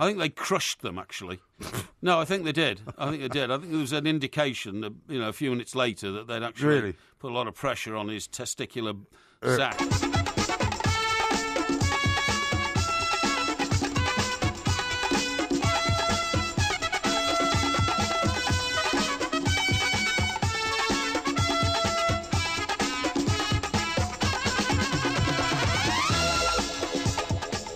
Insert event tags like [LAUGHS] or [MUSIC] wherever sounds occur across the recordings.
I think they crushed them. Actually, [LAUGHS] no, I think they did. I think they did. I think there was an indication that you know a few minutes later that they'd actually Really? put a lot of pressure on his testicular Uh, sac.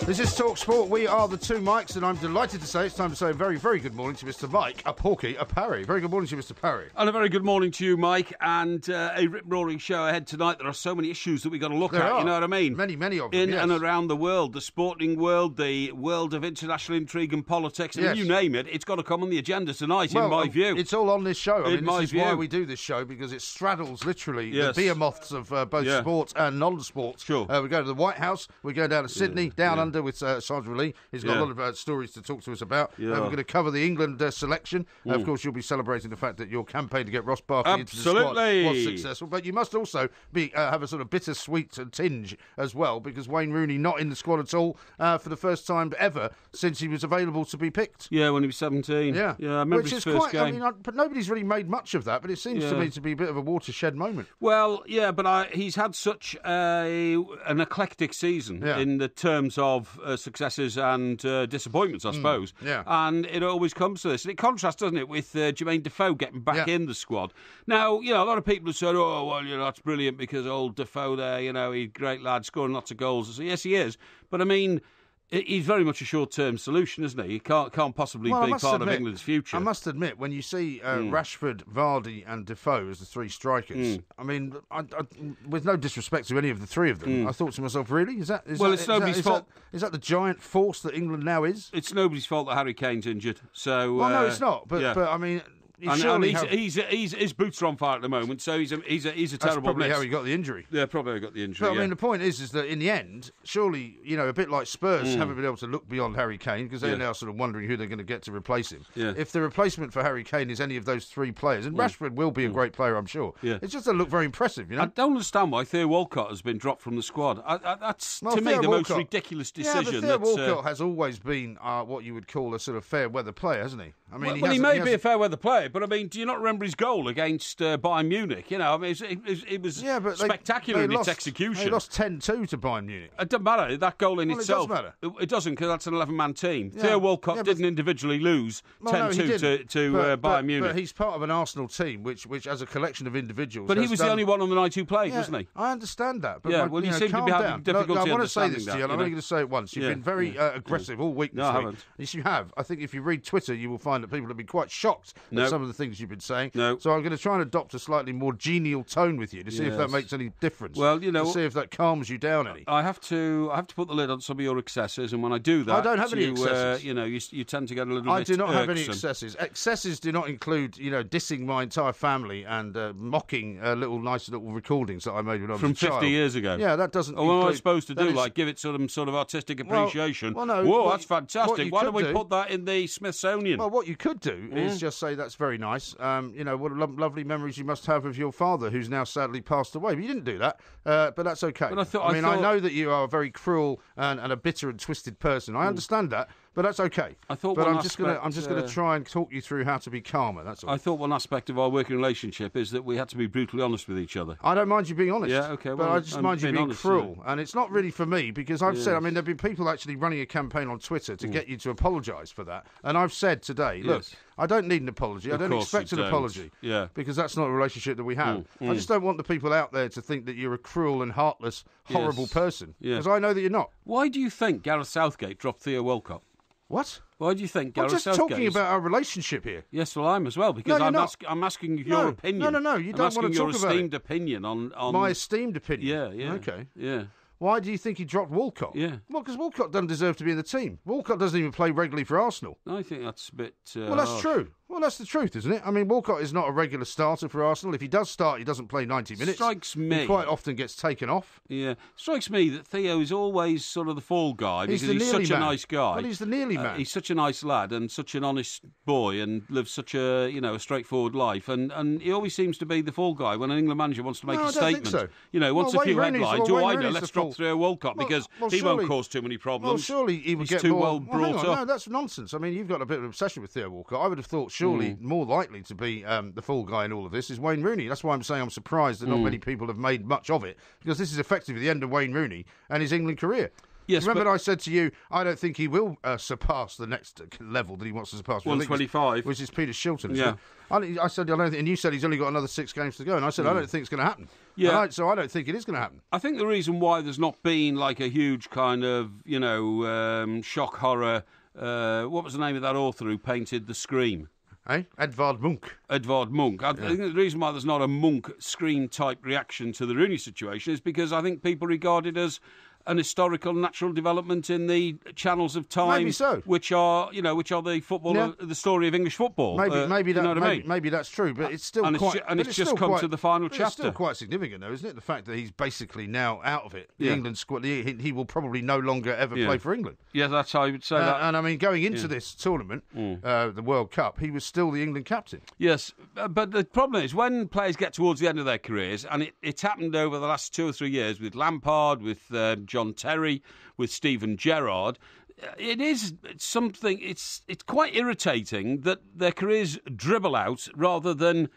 This is Talk Sport. We are the two Mikes, and I'm delighted to say it's time to say a very, very good morning to Mr. Mike, a Porky, a Parry. Very good morning to you, Mr. Parry. And a very good morning to you, Mike, and uh, a rip roaring show ahead tonight. There are so many issues that we've got to look There at, are. you know what I mean? Many, many of them, In yes. and around the world, the sporting world, the world of international intrigue and politics, mean, Yes. you name it, it's got to come on the agenda tonight, in my um, view. It's all on this show. I In mean, my this is why view. we do this show because it straddles literally Yes. the behemoths of uh, both Yeah. sports and non-sports. Sure. Uh, we go to the White House. We go down to Sydney, down under with uh, Sandra Lee. He's got Yeah. a lot of uh, stories to talk to us about. Uh, we're going to cover the England uh, selection. Uh, of course, you'll be celebrating the fact that your campaign to get Ross Barkley into the squad was successful. But you must also be uh, have a sort of bittersweet tinge as well because Wayne Rooney not in the squad at all uh, for the first time ever since he was available to be picked. yeah, when he was 17. Yeah, Yeah, I remember Which his is first quite. I mean, I, but nobody's really made much of that. But it seems to me to be a bit of a watershed moment. Well, yeah, but I, he's had such a, an eclectic season Yeah. in the terms of uh, successes and uh, disappointments, I suppose. Hmm. yeah. And it always comes to this. And it contrasts, doesn't it, with uh, Jermaine Defoe getting back Yeah. in the squad. Now, you know, a lot of people have said, oh, well, you know, that's brilliant because old Defoe there, you know, he's a great lad, scoring lots of goals. So, yes, he is. But, I mean, he's very much a short-term solution, isn't he? He can't, can't possibly Well, be part of England's future. I must admit, when you see uh, Hmm. Rashford, Vardy, and Defoe as the three strikers, Hmm. I mean, I, I, with no disrespect to any of the three of them, I thought to myself, really, is that? Is. Well, that, it's is that- nobody's is fault. That, is that the giant force that England now is? It's nobody's fault that Harry Kane's injured. So, Well, no, uh, it's not. But, yeah. but I mean, he And, and surely he's, he's, he's, his boots are on fire at the moment, so he's a, he's a, he's a that's terrible probably miss. how he got the injury. Yeah, probably got the injury. But I mean, the point is, is that in the end, surely you know, a bit like Spurs haven't been able to look beyond Harry Kane because they're. Yeah. now sort of wondering who they're going to get to replace him. Yeah. If the replacement for Harry Kane is any of those three players, and Rashford will be a great player, I'm sure. Yeah. It just doesn't look very impressive, you know. I don't understand why Theo Walcott has been dropped from the squad. I, I, that's Well, to me the most ridiculous Yeah, but. Theo that, uh, Walcott has always been uh, what you would call a sort of fair weather player, hasn't he? I mean, well, he, well, he may be a fair weather player, but I mean, do you not remember his goal against uh, Bayern Munich? You know, I mean, it, it, it, was yeah, but spectacular they in lost, its execution. They lost 10-2 to Bayern Munich. It doesn't matter. That goal in Well, it does itself. matter. It, doesn't because that's an 11 man team. Yeah. Theo Walcott Yeah, but- didn't individually lose Well, 10 no, he 2 to, to but, uh, Bayern but, Munich. But he's part of an Arsenal team, which, which as a collection of individuals. But he was done- the only one on the night who played, Yeah, wasn't he? I understand that. But Yeah, my- well, you you know, seem to be having down. difficulty I want to say this to you, and I'm only going to say it once. You've been very uh, aggressive all week No, I haven't. Yes, you have. I think if you read Twitter, you will find that people have been quite shocked No. at some of the things you've been saying. No. So I'm going to try and adopt a slightly more genial tone with you to see if that makes any difference. Well, you know- to see if that calms you down any. I have to. I have to put the lid on some of your excesses, and when I do that, I don't have any you, excesses. Uh, you know, you, you tend to get a little I do not have any excesses. Excesses do not include, you know, dissing my entire family and uh, mocking uh, little nice little recordings that I made when I was From a child. 50 years ago. Yeah, that doesn't. Oh, what am I supposed to do? is- Like give it some sort of artistic appreciation? well, no, Whoa, what that's fantastic. Why don't we do- put that in the Smithsonian? Well, what you could do Mm. is just say that's very nice. Um, you know, what lo- lovely memories you must have of your father, who's now sadly passed away. But you didn't do that, uh, but that's okay. But I thought- I mean, I thought- know that you are a very cruel and, and a bitter and twisted person. I understand that, but that's okay. Mm. I thought but one I'm just gonna, I'm just going to try and talk you through how to be calmer. That's all. I thought one aspect of our working relationship is that we had to be brutally honest with each other. I don't mind you being honest. Yeah, okay, But well, I just I'm mind you being honest, cruel. And it's not really for me because I've said, I Mm. mean, there have been people actually running a campaign on Twitter to get you to apologise for that. And I've said today, look, Yes. I don't need an apology. I don't expect an don't. apology. Yeah. Mm, Because that's not a relationship that we have. I just don't want the people out there to think that you're a cruel and heartless, horrible Yes. person. Yeah. Because I know that you're not. Why do you think Gareth Southgate dropped Theo Walcott? What? Why do you think I'm just Southgate? talking is- about our relationship here. Yes, well, I'm as well because you're I'm, not. ask, I'm asking your No. opinion. No, no, no, you I'm don't asking wanna your talk about it. esteemed opinion on, on My esteemed opinion. Yeah, yeah. Okay. Yeah. Why do you think he dropped Walcott? Yeah. Well, because Walcott doesn't deserve to be in the team. Walcott doesn't even play regularly for Arsenal. I think that's a bit. Uh, Well, that's harsh. true. Well, that's the truth, isn't it? I mean, Walcott is not a regular starter for Arsenal. If he does start, he doesn't play 90 minutes. Strikes He me. quite often gets taken off. Yeah, strikes me that Theo is always sort of the fall guy He's because he's such man. a nice guy. Well, he's the nearly Uh, man. he's such a nice lad and such an honest boy and lives such a you know a straightforward life. And, and he always seems to be the fall guy when an England manager wants to make No, a I don't think statement. so. You know, wants Well, a few Rooney's- headlines. well, oh, Wayne I know. Let's drop Theo Walcott Well- because well, he surely- won't cause too many problems. Well, surely he would He's get too more. well Well, brought up. No, that's nonsense. I mean, you've got a bit of obsession with Theo Walcott. I would have thought surely Hmm. more likely to be um, the fall guy in all of this is Wayne Rooney. That's why I'm saying I'm surprised that not Hmm. many people have made much of it because this is effectively the end of Wayne Rooney and his England career. Yes, Remember I said to you, I don't think he will uh, surpass the next level that he wants to surpass. which I think is- 125. which is Peter Shilton. Yeah. I, I said I don't think, and you said he's only got another six games to go, and I said I don't think it's going to happen. Yeah. I- so I don't think it is going to happen. I think the reason why there's not been like a huge kind of you know um, shock horror. Uh, what was the name of that author who painted the Scream? Eh? Edvard Munch. Edvard Munch. I think the reason why there's not a Munch scream type reaction to the Rooney situation is because I think people regard it as an historical natural development in the channels of time, Maybe so. which are you know which are the football, Yeah. the story of English football. Maybe, Uh, maybe you know what I mean? maybe that's true, but it's still And it's quite. ju- and but it's just come quite- to the final but It's still chapter. quite significant, though, isn't it? The fact that he's basically now out of it. The Yeah. England squad. He, he will probably no longer ever Yeah. play for England. Yeah, that's how I would say Uh, that. and I mean, going into this tournament, Mm. uh, the World Cup, he was still the England captain. Yes, uh, but the problem is when players get towards the end of their careers, and it, it's happened over the last two or three years with Lampard, with uh, John Terry, with Steven Gerrard. It is something. It's it's quite irritating that their careers dribble out rather than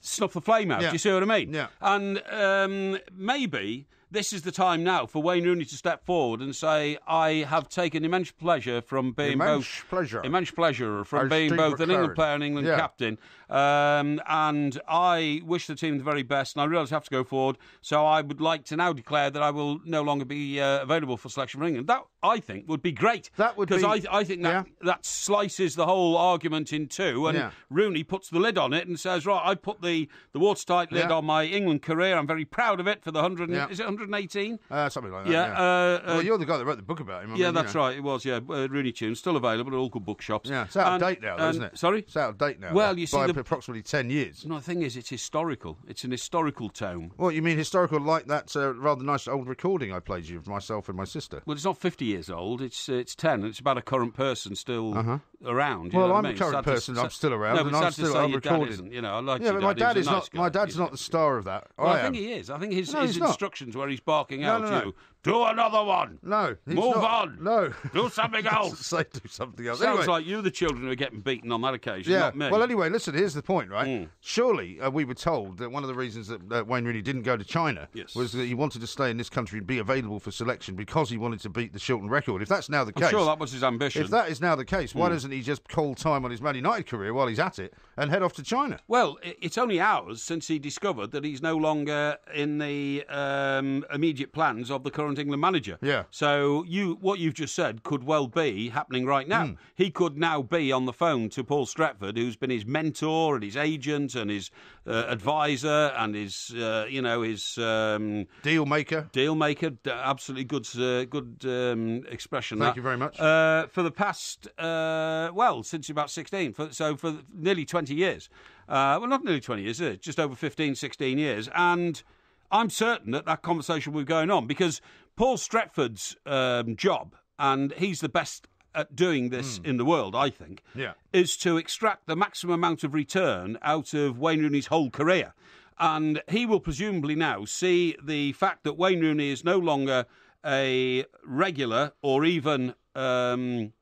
snuff the flame out. Yeah. Do you see what I mean? Yeah. And um, maybe this is the time now for Wayne Rooney to step forward and say, "I have taken immense pleasure from being Immense both pleasure. immense pleasure from As being Steve both an England player and England Yeah. captain." Um, and I wish the team the very best, and I realise I have to go forward. So I would like to now declare that I will no longer be uh, available for selection for England. That I think would be great. That would because be- I, I think that yeah. that slices the whole argument in two, and Yeah. Rooney puts the lid on it and says, "Right, I put the the watertight lid Yeah. on my England career. I'm very proud of it for the hundred. Yeah. Is it 118? Uh, something like that. Yeah, uh, uh, well, you're the guy that wrote the book about him. I yeah, mean, you that's know. right. It was. Yeah, uh, Rooney Tunes, still available at all good bookshops. Yeah, it's out of And- date now, though, and- isn't it? Sorry. It's out of date now. Well, you see the- approximately ten years. No, the thing is, it's historical. It's an historical tome. Well, you mean historical, like that uh, rather nice old recording I played you of myself and my sister? Well, it's not 50 years old. It's uh, it's 10. It's about a current person still around. you Uh-huh. Well, know what I'm I a mean? current Sad to- person, I'm still around, No, and but I'm sad to still- say I'm your dad recording. isn't, You know, I like Yeah, your but my dad. dad He's is a not. nice My dad's yeah. not the star of that. Well, I, I, am. think he is. I think his, No, his he's not. instructions where he's barking No, out no, to no. you, do another one. No, he's Move not. on. No, Do something [LAUGHS] else. Say do something else. Sounds Anyway, like you, the children, who are getting beaten on that occasion, yeah. not me. Hmm. Well, anyway, listen. Here's the point, right? Surely uh, we were told that one of the reasons that uh, Wayne Rooney didn't go to China Yes. was that he wanted to stay in this country and be available for selection because he wanted to beat the Shilton record. If that's now the I'm case, sure that was his ambition. if that is now the case, Hmm. why doesn't he just call time on his Man United career while he's at it and head off to China? Well, it's only hours since he discovered that he's no longer in the um, immediate plans of the current England manager. Yeah. So you, what you've just said, could well be happening right now. Hmm. He could now be on the phone to Paul Stretford, who's been his mentor and his agent and his uh, advisor and his, uh, you know, his. Um, Deal maker. Deal maker, d- absolutely good, uh, good um, expression. Thank that. you very much. Uh, for the past, uh, well, since about 16, for, so for nearly 20 years. Uh, well, not nearly 20 years, is it? Just over 15, 16 years. And I'm certain that that conversation will be going on because Paul Stretford's um, job, and he's the best at doing this in the world, I think. Yeah. is to extract the maximum amount of return out of Wayne Rooney's whole career. And he will presumably now see the fact that Wayne Rooney is no longer a regular or even. Um,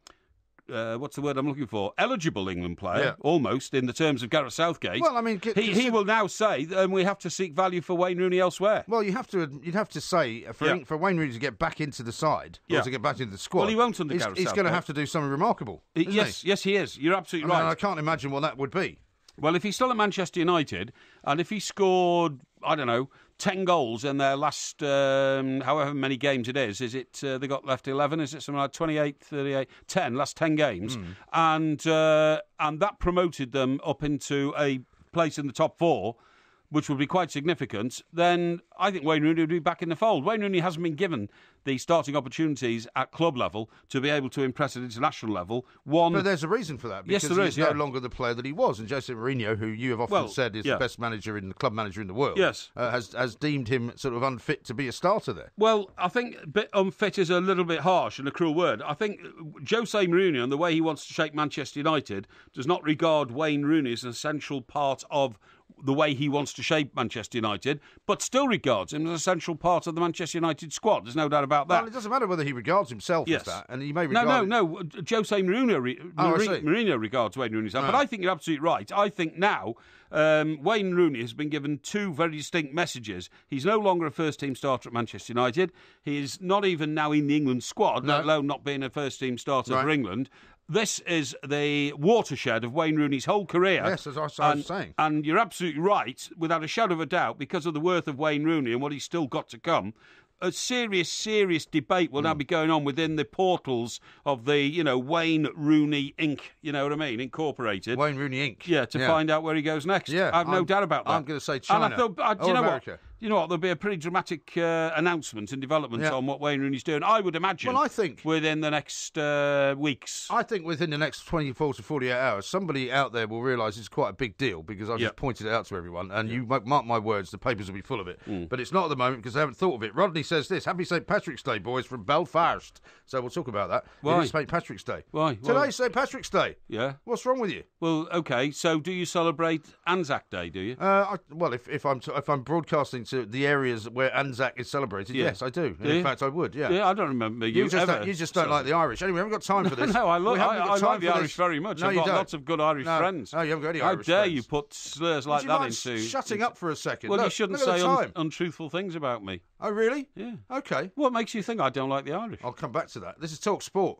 uh, what's the word I'm looking for? Eligible England player, Yeah. almost in the terms of Gareth Southgate. Well, I mean, he, he will now say, and we have to seek value for Wayne Rooney elsewhere. Well, you have to you'd have to say uh, for Yeah. for Wayne Rooney to get back into the side Yeah. to get back into the squad. Well, he won't under He's, Gareth he's going to have to do something remarkable. He- yes, he? yes, he is. You're absolutely I, mean, right. I can't imagine what that would be. Well, if he's still at Manchester United, and if he scored, I don't know, 10 goals in their last, um, however many games it is, is it, uh, they got left 11, is it something like 28, 38, 10, last 10 games, Hmm. and, uh, and that promoted them up into a place in the top four, which would be quite significant, then I think Wayne Rooney would be back in the fold. Wayne Rooney hasn't been given the starting opportunities at club level to be able to impress at international level. One, But there's a reason for that. Yes, Because there he's is, yeah. no longer the player that he was. And Jose Mourinho, who you have often Well, said is yeah. the best manager in the club manager in the world, Yes. uh, has has deemed him sort of unfit to be a starter there. Well, I think unfit is a little bit harsh and a cruel word. I think Jose Mourinho and the way he wants to shape Manchester United does not regard Wayne Rooney as an essential part of the way he wants to shape Manchester United, but still regards him as an essential part of the Manchester United squad. There's no doubt about that. Well, it doesn't matter whether he regards himself Yes. as that, and he may No, regard no, no. no. Jose Mourinho, re- Oh, I Mourinho. Mourinho regards Wayne Rooney as that. But I think you're absolutely right. I think now um, Wayne Rooney has been given two very distinct messages. He's no longer a first team starter at Manchester United. He is not even now in the England squad, let alone not being a first team starter for England. This is the watershed of Wayne Rooney's whole career. Yes, as I- was and, saying. And you're absolutely right, without a shadow of a doubt, because of the worth of Wayne Rooney and what he's still got to come. A serious, serious debate will now Hmm. be going on within the portals of the, you know, Wayne Rooney Inc. You know what I mean? Incorporated. Wayne Rooney Inc. Yeah, to find out where he goes next. Yeah, I've no I'm- doubt about that. I'm gonna say And China I thought, uh, do you know America. what? You know what? There'll be a pretty dramatic uh, announcement and development Yeah. on what Wayne Rooney's doing. I would imagine. Well, I think- within the next uh, weeks. I think within the next 24 to 48 hours, somebody out there will realise it's quite a big deal because I've Yeah. just pointed it out to everyone. And you mark my words, the papers will be full of it. Mm. But it's not at the moment because they haven't thought of it. Rodney says this Happy St. Patrick's Day, boys, from Belfast. So we'll talk about that. Why? It is St. Patrick's Day. Why? Today's? St. Patrick's Day. yeah. What's wrong with you? Well, okay. So, do you celebrate Anzac Day? Do you? Uh, I, well, if, if I'm t- if I'm broadcasting to the areas where Anzac is celebrated, Yeah. yes, I do. Do in you? fact, I would. Yeah. Yeah, I don't remember you, You just ever. don't, you just don't like the Irish. Anyway, we haven't got time for [LAUGHS] this. No, I, lo- We I, I like the for Irish this. very much. No, I've got don't. lots of good Irish No. friends. No, you haven't got any How Irish dare friends. you put slurs like that into shutting up for a second? Well, you shouldn't say un- untruthful things about me. Oh, really? Yeah. Okay. What makes you think I don't like the Irish? I'll come back to that. This is Talk Sport.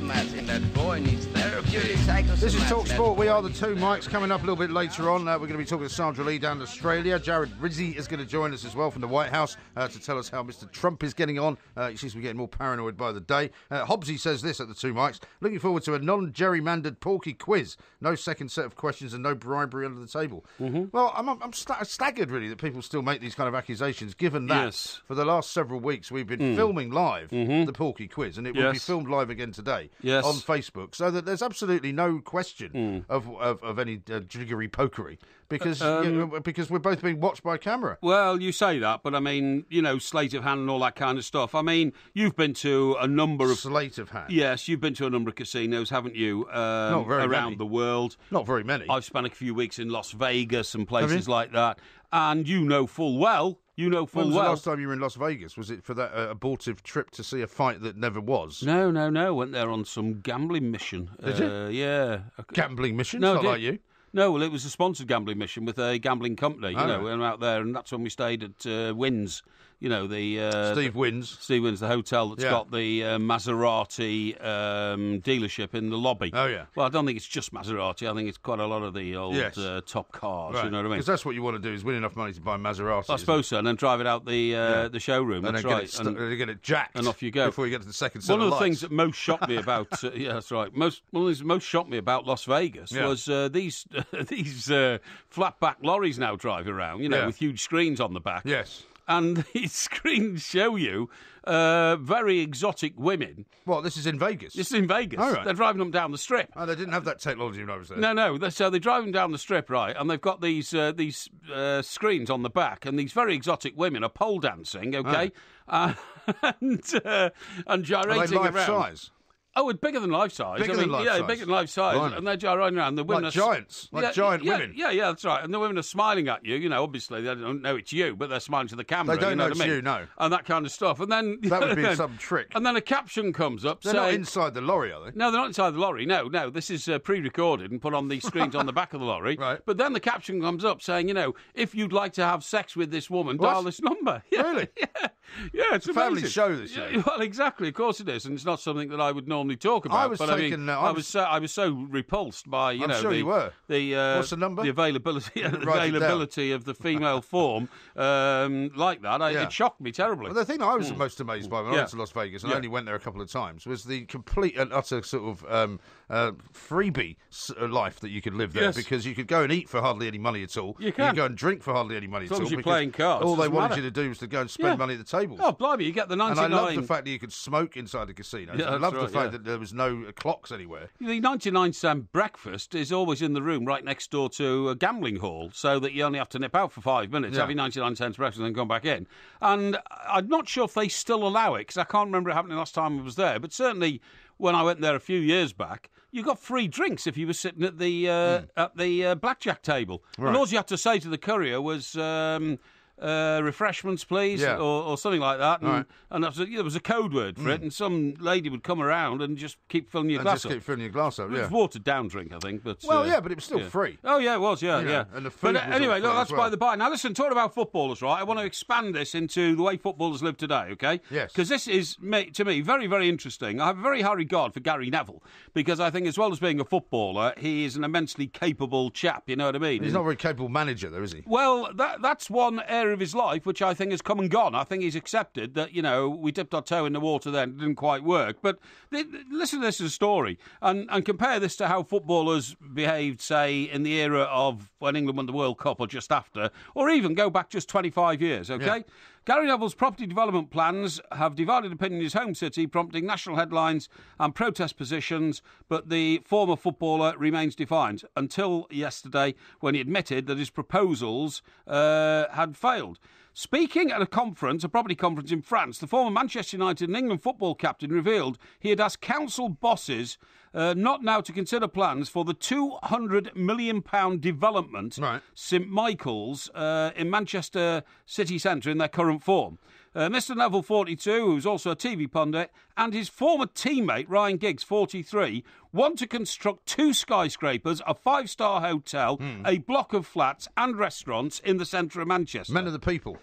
Psychosomatic. That boy needs therapy. This is Talk Sport. We are the two Mikes coming up a little bit later on. Uh, we're going to be talking to Sandra Lee down in Australia. Jared Rizzi is going to join us as well from the White House uh, to tell us how Mr. Trump is getting on. Uh, he seems to be getting more paranoid by the day. Uh, Hobbsy says this at the two Mikes. Looking forward to a non gerrymandered Porky quiz. No second set of questions and no bribery under the table. Mm-hmm. Well, I'm, I'm sta- staggered really that people still make these kind of accusations, given that Yes. Mm. for the last several weeks we've been filming live the Porky quiz, and it will be filmed live again today Yes. on Facebook, so that there's absolutely no question Mm. of, of of any uh, jiggery pokery because Uh, um, you know, because we're both being watched by camera. Well, you say that, but I mean, you know, sleight of hand and all that kind of stuff. I mean, you've been to a number of. Slate of hand. Yes, you've been to a number of casinos, haven't you? Um, Not very around many. the world. Not very many. I've spent a few weeks in Las Vegas and places like that, and you know full well. You know full when was well. the last time you were in Las Vegas? Was it for that uh, abortive trip to see a fight that never was? No, no, no. Went there on some gambling mission. Did you? uh, Yeah. Gambling mission? No, not did- like you. No, well, it was a sponsored gambling mission with a gambling company. You Oh, know, and out there, and that's when we stayed at uh, Wynn's. You know, the uh, Steve Wynn's. Steve Wynn's, the hotel that's Yeah. got the uh, Maserati um, dealership in the lobby. Oh, yeah. Well, I don't think it's just Maserati. I think it's quite a lot of the old Yes. uh, top cars. You know what I mean? Because that's what you want to do is win enough money to buy Maserati. I suppose so, and then drive it out the uh, the showroom. And that's then right. get, it st- And- and get it jacked. and off you go. Before you get to the second set one of the lights. things that most shocked me about [LAUGHS] uh, yeah, that's right. Most one of the things that most shocked me about Las Vegas Yeah. was uh, these [LAUGHS] these uh, flatback lorries now drive around, you know, Yeah. with huge screens on the back. Yes. And [LAUGHS] these screens show you uh, very exotic women. Well, this is in Vegas. This is in Vegas. All right. They're driving them down the strip. Oh, they didn't have that technology when I was there. No, no. they're- So they're driving down the strip, right? And they've got these uh, these uh, screens on the back, and these very exotic women are pole dancing, okay, uh, [LAUGHS] and uh, and Are gyrating they life around. size? Oh, it's bigger than life size. Bigger I than mean, life yeah, size. bigger than life size, Blimey. and they're gyrating around. The women Like are giants, like yeah, giant yeah, women. Yeah, yeah, that's right. And the women are smiling at you. You know, obviously they don't know it's you, but they're smiling to the camera. They don't you know, know what it's I mean? you, no. and that kind of stuff. And then That would be [LAUGHS] some trick. And then a caption comes up They're saying, not inside the lorry, are they? no, they're not inside the lorry. No, no, this is uh, pre-recorded and put on these [LAUGHS] screens on the back of the lorry. Right. But then the caption comes up saying, you know, if you'd like to have sex with this woman, What? dial this number. [LAUGHS] Yeah, Really? Yeah, yeah, it's a family show, this Yeah, well, exactly. Of course it is, and it's not something that I would normally talk about. I was but taken, I mean, uh, I I was- so I was so repulsed by you I'm know sure the you were. the uh, What's the number? the availability [LAUGHS] the Write it availability of the female form um, like that. I, Yeah. It shocked me terribly. Well, the thing I was most amazed by when I Hmm. Went to Las Vegas, and I only went there a couple of times, was the complete and utter sort of um, uh, freebie life that you could live there Yes. because you could go and eat for hardly any money at all. You can. could go and drink for hardly any money As at all. as you're because playing cards, All they wanted matter. you to do was to go and spend Yeah. money at the tables. oh, blimey! You get the 99... and I love the fact that you could smoke inside the casinos. Yeah, I love the fact yeah. that there was no uh, clocks anywhere. The 99 cent breakfast is always in the room right next door to a gambling hall, so that you only have to nip out for five minutes, Yeah. have your 99 cents breakfast, and then come back in. And I'm not sure if they still allow it, because I can't remember it happening last time I was there, but certainly when I went there a few years back, you got free drinks if you were sitting at the uh, at the uh, blackjack table. Right. And all you had to say to the courier was. Um, uh, refreshments, please, Yeah. or, or something like that. And, Right. and that was a, there was a code word for it, and some lady would come around and just keep filling your And glass just up. keep filling your glass up. It Yeah. was watered down drink, I think. But Well, uh, yeah, but it was still yeah. free. Oh yeah, it was. Yeah, know, yeah. and the food but uh, anyway, look, that's well. by the by. Now listen, talking about footballers, right? I want to expand this into the way footballers live today. Okay? Yes. Because this is to me very, very interesting. I have a very high regard for Gary Neville because I think, as well as being a footballer, he is an immensely capable chap. You know what I mean? He's not a very capable manager, though, is he? Well, that that's one area of his life which I think has come and gone. I think he's accepted that you know we dipped our toe in the water then, it didn't quite work. But th- listen to this as a story and and compare this to how footballers behaved, say, in the era of when England won the World Cup or just after, or even go back just 25 years. Okay. Yeah. Gary Neville's property development plans have divided opinion in his home city, prompting national headlines and protest positions. But the former footballer remains defiant until yesterday, when he admitted that his proposals uh, had failed. Speaking at a conference, a property conference in France, the former Manchester United and England football captain revealed he had asked council bosses uh, not now to consider plans for the £200 million development Right. St Michael's uh, in Manchester city centre in their current form. Uh, Mr. Neville, 42, who's also a TV pundit, and his former teammate, Ryan Giggs, 43, want to construct two skyscrapers, a five star hotel, Hmm. a block of flats, and restaurants in the centre of Manchester. Men of the people.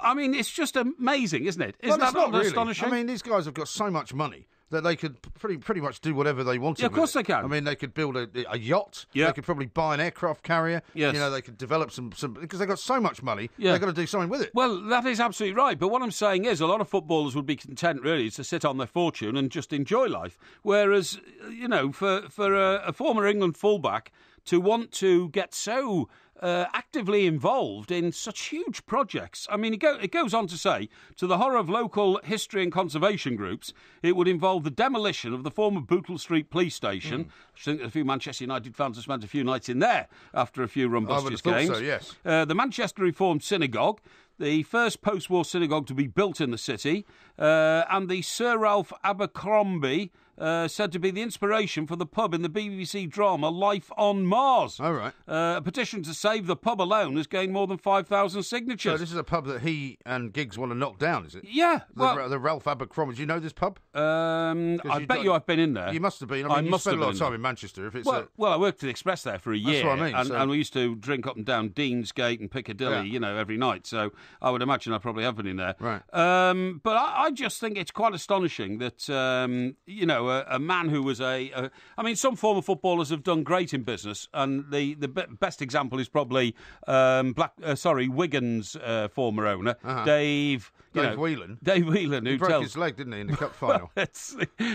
I mean, it's just amazing, isn't it? Isn't Well, that not really. astonishing? I mean, these guys have got so much money that they could pretty pretty much do whatever they wanted. Yeah, of course they can. I mean, they could build a, a yacht. Yeah. They could probably buy an aircraft carrier. Yes. You know, they could develop some some because they've got so much money. Yeah. They've got to do something with it. Well, that is absolutely right. But what I'm saying is, a lot of footballers would be content, really, to sit on their fortune and just enjoy life. Whereas, you know, for for a, a former England fullback to want to get so uh, actively involved in such huge projects. I mean, it, go, it goes on to say, to the horror of local history and conservation groups, it would involve the demolition of the former Bootle Street police station. Hmm. I think a few Manchester United fans have spent a few nights in there after a few I would have thought games. so, yes. Uh, the Manchester Reformed Synagogue, the first post war synagogue to be built in the city, uh, and the Sir Ralph Abercromby. Uh, said to be the inspiration for the pub in the BBC drama Life on Mars. All right. Uh, a petition to save the pub alone has gained more than 5,000 signatures. So this is a pub that he and Giggs want to knock down, is it? yeah. The, Well, the Ralph Abercromby. Do you know this pub? um, I you bet you I've been in there. You must have been. I mean, you must spent have a lot of time in Manchester. If it's Well, a, well, I worked at the Express there for a year, That's what I mean, and, so- and we used to drink up and down Deansgate and Piccadilly, Yeah. you know, every night. So I would imagine I probably have been in there. Right. Um, but I, I just think it's quite astonishing that um, you know a, a man who was a, a. I mean, some former footballers have done great in business, and the the be- best example is probably um, Black. Uh, sorry, Wigan's uh, former owner, Uh-huh. Dave know, Whelan. Dave Whelan, who he broke tells his leg, didn't he, in the [LAUGHS] cup final?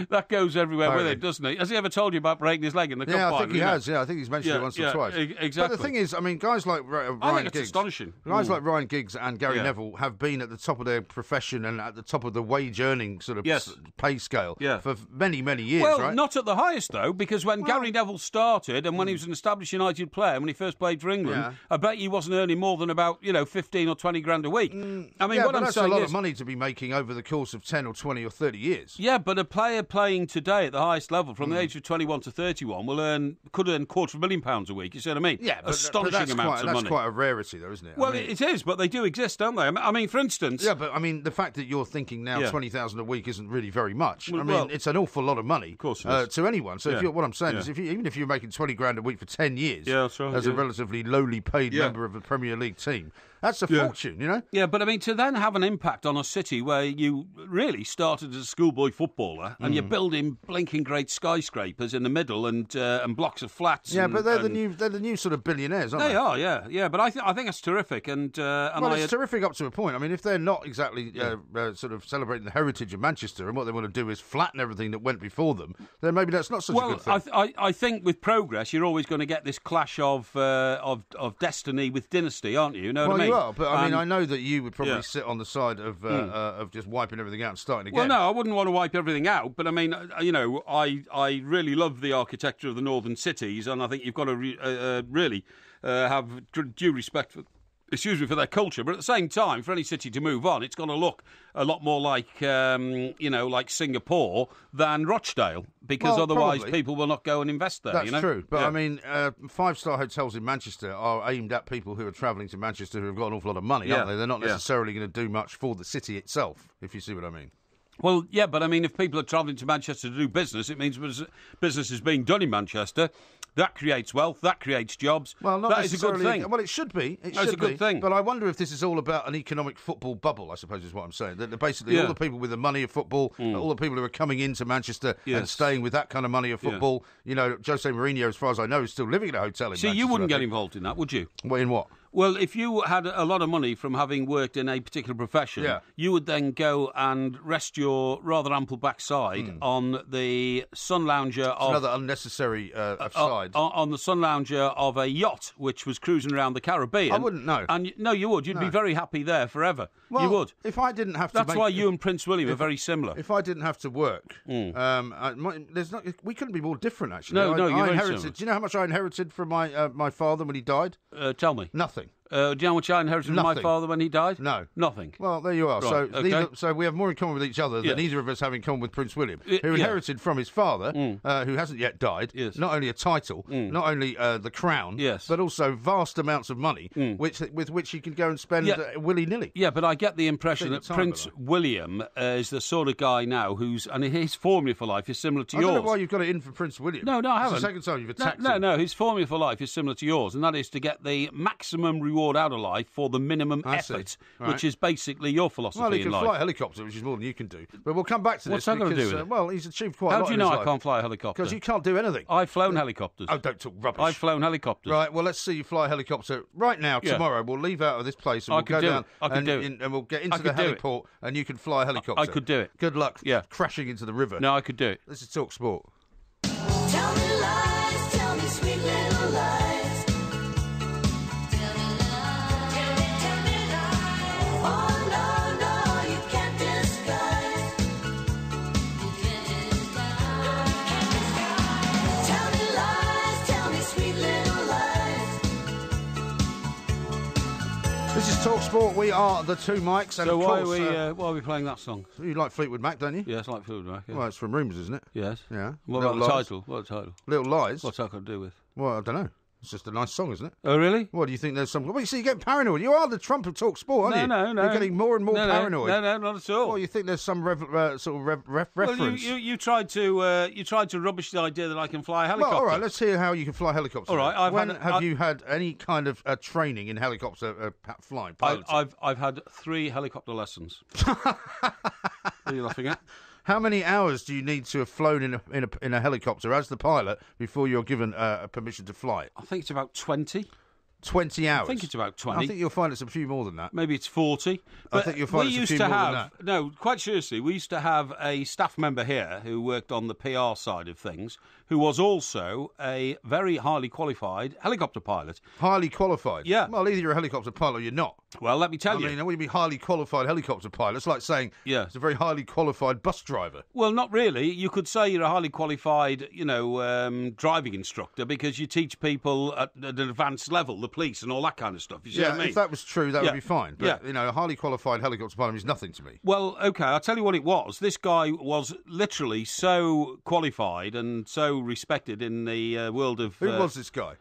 that goes everywhere with it, doesn't he? Has he ever told you about breaking his leg in the cup final? Yeah, I think he has. Yeah, I think he's mentioned Yeah, it once yeah, or twice. e- But the thing is, I mean, guys like Ryan I think it's Giggs, astonishing. Guys Mm. like Ryan Giggs and Gary Yeah. Neville have been at the top of their profession and at the top of the wage earning sort of Yes. pay scale Yeah. for many, many years, Well, right? not at the highest though, because when Gary Neville started and when he was an established United player, when he first played for England, Yeah. I bet he wasn't earning more than about you know fifteen or twenty grand a week. I mean, yeah, what I'm saying is, money to be making over the course of 10 or 20 or 30 years. yeah, but a player playing today at the highest level, Hmm. from the age of twenty-one to thirty-one, will earn could earn quarter of a million pounds a week. You see what I mean? Yeah, but, astonishing but amounts quite, of that's money. quite a rarity, though, isn't it? I well, mean- it is, but they do exist, don't they? I mean- for instance, Yeah, but I mean, the fact that you're thinking now Yeah. twenty thousand a week isn't really very much. Well, I mean, well- it's an awful lot of money, of course uh, to anyone. So, Yeah. if you're, what I'm saying Yeah. is, if you, even if you're making twenty grand a week for ten years, Yeah, right, as a relatively lowly paid member of a Premier League team, that's a Yeah. fortune, you know. Yeah, but I mean, to then have an impact on a city where you really started as a schoolboy footballer and Mm. you're building blinking great skyscrapers in the middle and uh, and blocks of flats. Yeah, and- but they're the new they're the new sort of billionaires, aren't they? They are, yeah, yeah. But I think I think it's terrific, and uh, and Well, I it's terrific up to a point. I mean, if they're not exactly uh, uh, sort of celebrating the heritage of Manchester, and what they want to do is flatten everything that went before them, then maybe that's not such a good thing. I, th- I I think with progress, you're always going to get this clash of uh, of of destiny with dynasty, aren't you? You know well, what I mean? Are, but I mean, I know that you would probably Yeah. Sit on the side of uh, uh, of just wiping everything out and starting again. Well, no, I wouldn't want to wipe everything out, but I mean, uh, you know, I I really love the architecture of the northern cities, and I think you've got to re- uh, uh, really uh, have due respect for. Excuse me for their culture, but at the same time, for any city to move on, it's got to look a lot more like, um, you know, like Singapore than Rochdale, because Well, otherwise probably. people will not go and invest there. That's you know? true, but Yeah. I mean, uh, five star hotels in Manchester are aimed at people who are travelling to Manchester who have got an awful lot of money, Yeah, aren't they? They're not yeah. necessarily going to do much for the city itself, if you see what I mean. Well, yeah, but I mean, if people are travelling to Manchester to do business, it means business is being done in Manchester. That creates wealth. That creates jobs. Well, not that is a good thing. Well, it should be. It That's should a good be. thing. But I wonder if this is all about an economic football bubble. I suppose is what I'm saying. That basically all Yeah. Mm. the people with the money of football, all the people who are coming into Manchester and staying with that kind of money of football. You know, Jose Mourinho, as far as I know, is still living in a hotel in See, Manchester. you wouldn't get involved in that, would you? Well, in what? Well, if you had a lot of money from having worked in a particular profession, Yeah. you would then go and rest your rather ample backside on the sun lounger of Another unnecessary uh, uh, aside. on, on the sun lounger of a yacht which was cruising around the Caribbean. I wouldn't know. And no, you would. You'd be very happy there forever. well, you would. If I didn't have to. That's make, why you and Prince William are very similar. If I didn't have to work, Hmm. um, I, my, there's not. We couldn't be more different, actually. No, I, no, you're I very inherited. similar. Do you know how much I inherited from my uh, my father when he died? Uh, tell me. Nothing something uh, do you know much I inherited from my Nothing. father when he died? No. Nothing. Well, there you are. so, Right, okay. neither, so we have more in common with each other than Yeah. either of us have in common with Prince William, Y- who yeah. inherited from his father, uh, who hasn't yet died, Yes. not only a title, not only uh, the crown, Yes. but also vast amounts of money, which with which he can go and spend Yeah. uh, willy nilly. Yeah, but I get the impression that time, Prince. William uh, is the sort of guy now who's, and his formula for life is similar to I yours. don't know why you've got it in for Prince William. No, no, I It's haven't. the second time you've No, attacked no, him. no. His formula for life is similar to yours, and that is to get the maximum reward out of life for the minimum I effort, Right. which is basically your philosophy Well, he in can life. fly a helicopter, which is more than you can do. But we'll come back to What's this that got to because, do with uh, well, he's achieved quite a lot. How do you know I life. can't fly a helicopter? Because you can't do anything. I've flown helicopters. Oh, don't talk rubbish. I've flown helicopters. Right, well, let's see you fly a helicopter right now, Yeah. tomorrow. We'll leave out of this place and I we'll go do down it. I could and, do it. in- and we'll get into the could heliport and you can fly a helicopter. I could do it. Good luck Yeah. crashing into the river. No, I could do it. This is Talk Sport. Talk Sport. We are the two Mikes. And So of why are course, we uh, uh, why are we playing that song? you like Fleetwood Mac, don't you? Yes, like Fleetwood Mac. Yeah. Well, it's from Rumours, isn't it? Yes. Yeah. What Little about the Lies. title? What title? Little Lies. What's that got to do with? Well, I don't know. It's just a nice song, isn't it? Oh, really? What do you think? There's some. Well, you see, you get paranoid. You are the Trump of Talk Sport, aren't No, you? no, no. You're getting more and more no, no, paranoid. No, no, not at all. Well, you think there's some rev- uh, sort of rev- ref- Well, you, you, you tried to uh, you tried to rubbish the idea that I can fly a helicopter. Well, all right, let's hear how you can fly a helicopter. All right, I've when had- have I- you had any kind of uh, training in helicopter uh, flying? I? I've I've had three helicopter lessons. what [LAUGHS] are you laughing at? How many hours do you need to have flown in a, in a, in a helicopter as the pilot before you're given uh, permission to fly? I think it's about twenty. 20 hours. I think it's about 20. I think you'll find it's a few more than that. Maybe it's forty. I think you'll find we it's a few to more than have no, quite seriously. We used to have a staff member here who worked on the PR side of things, who was also a very highly qualified helicopter pilot. Highly qualified. Yeah. Well, either you're a helicopter pilot or you're not. Well, let me tell you. I you. mean, when you be highly qualified helicopter pilot, it's like saying Yeah. it's a very highly qualified bus driver. Well, not really. You could say you're a highly qualified, you know, um, driving instructor because you teach people at, at an advanced level, the police and all that kind of stuff. You see Yeah, what I mean? if that was true, that Yeah. would be fine. But, Yeah. you know, a highly qualified helicopter pilot means nothing to me. Well, okay, I'll tell you what it was. This guy was literally so qualified and so respected in the uh, world of Who uh, was this guy?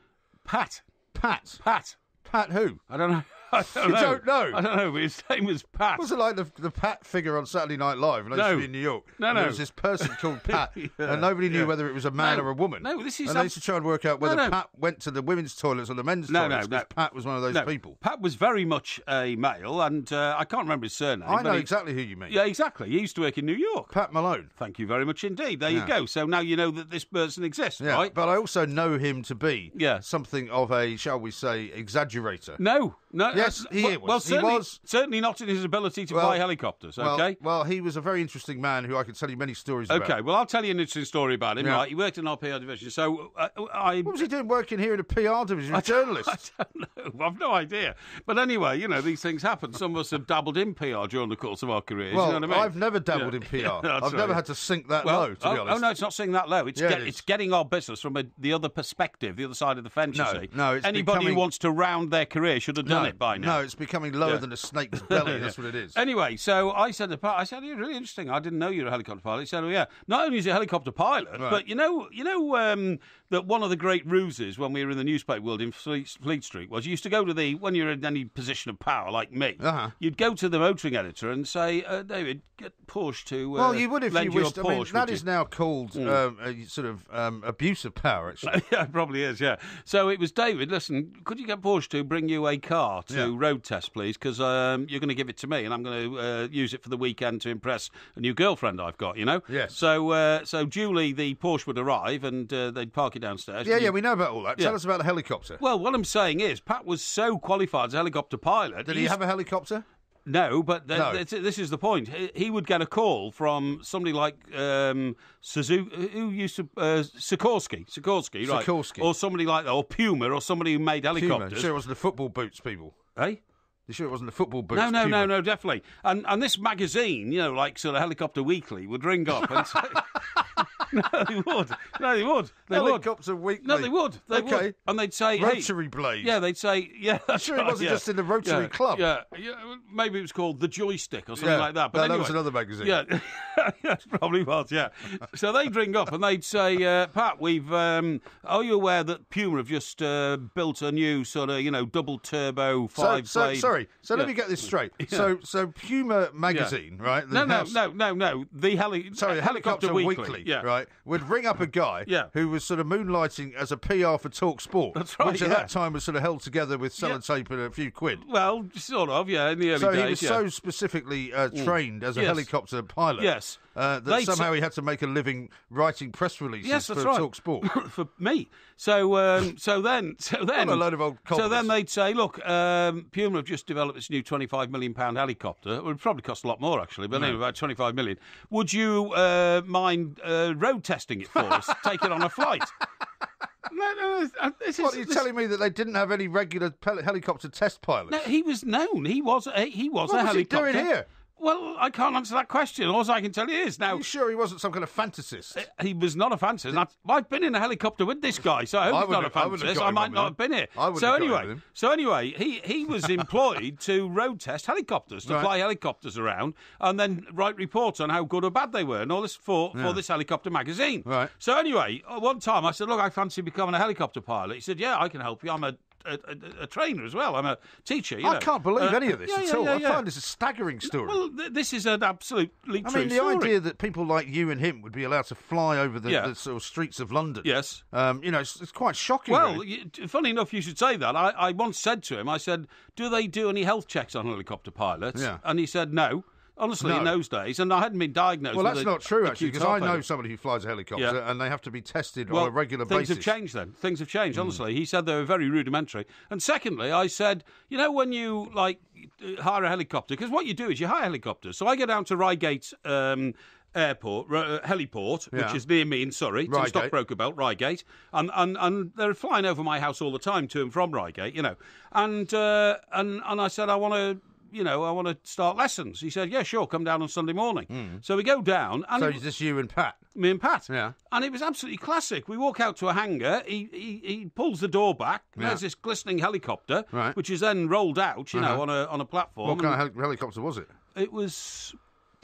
Pat. Pat. Pat. Pat who? I don't know. [LAUGHS] I don't You know. don't know? I don't know, but his name was Pat. Was it like the, the Pat figure on Saturday Night Live when I used No. to be in New York? No, And There was this person called [LAUGHS] Pat, Yeah, and nobody knew yeah. whether it was a man No, or a woman. no, this is And they used to try and work out whether no. Pat went to the women's toilets or the men's No, no, toilets. 'cause no. Pat was one of those no, people. Pat was very much a male, and uh, I can't remember his surname. I know he- exactly who you mean. Yeah, exactly. He used to work in New York. Pat Malone. Thank you very much indeed. There you go. So now you know that this person exists, Yeah, right? but I also know him to be Yeah. something of a, shall we say, exaggerator. No, no. Yes, uh, he well, was. Well, He certainly, was. certainly not in his ability to Well, fly helicopters. Okay. well, he was a very interesting man who I could tell you many stories about. Okay, well, I'll tell you an interesting story about him. Yeah. Right, he worked in our PR division. So uh, I, What was he doing working here in a PR division? A [LAUGHS] journalist. [LAUGHS] I don't know. I've no idea. But anyway, you know, these things happen. Some of us have dabbled in PR during the course of our careers. Well, you know what I mean? have never dabbled Yeah. in PR. Yeah, I've never [LAUGHS] had to sink that well, low, to oh, be honest. oh, no, it's not sinking that low. It's get, it it's getting our business from a, the other perspective, the other side of the fence. No, you see. no, it's anybody becoming- who wants to round their career should have done no, it by now. No, it's becoming lower Yeah. than a snake's [LAUGHS] belly. That's what it is. Anyway, so I said to Pat, I said, "You're really interesting. I didn't know you were a helicopter pilot." He said, "Oh yeah. Not only is he a helicopter pilot, Right. but you know, you know um, that one of the great ruses when we were in the newspaper world in Fleet, Fleet Street was you used to go to the when you're in any position of power like me, Uh-huh. you'd go to the motoring editor and say, uh, "David, get Porsche to." Uh, well, you would if you a wished. I mean, that is you?" now called um, a sort of um, abuse of power, actually. [LAUGHS] yeah, it probably is. Yeah. So it was David. Listen, could you get Porsche to bring you a car to Yeah. road test, please? Because um, you're going to give it to me, and I'm going to uh, use it for the weekend to impress a new girlfriend I've got. You know. Yes. So uh, so Julie, the Porsche would arrive, and uh, they'd park it downstairs. yeah, yeah, we know about all that. Yeah. Tell us about the helicopter. Well, what I'm saying is, Pat was so qualified as a helicopter pilot. Did he have a helicopter? No, but th- No. th- this is the point. He- He would get a call from somebody like um, Suzuki, who used to uh, Sikorsky, Sikorsky, right? Sikorsky. or somebody like that, or Puma, or somebody who made helicopters. You sure it wasn't the football boots people? Eh? You sure it wasn't the football boots? No, no, no, no, definitely. And and this magazine, you know, like sort of Helicopter Weekly, would ring up and say, [LAUGHS] "No, they would. No, they would. They would. Helicopter Weekly. No, they would. They Okay. would. And they'd say, hey, Rotary Blade. Yeah, they'd say, yeah, that's Sure it wasn't yeah. just in the Rotary yeah, Club? Yeah, yeah, maybe it was called the Joystick or something Yeah. like that. But No, anyway, that was another magazine. Yeah, [LAUGHS] yes, probably was. Yeah. So they'd ring up and they'd say, uh, Pat, we've. Um, are you aware that Puma have just uh, built a new sort of, you know, double turbo So, five so blade? Sorry. So let me get this straight. [LAUGHS] So, so Puma magazine, right? the No, no, house- no, no, no. The heli- Sorry, helicopter, Weekly, Yeah. right, would ring up a guy [LAUGHS] Yeah. who was sort of moonlighting as a PR for Talk Sport, That's right, which at yeah. that time was sort of held together with sellotape and a few quid. Well, sort of. Yeah, in the early So days. he was yeah. so specifically uh, trained as a Yes. helicopter pilot Yes. Uh, that They'd somehow say- he had to make a living writing press releases Yes, for that's right. Talk Sport. [LAUGHS] for me. So, um, [LAUGHS] so then, so then, What a load of old so then they'd say, look, um, Puma have just developed this new twenty-five million pound helicopter. It would probably cost a lot more actually, but anyway, about twenty-five million. Would you uh, mind uh, road testing it for us? [LAUGHS] Take it on a flight. No, no, uh, this is, What, are you this- telling me that they didn't have any regular pel- helicopter test pilots? No, he was known. He was. A, he was What a was he helicopter. doing here? Well, I can't answer that question. All I can tell you is now Are you sure he wasn't some kind of fantasist? he was not a fantasist. I've, I've been in a helicopter with this guy, so I hope I he's not a wouldn't- I fantasist. I, might not have been here. I so have got in anyway, him. so anyway, he, he was employed to road test helicopters, to Right. fly helicopters around, and then write reports on how good or bad they were, and all this for for this helicopter magazine. Right. So anyway, uh, one time I said, "Look, I fancy becoming a helicopter pilot." He said, "Yeah, I can help you. I'm a." A, a, a trainer as well. I'm a teacher. You I know. can't believe Uh, any of this yeah, at yeah, all. yeah, I find this a staggering story. Well, th- this is an absolutely I true mean, the story. idea that people like you and him would be allowed to fly over the, the sort of streets of London. Yes. Um, you know, it's, it's quite shocking. Well, really. y- funny enough, you should say that. I, I once said to him, I said, "Do they do any health checks on helicopter pilots?" Yeah. And he said, "No." Honestly, in those days, and I hadn't been diagnosed. Well, that's a- not true, actually, because I know somebody who flies a helicopter Yeah. and they have to be tested Well, on a regular things basis. Things have changed then. Things have changed, Hmm. honestly. He said they were very rudimentary. And secondly, I said, you know, when you, like, hire a helicopter, because what you do is you hire helicopters. So I go down to Reigate um, Airport, uh, heliport, Yeah. which is near me in Surrey, in Reigate. Stockbroker Belt, Reigate, and, and and they're flying over my house all the time to and from Reigate, you know. And uh, and and I said I want to. You know, I want to start lessons. He said, "Yeah, sure, come down on Sunday morning." So we go down, and. So it- it's just you and Pat. me and Pat. Yeah. And it was absolutely classic. We walk out to a hangar. He he, he pulls the door back. Yeah. There's this glistening helicopter, Right. which is then rolled out, you know, Uh-huh. on a on a platform. What kind of hel- helicopter was it? It was.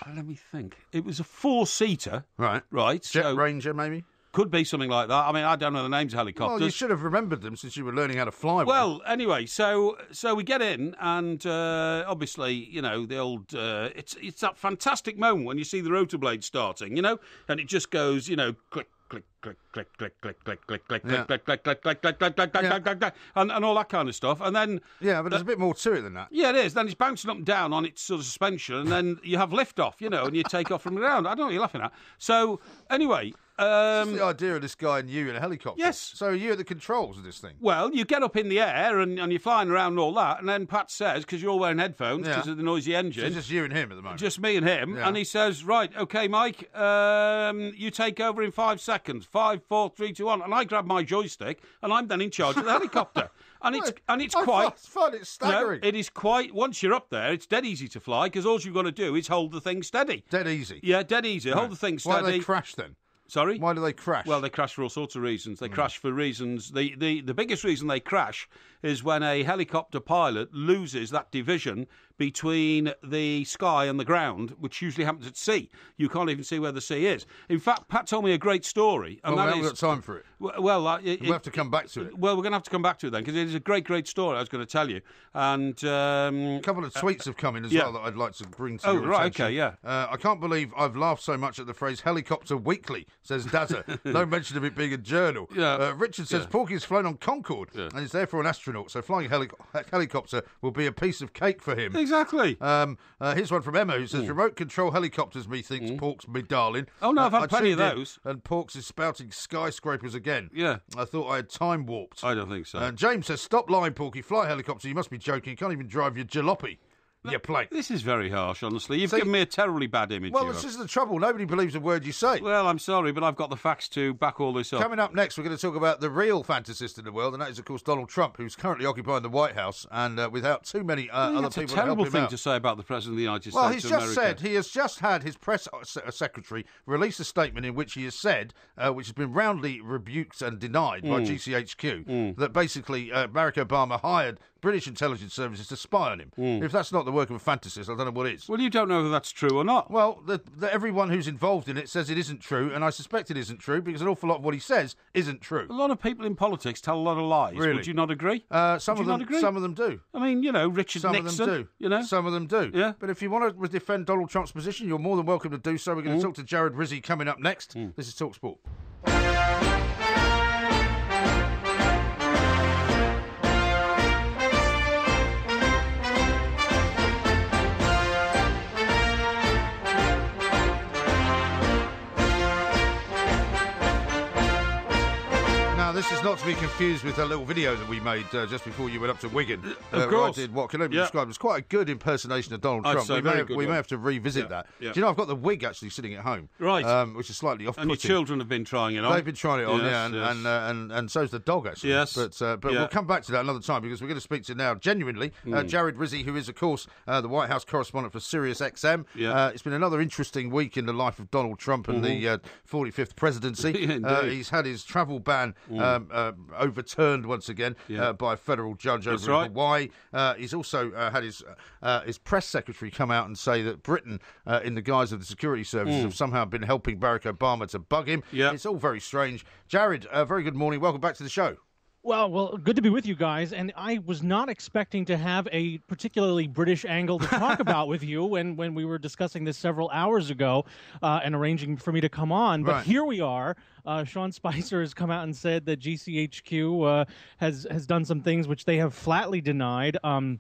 Let me think. It was a four seater. Right. Right. Jet so Ranger, maybe? Could be something like that. I mean, I don't know the names of helicopters. Well, you should have remembered them since you were learning how to fly. one. Well, anyway, so so we get in, and uh, obviously, you know, the old uh, it's it's that fantastic moment when you see the rotor blade starting, you know, and it just goes, you know, click. Click, click, click, click, click, click, click, click, click, click, click, click, click, click, click, click, Yeah. click, click, click, and, and all that kind of stuff. And then, yeah, but there's a bit more to it than that. yeah, it is. Then it's bouncing up and down on its sort of suspension, and then you have lift off, you know, and you take off from the ground. I don't know what you're laughing at. So, anyway, um, the idea of this guy and you in a helicopter? Yes. So you at the controls of this thing? Well, you get up in the air and, and you're flying around and all that, and then Pat says, because you're all wearing headphones Yeah. because of the noisy So engine, it's just you and him at the moment. just me and him, Yeah. and he says, "Right, okay, Mike, um, you take over in five seconds. Five, four, three, two, one. And I grab my joystick, and I'm then in charge of the helicopter. [LAUGHS] And it's and it's I quite. It's fun. It's No, staggering. it is quite. Once you're up there, it's dead easy to fly because all you've got to do is hold the thing steady. Dead easy. Yeah, dead easy. Hold the thing steady. Why they crash then? Sorry. Why do they crash? Well, they crash for all sorts of reasons. They hmm. crash for reasons. The, the, the biggest reason they crash is when a helicopter pilot loses that division between the sky and the ground, which usually happens at sea. You can't even see where the sea is. In fact, Pat told me a great story. And well, we haven't is- got time for it. well, uh, it, We'll have to come back to it. well, we're going to have to come back to it then because it is a great, great story. I was going to tell you, and um, A couple of tweets have come in as yeah. well that I'd like to bring to Oh, your right, attention. okay, yeah. Uh, I can't believe I've laughed so much at the phrase helicopter weekly, says Dazza. [LAUGHS] no mention of it being a journal. Yeah. Uh, Richard says Porky has flown on Concorde and is therefore an astronaut, so flying a heli- [LAUGHS] helicopter will be a piece of cake for him. exactly. Um, uh, here's one from Emma who says, Remote control helicopters, methinks, Pork's me darling. Oh, no, I've had plenty of tuned in, those. And Pork's is spouting skyscrapers again. Yeah. I thought I had time warped. I don't think so. And James says, Stop lying, Porky. Fly a helicopter. You must be joking. You can't even drive your jalopy. You plate. this is very harsh, honestly. You've See- given me a terribly bad image. Well, here. this is the trouble. Nobody believes a word you say. Well, I'm sorry, but I've got the facts to back all this up. Coming up next, we're going to talk about the real fantasist in the world, and that is, of course, Donald Trump, who's currently occupying the White House, and uh, without too many uh, other a people to help terrible him thing out. to say about the President of the United Well, States he's of just America. said he has just had his press uh, secretary release a statement in which he has said, uh, which has been roundly rebuked and denied Hmm. by GCHQ, that basically uh, Barack Obama hired British intelligence services to spy on him. Hmm. If that's not the work of a fantasist, I don't know what is. Well, you don't know whether that's true or not. Well, the, the, everyone who's involved in it says it isn't true, and I suspect it isn't true because an awful lot of what he says isn't true. A lot of people in politics tell a lot of lies. Really? Would you not agree? Uh, some Would of them, agree? some of them do. I mean, you know, Richard Some Nixon. of them do. You know, some of them do. Yeah. Mm. But if you want to defend Donald Trump's position, you're more than welcome to do so. We're going to talk to Jared Rizzi coming up next. This is Talk this is not to be confused with a little video that we made uh, just before you went up to Wigan. Of uh, course. I did what can only be Yeah. described as quite a good impersonation of Donald I'd Trump. say we may, have, we may have to revisit Yeah, that. yeah. Do you know, I've got the wig actually sitting at home. Right. Um, which is slightly off and your children have been trying it on. They've been trying it on, Yes, yeah, and yes. and, uh, and and so's the dog actually. Yes. but uh, but we'll come back to that another time because we're going to speak to now genuinely uh, Hmm. Jared Rizzi, who is of course uh, the White House correspondent for Sirius XM. Yeah. Uh, it's been another interesting week in the life of Donald Trump and the uh, 45th presidency. Mm-hmm. Uh, [LAUGHS] he's had his travel ban um, uh, overturned once again Yeah. uh, by a federal judge That's over in right. Hawaii. Uh, he's also uh, had his uh, his press secretary come out and say that Britain, uh, in the guise of the security services, have somehow been helping Barack Obama to bug him. Mm. Yeah. It's all very strange. Jared, uh, very good morning. Welcome back to the show. Well, well, good to be with you guys. And I was not expecting to have a particularly British angle to talk [LAUGHS] about with you when, when we were discussing this several hours ago uh, and arranging for me to come on. But Right. here we are. Uh, Sean Spicer has come out and said that GCHQ uh, has has done some things which they have flatly denied. Um,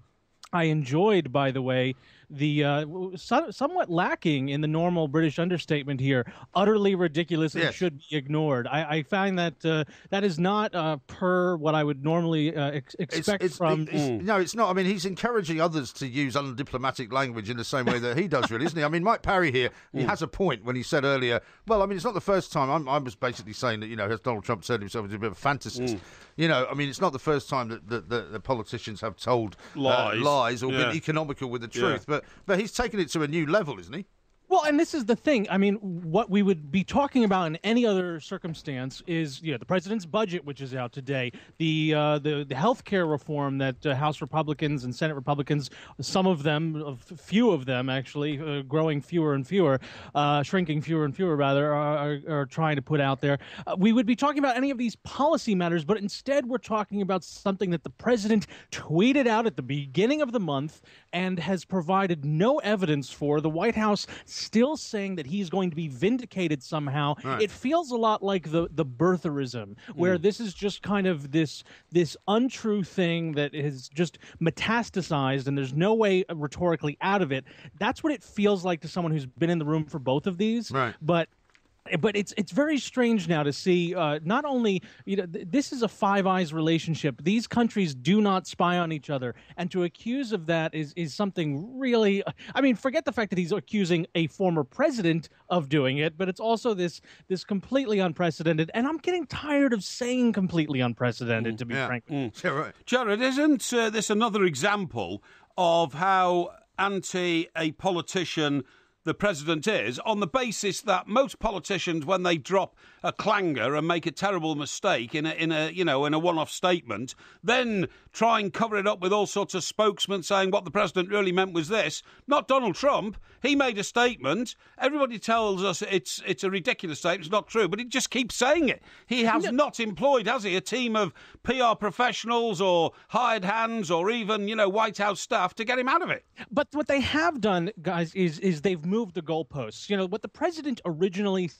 I enjoyed, by the way, the uh, so, somewhat lacking in the normal British understatement here. Utterly ridiculous and Yes. should be ignored. I, I find that uh, that is not uh, per what I would normally uh, ex- expect from. it's- Mm. no, it's not. I mean, he's encouraging others to use undiplomatic language in the same way that he does, really, isn't he? I mean, Mike Parry here, he Mm. has a point when he said earlier, well, I mean, it's not the first time. I'm, I was basically saying that, you know, has Donald Trump turned himself into a bit of a fantasist? Mm. You know, I mean, it's not the first time that, that, that the politicians have told uh, Lies. lies or Yeah. been economical with the Yeah. truth, but, but he's taken it to a new level, isn't he? Well, and this is the thing. I mean, what we would be talking about in any other circumstance is, you know, the president's budget, which is out today, the uh, the the health care reform that uh, House Republicans and Senate Republicans, some of them, a few of them actually, uh, growing fewer and fewer, uh, shrinking fewer and fewer rather, are, are, are trying to put out there. Uh, we would be talking about any of these policy matters, but instead we're talking about something that the president tweeted out at the beginning of the month and has provided no evidence for. The White House still saying that he's going to be vindicated somehow. It feels a lot like the the birtherism, where mm. this is just kind of this this untrue thing that has just metastasized, and there's no way rhetorically out of it. That's what it feels like to someone who's been in the room for both of these. Right. But but it's it's very strange now to see uh, not only you know th- this is a Five Eyes relationship. These countries do not spy on each other, and to accuse of that is is something really. I mean, forget the fact that he's accusing a former president of doing it, but it's also this this completely unprecedented. And I'm getting tired of saying completely unprecedented. to be Yeah. frank. Yeah, right. Jared, isn't uh, this another example of how anti a politician the president is on the basis that most politicians, when they drop a clanger and make a terrible mistake in a, in a you know in a one-off statement, then try and cover it up with all sorts of spokesmen saying what the president really meant was this. Not Donald Trump. He made a statement. Everybody tells us it's it's a ridiculous statement. It's not true, but he just keeps saying it. He has not employed, has he, a team of PR professionals or hired hands or even you know White House staff to get him out of it. But what they have done, guys, is is they've moved the goalposts. You know what the president originally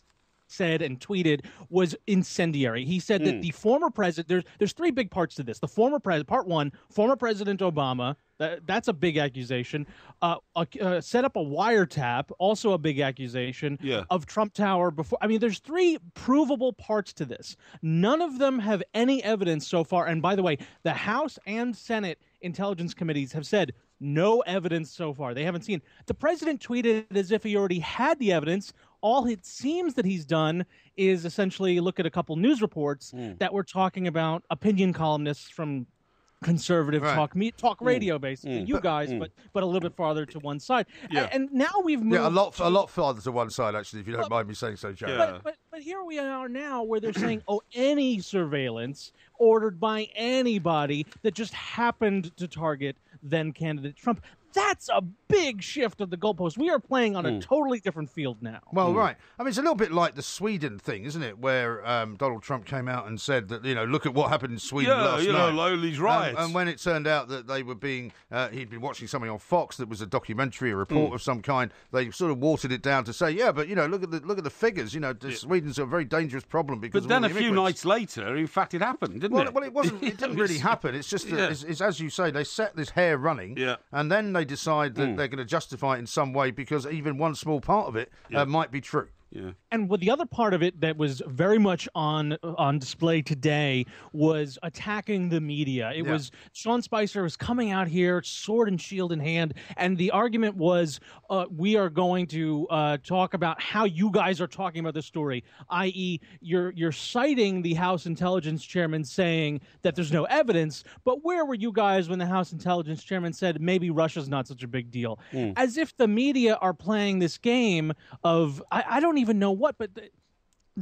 said and tweeted was incendiary. He said that the former president there's there's three big parts to this. The former president, part one, former President Obama. That, that's a big accusation. Uh, uh, uh, set up a wiretap, also a big accusation Yeah. of Trump Tower before. I mean, there's three provable parts to this. None of them have any evidence so far. And by the way, the House and Senate intelligence committees have said no evidence so far. They haven't seen. The president tweeted as if he already had the evidence. All it seems that he's done is essentially look at a couple news reports Hmm. that were talking about opinion columnists from conservative Right. talk me Hmm. talk radio basically you guys but but a little bit farther to one side Yeah. A- and, now we've moved Yeah, a lot, to- a lot farther to one side, actually, if you don't mind me saying so, Jared. Yeah. but, but but here we are now where they're saying, oh, any surveillance ordered by anybody that just happened to target then candidate Trump. That's a big shift of the goalpost. We are playing on Hmm. a totally different field now. Well, right. I mean, it's a little bit like the Sweden thing, isn't it? Where um, Donald Trump came out and said that, you know, look at what happened in Sweden Yeah, last you know, night. like these Um, riots. and when it turned out that they were being, uh, he'd been watching something on Fox that was a documentary, a Hmm. report of some kind. They sort of watered it down to say, yeah, but you know, look at the look at the figures. You know, Sweden's a very dangerous problem because. But of then all a few nights later, in fact, it happened, didn't Well, it? well, it wasn't. It [LAUGHS] didn't really happen. It's just that, Yeah. it's, it's as you say. They set this hair running, Yeah. and then they decide that they're going to justify it in some way because even one small part of it uh, might be true. Yeah. And with the other part of it that was very much on on display today was attacking the media. It Yeah. was Sean Spicer was coming out here, sword and shield in hand, and the argument was, uh, we are going to uh, talk about how you guys are talking about the story, i.e., you're you're citing the House Intelligence Chairman saying that there's no evidence, but where were you guys when the House Intelligence Chairman said maybe Russia's not such a big deal? As if the media are playing this game of I, I don't even know what, but. th-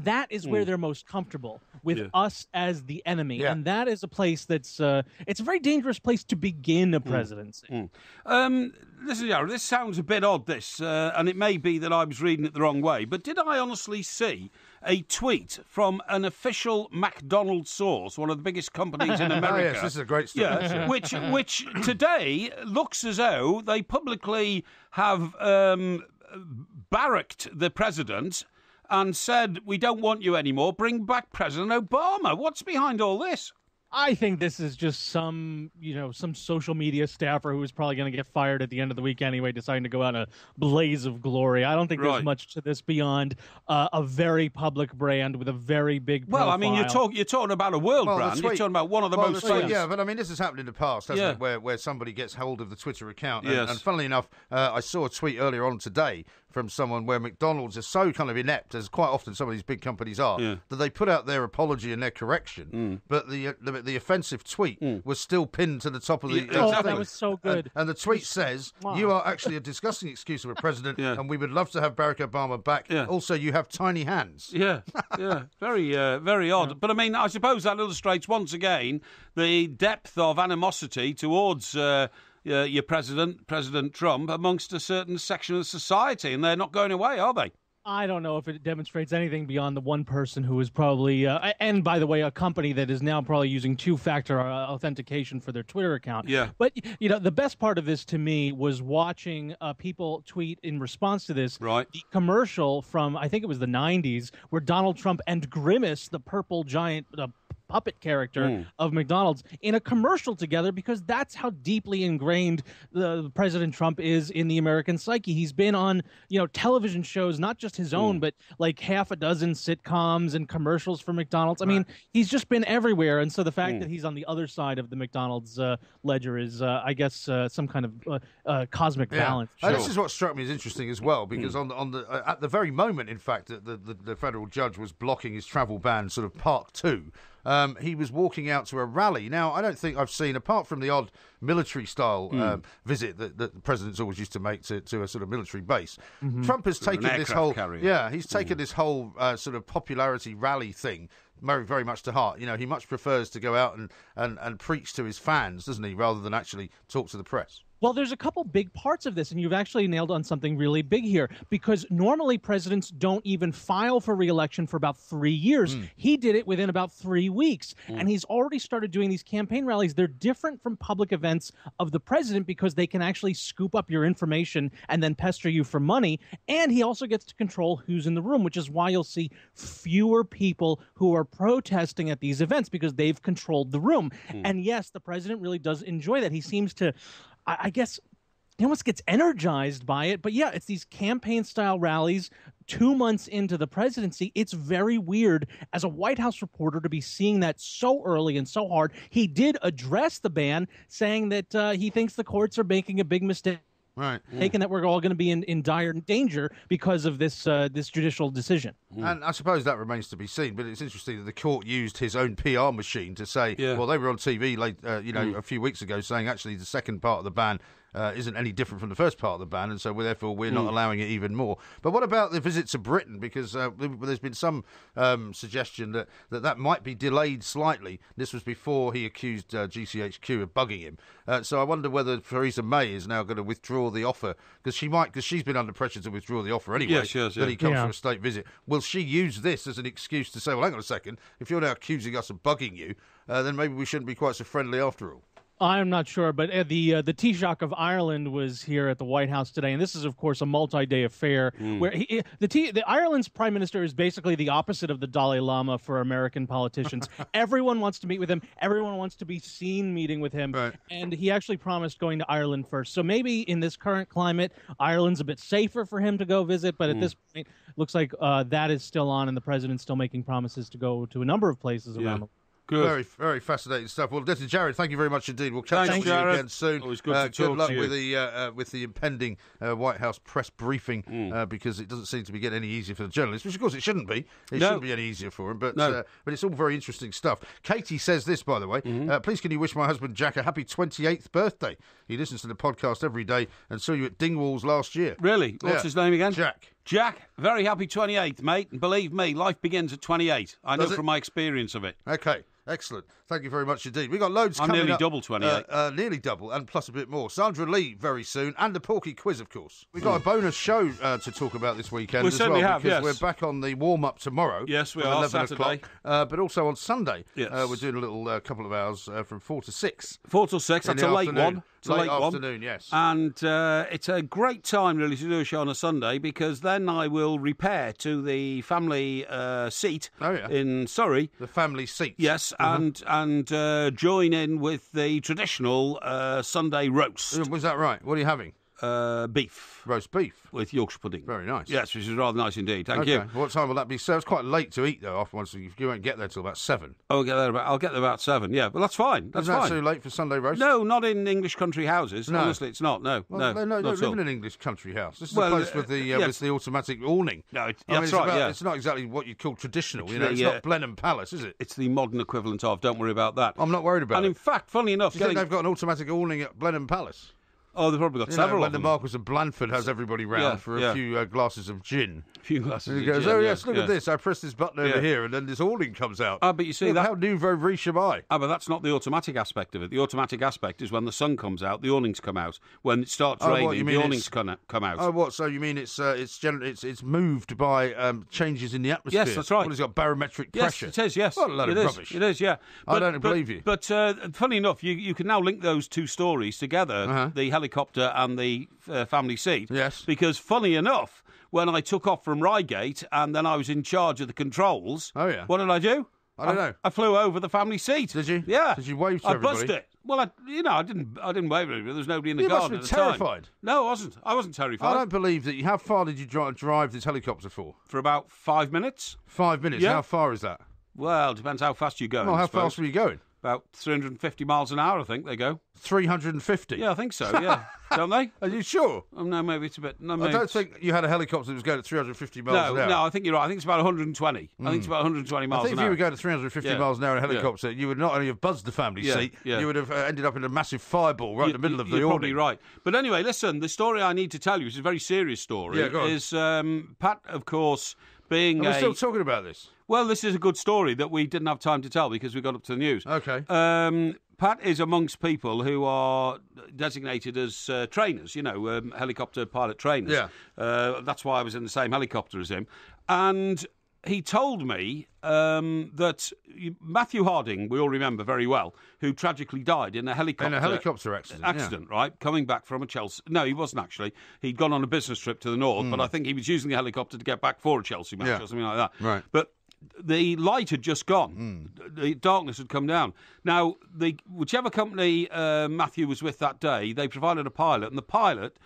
that is where they're most comfortable with Yeah. us as the enemy, Yeah. and that is a place that's uh, it's a very dangerous place to begin a presidency. Um, listen, Jared, this sounds a bit odd, this, uh, and it may be that I was reading it the wrong way, but did I honestly see a tweet from an official McDonald's source, one of the biggest companies in America? [LAUGHS] Oh, yes, this is a great story. Yeah, which [LAUGHS] which today looks as though they publicly have um, barracked the president and said, "We don't want you anymore. Bring back President Obama." What's behind all this? I think this is just some, you know, some social media staffer who is probably going to get fired at the end of the week anyway, deciding to go out in a blaze of glory. I don't think Right. there's much to this beyond uh, a very public brand with a very big. Well, I mean, you're talking you're talking about a world Well, the brand. You're talking about one of the well, most the tweet, famous. Yeah, but I mean, this has happened in the past, hasn't Yeah. it? Where where somebody gets hold of the Twitter account. And, Yes. and funnily enough, uh, I saw a tweet earlier on today from someone where McDonald's is so kind of inept, as quite often some of these big companies are, Yeah. that they put out their apology and their correction, Mm. but the, uh, the the offensive tweet was still pinned to the top of the. Yeah, uh, Oh, exactly. that was so and, good. and the tweet says, Wow. "You are actually a disgusting excuse of a president, [LAUGHS] Yeah. and we would love to have Barack Obama back. Also, you have tiny hands." Yeah, yeah, very, uh, very odd. But I mean, I suppose that illustrates once again the depth of animosity towards uh, uh, your president, President Trump, amongst a certain section of society, and they're not going away, are they? I don't know if it demonstrates anything beyond the one person who is probably, uh, and by the way, a company that is now probably using two-factor uh, authentication for their Twitter account. Yeah. But you know, the best part of this to me was watching uh, people tweet in response to this. Right. The commercial from I think it was the '90s where Donald Trump and Grimace, the purple giant. Uh, puppet character Hmm. of McDonald's in a commercial together because that's how deeply ingrained the President Trump is in the American psyche. He's been on, you know, television shows, not just his Hmm. own, but like half a dozen sitcoms and commercials for McDonald's. I mean, he's just been everywhere. And so the fact Hmm. that he's on the other side of the McDonald's uh, ledger is, uh, I guess, uh, some kind of uh, uh, cosmic balance. And this is what struck me as interesting as well, because on the, on the uh, at the very moment, in fact, that the, the, the federal judge was blocking his travel ban, sort of part two. Um, he was walking out to a rally. Now, I don't think I've seen, apart from the odd military style um, visit that, that the presidents always used to make to, to a sort of military base, Trump has taken this whole carrier. yeah, he's taken this whole uh, sort of popularity rally thing very, very much to heart. You know, he much prefers to go out and, and, and preach to his fans, doesn't he, rather than actually talk to the press. Well, there's a couple big parts of this, and you've actually nailed on something really big here. Because normally presidents don't even file for reelection for about three years. Hmm. He did it within about three weeks, hmm. and he's already started doing these campaign rallies. They're different from public events of the president because they can actually scoop up your information and then pester you for money. And he also gets to control who's in the room, which is why you'll see fewer people who are protesting at these events because they've controlled the room. Hmm. And yes, the president really does enjoy that. He seems to. I, I guess he almost gets energized by it. But yeah, it's these campaign style rallies two months into the presidency. It's very weird as a White House reporter to be seeing that so early and so hard. He did address the ban, saying that uh, he thinks the courts are making a big mistake. Right. Taking that we're all going to be in, in dire danger because of this uh, this judicial decision. And I suppose that remains to be seen. But it's interesting that the court used his own PR machine to say, Yeah. well, they were on TV late, uh, you know, a few weeks ago saying actually the second part of the ban. Uh, isn't any different from the first part of the ban, and so we're, therefore we're not allowing it even more. But what about the visit to Britain? Because uh, there- there's been some um, suggestion that, that that might be delayed slightly. This was before he accused uh, GCHQ of bugging him. Uh, so I wonder whether Theresa May is now going to withdraw the offer because she might, because she's been under pressure to withdraw the offer anyway. Yeah, she has, that he comes Yeah. for a state visit. Will she use this as an excuse to say, well, hang on a second, if you're now accusing us of bugging you, uh, then maybe we shouldn't be quite so friendly after all? I'm not sure, but uh, the uh, the Taoiseach of Ireland was here at the White House today, and this is, of course, a multi-day affair. Where he, he- the T, the Ireland's prime minister is basically the opposite of the Dalai Lama for American politicians. [LAUGHS] Everyone wants to meet with him. Everyone wants to be seen meeting with him, Right. and he actually promised going to Ireland first. So maybe in this current climate, Ireland's a bit safer for him to go visit. But at this point, looks like uh, that is still on, and the president's still making promises to go to a number of places around the Good. Very, very fascinating stuff. Well, Dr. Jared, thank you very much indeed. We'll catch Thanks, up with you again soon. Always good uh, to talk luck to you. with the uh, uh, with the impending uh, White House press briefing Mm. uh, because it doesn't seem to be getting any easier for the journalists, which of course it shouldn't be. It No. shouldn't be any easier for them, but No. uh, but it's all very interesting stuff. Katie says this, by the way. Mm-hmm. Uh, please, can you wish my husband Jack a happy 28th birthday? He listens to the podcast every day and saw you at Dingwalls last year. Really? What's Yeah. his name again? Jack. Jack, very happy 28th, mate. And believe me, life begins at 28. I know it? from my experience of it. Okay, excellent. Thank you very much indeed. We've got loads I'm coming nearly up. double 28. Uh, uh, nearly double, and plus a bit more. Sandra Lee very soon, and the Porky Quiz, of course. We've got a bonus show uh, to talk about this weekend We as certainly well, have, because yes. we're back on the warm-up tomorrow. Yes, we are, 11 Saturday. o'clock, uh, but also on Sunday. Yes. Uh, we're doing a little uh, couple of hours uh, from 4 to 6. Four till six. In That's a late afternoon. one. It's Late late one. afternoon, yes. And uh, it's a great time, really, to do a show on a Sunday because then I will repair to the family uh, seat Oh, yeah. in Surrey. The family seat. Yes, and and uh, join in with the traditional uh, Sunday roast. Uh, Was that right? What are you having? Uh, beef Roast beef. with Yorkshire pudding. Very nice. Yes, which is rather nice indeed. Thank Okay. you. What time will that be? So it's quite late to eat though. After once you, won't get there till about seven. I'll get there about. I'll get there about seven. Yeah, but that's fine. That's Is that fine. too late for Sunday roast? No, not in English country houses. No. Honestly, it's not. No, Well, no, no, no, not don't at live in an English country house. This is Well, the place uh, with the uh, yeah. with the automatic awning. No, it- I mean, that's it's right, about- yeah. It's not exactly what you'd call traditional. You know, it's the, uh, not Blenheim Palace, is it? It's the modern equivalent of. Don't worry about that. I'm not worried about and it. in fact, funny enough, Do you think they've got an automatic awning at Blenheim Palace? Oh, they've probably got You know, several when of the. Marquis of Blandford has everybody round Yeah, for a yeah. few uh, glasses of gin. A [LAUGHS] few glasses. And he goes, gin, "Oh yeah, yes, look yeah. at this! I press this button over here, and then this awning comes out." Ah, but you see Well, that. how nouveau riche am I? Ah, but that's not the automatic aspect of it. The automatic aspect is when the sun comes out, the awnings come out. When it starts Oh, raining, you the awnings come out- Oh, what? So you mean it's uh, it's, gen- it's it's moved by um, changes in the atmosphere? Yes, that's right. Well, it's got barometric Yes, pressure. it is. Yes, What a load it of is. rubbish. It is. Yeah, I don't but- believe you. But uh, funny enough, you you can now link those two stories together: Uh-huh. the helicopter and the uh, family seat. Yes. Because funny enough, when I took off from Reigate and then I was in charge of the controls. Oh, yeah. What did I do? I don't know. I flew over the family seat. Did you? Yeah. Did you wave to I everybody? buzzed it. Well, I, you know, I didn't. I didn't wave at anybody. There was nobody in the You must garden have at been the time. terrified. No, I wasn't. I wasn't terrified. I don't believe that. You, how far did you dri- drive this helicopter for? For about five minutes. Five minutes. Yeah. How far is that? Well, depends how fast you go. Well, how fast were you going? About 350 miles an hour, I think they go. 350. Yeah, I think so. Yeah, [LAUGHS] don't they? Are you sure? Oh, no, maybe it's a bit. No, I don't think you had a helicopter that was going at 350 miles No, an hour. no, I think you're right. I think it's about 120. I think it's about 120 miles I think an if you were going to 350 Yeah. miles an hour in a Yeah. helicopter, you would not only have buzzed the family Yeah, seat, yeah. you would have uh, ended up in a massive fireball right in the middle of the You're awning. probably right. But anyway, listen, the story I need to tell you, which is a very serious story, Yeah, go on. is um, Pat, of course, being And we're a. still talking about this. Well, this is a good story that we didn't have time to tell because we got up to the news. Okay. Um, Pat is amongst people who are designated as uh, trainers, you know, um, helicopter pilot trainers. Yeah. Uh, that's why I was in the same helicopter as him. And he told me um, that Matthew Harding, we all remember very well, who tragically died in a helicopter. In a helicopter accident, yeah. Accident, right? Coming back from a Chelsea. No, he wasn't actually. He'd gone on a business trip to the north, but I think he was using the helicopter to get back for a Chelsea match. Yeah. or something like that. Right. But the light had just gone. The darkness had come down. Now, the whichever company uh, Matthew was with that day, they provided a pilot, and the pilot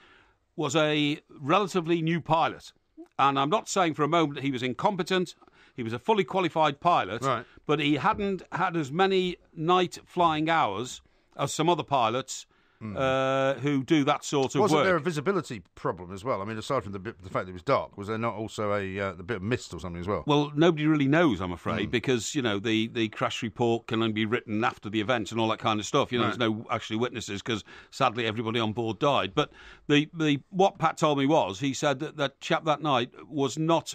was a relatively new pilot. And I'm not saying for a moment that he was incompetent. He was a fully qualified pilot, Right. but he hadn't had as many night flying hours as some other pilots uh, who do that sort of Wasn't work. there a visibility problem as well? I mean, aside from the, bit, the fact that it was dark, was there not also a, uh, a bit of mist or something as well? Well, nobody really knows, I'm afraid, Hmm. because you know the, the crash report can only be written after the event and all that kind of stuff. You know, Right. there's no actually witnesses because sadly everybody on board died. But the the what Pat told me was he said that that chap that night was not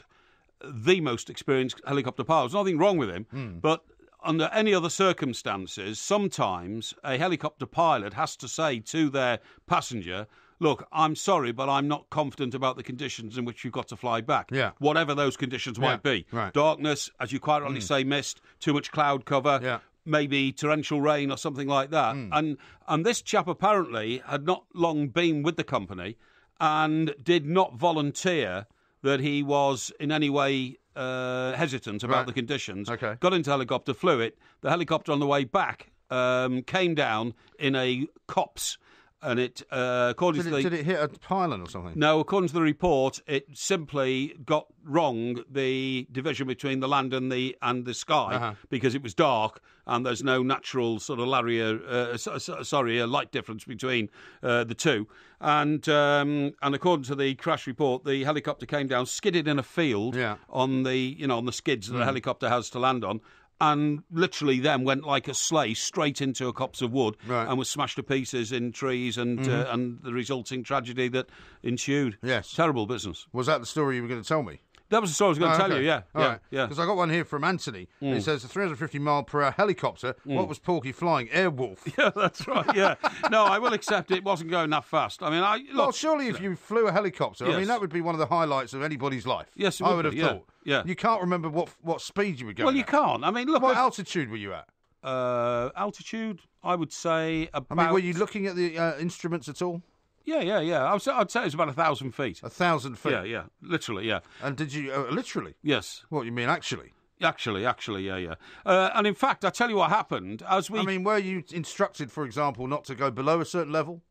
the most experienced helicopter pilot. There's nothing wrong with him, Hmm. but under any other circumstances, sometimes a helicopter pilot has to say to their passenger, Look, I'm sorry, but I'm not confident about the conditions in which you've got to fly back. Yeah. Whatever those conditions might be. right. Darkness, as you quite rightly mm. say, mist, too much cloud cover, Yeah. maybe torrential rain or something like that. Mm. And and this chap apparently had not long been with the company and did not volunteer that he was in any way uh, hesitant about Right. the conditions. Okay. Got into the helicopter, flew it. The helicopter on the way back um, came down in a copse. And it, uh, according Did to it, the did it hit a pylon or something? no, according to the report, it simply got wrong the division between the land and the and the sky Uh-huh. because it was dark and there's no natural sort of laria, uh, so, so- sorry, a light difference between uh, the two. And um, and according to the crash report, the helicopter came down, skidded in a field Yeah. on the you know on the skids that a helicopter has to land on. And literally, then went like a sleigh straight into a copse of wood, Right. and was smashed to pieces in trees, and uh, and the resulting tragedy that ensued. Yes. terrible business. Was that the story you were going to tell me? That was the story I was going to tell you. Yeah, yeah, yeah. Mm. Because I got one here from Anthony. It says a 350 mile per hour helicopter. What was Porky flying? Airwolf. [LAUGHS] Yeah, that's right. Yeah, no, I will accept it wasn't going that fast. I mean, I Well, surely if you flew a helicopter, I mean that would be one of the highlights of anybody's life. Yes, it I would would have be, yeah, thought. yeah. You can't remember what what speed you were going. Well, you at. can't. I mean, look. What I've- altitude were you at? uh, altitude, I would say about. I mean, were you looking at the uh, instruments at all? Yeah, yeah, yeah. I would say, I'd say it's about a thousand feet. A thousand feet. Yeah, yeah. Literally, yeah. And did you uh, literally? Yes. What you mean actually? Actually, actually, yeah, yeah. Uh, and in fact, I tell you what happened as we. I mean, were you instructed, for example, not to go below a certain level?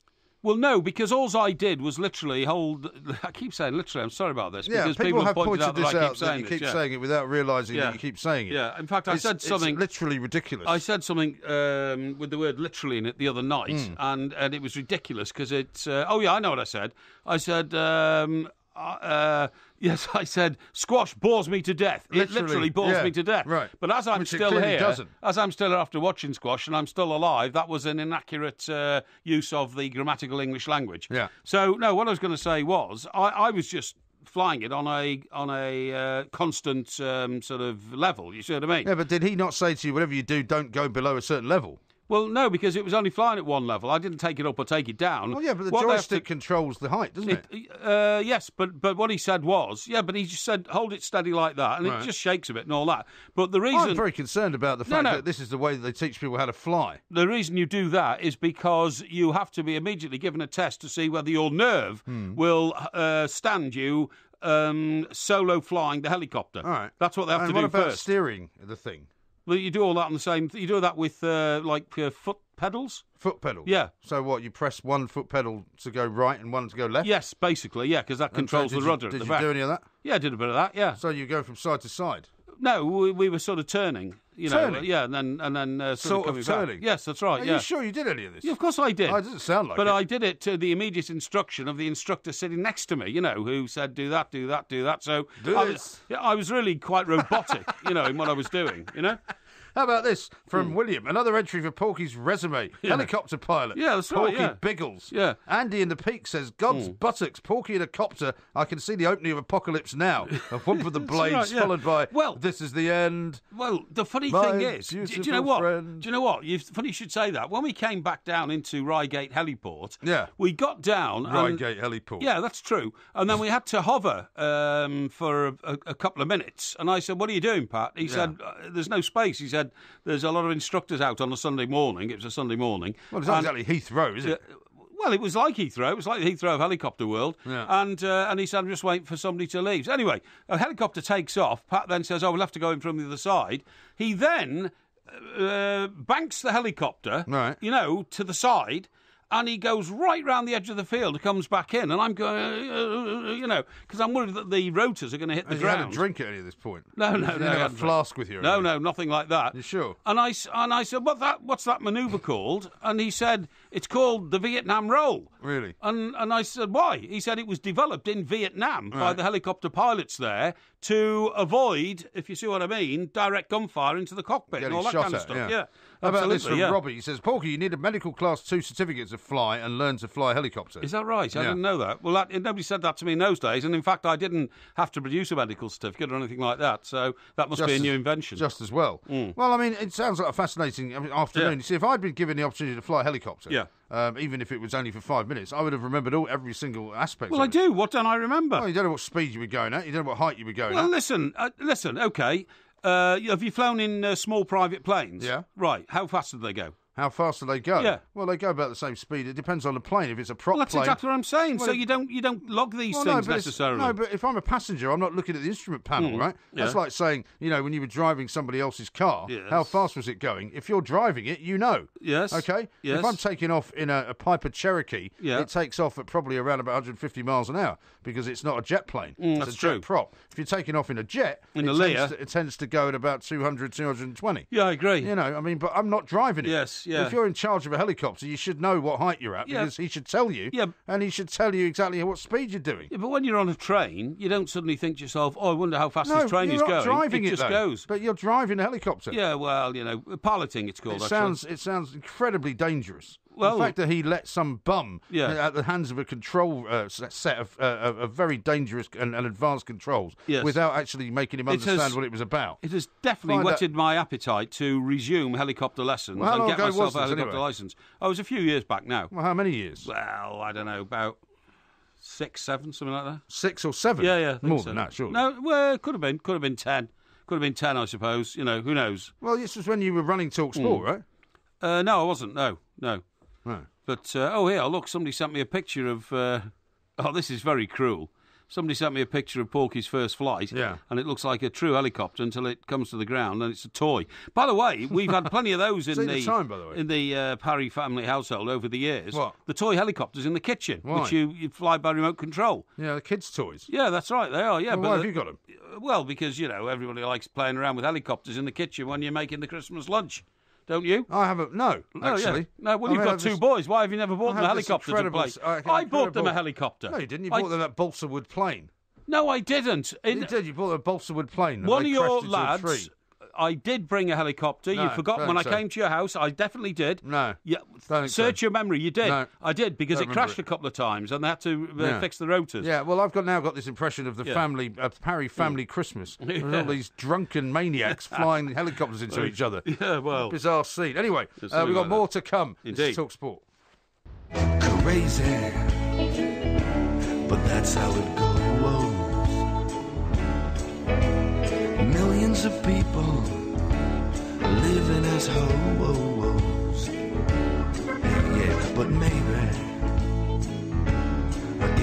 Well, no, because all I did was literally hold. I keep saying literally. I'm sorry about this Yeah, because people, have have pointed, pointed out this that I out. keep that saying you this, keep yeah. saying it without realising Yeah. that you keep saying it. Yeah, in fact, I It's- said it's something. literally ridiculous. I said something um, with the word literally in it the other night, Hmm. and, and it was ridiculous because it's. Uh, oh, yeah, I know what I said. I said. Um, uh, uh, [LAUGHS] yes, I said squash bores me to death. It Literally, literally bores yeah, me to death. right. But as I'm Which still here, doesn't. as I'm still after watching squash and I'm still alive, that was an inaccurate uh, use of the grammatical English language. Yeah. So no, what I was going to say was I, I was just flying it on a on a uh, constant um, sort of level. You see what I mean? yeah, but did he not say to you, whatever you do, don't go below a certain level? Well, no, because it was only flying at one level. I didn't take it up or take it down. Oh, yeah, but the What joystick controls the height, doesn't it? to- uh, yes, but but what he said was, yeah, but he just said hold it steady like that, and Right. it just shakes a bit and all that. But the reason I'm very concerned about the fact no. that this is the way that they teach people how to fly. the reason you do that is because you have to be immediately given a test to see whether your nerve Hmm. will uh, stand you um, solo flying the helicopter. All right. That's what they have and to what do about first. steering the thing? Well, you do all that on the same. You do that with uh, like uh, foot pedals. Foot pedal. Yeah. So what? You press one foot pedal to go right and one to go left. Yes, basically, yeah, because that And so controls did the you- rudder Did at the you back. do any of that? Yeah, I did a bit of that. Yeah. So you go from side to side. No, we, we were sort of turning. You know, Turning? yeah, and then and then uh, sort, Sort of of coming back. Yes, that's right. Are yeah. you sure you did any of this? Yeah, of course I did. Oh, it doesn't sound like but it. I did it to the immediate instruction of the instructor sitting next to me, you know, who said, do that, do that, do that. So Do I was, yeah, I was really quite robotic, you know, in what I was doing, you know? How about this from Hmm. William? Another entry for Porky's resume. Helicopter pilot. Yeah, that's right, Porky yeah. Biggles. Yeah. Andy in the Peak says, God's buttocks, Porky in a copter. I can see the opening of Apocalypse Now. [LAUGHS] A whoop of the blades, right, yeah. followed by, Well- this is the end. Well, the funny My thing is, do, do you know what? friend. Do you know what? You, funny you should say that. When we came back down into Reigate Heliport, Yeah. we got down. Reigate Heliport. Yeah, that's true. And then we had to hover um, for a, a, a couple of minutes. And I said, "What are you doing, Pat?" He said, uh, "There's no space." He said, "There's a lot of instructors out on a Sunday morning. It was a Sunday morning. Well, it's not And- exactly Heathrow, is it? well, it was like Heathrow. It was like the Heathrow of helicopter world. Yeah. And uh, and he said, I'm just waiting for somebody to leave. So anyway, a helicopter takes off. Pat then says, Oh, we'll have to go in from the other side. He then uh, banks the helicopter, Right. you know, to the side. And he goes right round the edge of the field and comes back in. And I'm going, uh, uh, uh, uh you know, because I'm worried that the rotors are going to hit the Have you had ground. a drink at any of this point? No, no, You no. didn't I have a flask with you? No, anything? no, nothing like that. You sure? And I, and I said, what that, what's that manoeuvre called? And he said, it's called the Vietnam roll. Really? And, and I said, why? He said it was developed in Vietnam by the helicopter pilots there to avoid, if you see what I mean, direct gunfire into the cockpit and all that kind of stuff. yeah. Yeah, How about this from yeah. Robbie? He says, Porky, you need a medical class two certificate to fly and learn to fly a helicopter. Is that right? I Yeah. didn't know that. Well, that, nobody said that to me in those days, and in fact, I didn't have to produce a medical certificate or anything like that. So that must be a Just new as- invention. Just as well. Mm. Well, I mean, it sounds like a fascinating afternoon. Yeah. You see, if I'd been given the opportunity to fly a helicopter, Yeah. Um, even if it was only for five minutes, I would have remembered all every single aspect. well, I do. What don't I remember? Well, you don't know what speed you were going at. You don't know what height you were going Well, at. listen, uh, listen. Okay, uh, have you flown in uh, small private planes? Yeah. Right. How fast do they go? How fast do they go? Yeah. Well, they go about the same speed. It depends on the plane. If it's a prop Well, that's plane. exactly what I'm saying. Well, so you don't you don't log these Well, things no, but necessarily. No, but if I'm a passenger, I'm not looking at the instrument panel, right? That's Hmm. yeah. like saying, you know, when you were driving somebody else's car, Yes. how fast was it going? If you're driving it, you know. Yes. Okay. Yes. If I'm taking off in a, a Piper Cherokee, Yeah. it takes off at probably around about 150 miles an hour because it's not a jet plane. it's Mm, that's a jet true. prop. If you're taking off in a jet, In it, a tends to, it tends to go at about 200, 220. yeah, I agree. You know, I mean, but I'm not driving it. Yes, yeah. If you're in charge of a helicopter, you should know what height you're at Yeah. because he should tell you. Yeah. And he should tell you exactly what speed you're doing. Yeah, but when you're on a train, you don't suddenly think to yourself, "Oh, I wonder how fast No, this train you're is not going." driving it, it, just though. goes. But you're driving a helicopter. Yeah, well, you know, piloting it's called. It actually. sounds it sounds incredibly dangerous. Well- the fact that he let some bum Yeah. at the hands of a control uh, set of, uh, of very dangerous and, and advanced controls Yes. without actually making him It has- understand what it was about. It has definitely Find whetted my appetite to resume helicopter lessons Well, and get myself was a helicopter anyway? license. Oh, it was a few years back now. Well, how many years? Well, I don't know, about six, seven, something like that. Six or seven? Yeah, yeah. More so. than that, surely. No, well, it could have been. Could have been ten. Could have been ten, I suppose. You know, who knows? Well, this was when you were running Talk Sport, Hmm. right? Uh, no, I wasn't. No, no. No. But uh, oh, here, look, somebody sent me a picture of. Uh, [LAUGHS] oh, this is very cruel. Somebody sent me a picture of Porky's first flight, Yeah. and it looks like a true helicopter until it comes to the ground, and it's a toy. By the way, we've had plenty of those [LAUGHS] in the, the time, by the way. in the uh, Parry family household over the years. What? The toy helicopters in the kitchen, Why? which you, you fly by remote control. Yeah, the kids' toys. Yeah, that's right. They are. Yeah, Well, but why the- have you got them? Well, because you know everybody likes playing around with helicopters in the kitchen when you're making the Christmas lunch, don't you? I haven't. No, No, yeah. actually. No, well, I you've mean, got two boys. Why have you never bought I them a helicopter to play? incredible- uh, I- I bought them a helicopter. No, you didn't. You I- bought them that balsa wood plane. No, I didn't. In- You did. You bought a balsa wood plane. one of your crashed into a lads. Tree. I did bring a helicopter. No, you forgot forgotten when I came to your house. I definitely did. No, Yeah, don't think so. search your memory. You did. No, I did because it crashed it. a couple of times and they had to uh, Yeah. fix the rotors. Yeah, well, I've got now got this impression of the Yeah. family, uh, Parry family Christmas. [LAUGHS] With all these drunken maniacs [LAUGHS] flying helicopters into each other. [LAUGHS] Yeah, well, Bizarre scene. Anyway, uh, we've got like more that. to come. This Indeed. is Talk Sport. crazy. But that's how it goes. Millions of people living as hoes. Yeah, yeah, but maybe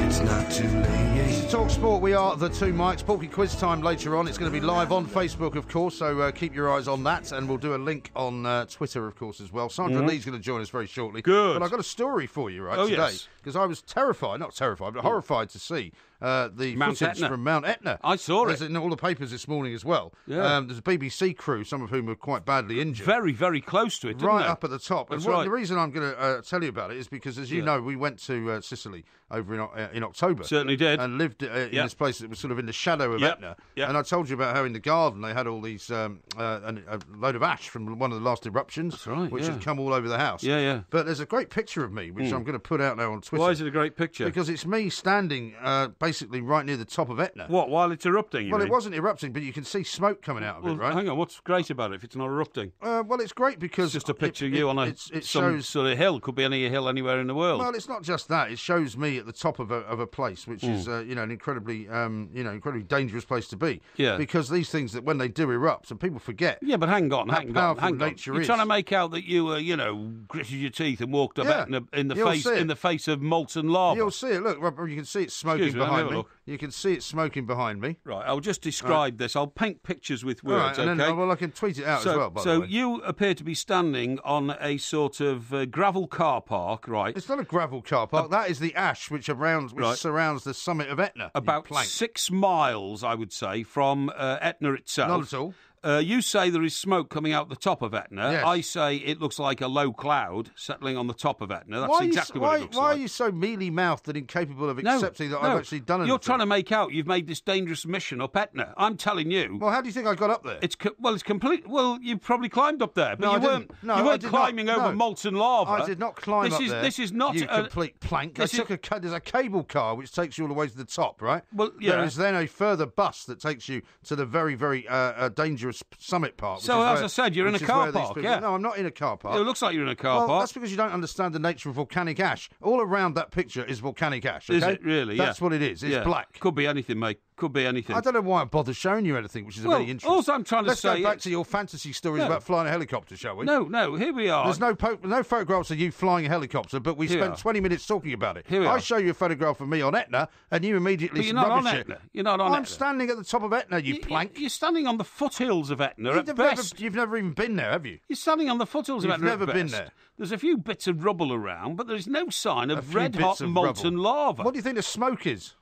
it's not too late. Talk Sport, we are the two mics. Porky quiz time later on. It's going to be live on Facebook, of course, so uh, keep your eyes on that. And we'll do a link on uh, Twitter, of course, as well. Sandra Lee's going to join us very shortly. Mm-hmm. Good. But I've got a story for you, right, Oh, today. yes. Because I was terrified, not terrified, but horrified to see uh, the Mount footage Etna. from Mount Etna. I saw it. in all the papers this morning as well. Yeah. Um, there's a BBC crew, some of whom were quite badly injured. very, very close to it, didn't right they? up at the top. That's and what, right. the reason I'm going to uh, tell you about it is because, as you Yeah. know, we went to uh, Sicily over in, uh, in October. Certainly did. And lived uh, in Yeah. this place that was sort of in the shadow of Yep. Etna. Yep. And I told you about how in the garden they had all these, um, uh, an- a load of ash from one of the last eruptions, right, which yeah. had come all over the house. Yeah, yeah. But there's a great picture of me, which I'm going to put out now on Twitter. Why is it a great picture? Because it's me standing uh, basically right near the top of Etna. what? While it's erupting? Well, it wasn't erupting, but you can see smoke coming out of Well, it, right? hang on. What's great about it if it's not erupting? Uh, well, it's great because It's just a it- picture of it- you on a it's- it some shows sort of hill. Could be any hill anywhere in the world. Well, it's not just that. It shows me at the top of a, of a place, which is Hmm. uh, you know an incredibly um, you know incredibly dangerous place to be. Yeah. Because these things that when they do erupt, and people forget. yeah, but hang on, hang on, hang on. nature You're is. trying to make out that you were, you know, gritted your teeth and walked up Yeah. in the, in the face in the face of molten lava. You'll see it. Look, you can see it smoking Excuse me, behind me. You can see it smoking behind me. Right, I'll just describe this. I'll paint pictures with words. right, and okay. then, well, I can tweet it out so, as well. By so the way, you appear to be standing on a sort of uh, gravel car park, right? it's not a gravel car park. that is the ash which surrounds which Right. surrounds the summit of Etna. About six miles, I would say, from uh, Etna itself. Not at all. Uh, you say there is smoke coming out the top of Etna. Yes. I say it looks like a low cloud settling on the top of Etna. That's why exactly why, what it looks why like. are you so mealy mouthed and incapable of no, accepting that no. I've actually done anything? You're trying to make out you've made this dangerous mission up Etna. I'm telling you. Well, how do you think I got up there? it's co- well, it's complete. Well, you probably climbed up there, but No, you weren't. No, you weren't did not. climbing over No. molten lava. I did not climb this up is, there. This is not you a, complete plank. I this is- a there's a cable car which takes you all the way to the top, right? Well, There yeah. is then a further bus that takes you to the very, very uh, uh, dangerous summit part. which So, as where- I said, you're in a car park, people- yeah. No, I'm not in a car park. It looks like you're in a car well, park. that's because you don't understand the nature of volcanic ash. All around that picture is volcanic ash. Is it really? That's yeah. what it is. It's Yeah. black. Could be anything, mate. Could be anything. I don't know why I bother showing you anything, which is Well, of any interest. all I'm trying to Let's say go back to your fantasy stories No. about flying a helicopter, shall we? No, no. Here we are. There's no po- no photographs of you flying a helicopter, but we Here spent are. 20 minutes talking about it. Here we I are. show you a photograph of me on Etna, and you immediately But you're not on Etna. it. You're not on I'm Etna. standing at the top of Etna, you You- plank. You're standing on the foothills of Etna You've never, you've never even been there, have you? You're standing on the foothills You've of Etna. You've never been there. There's a few bits of rubble around, but there's no sign of red hot molten lava. What do you think the smoke is?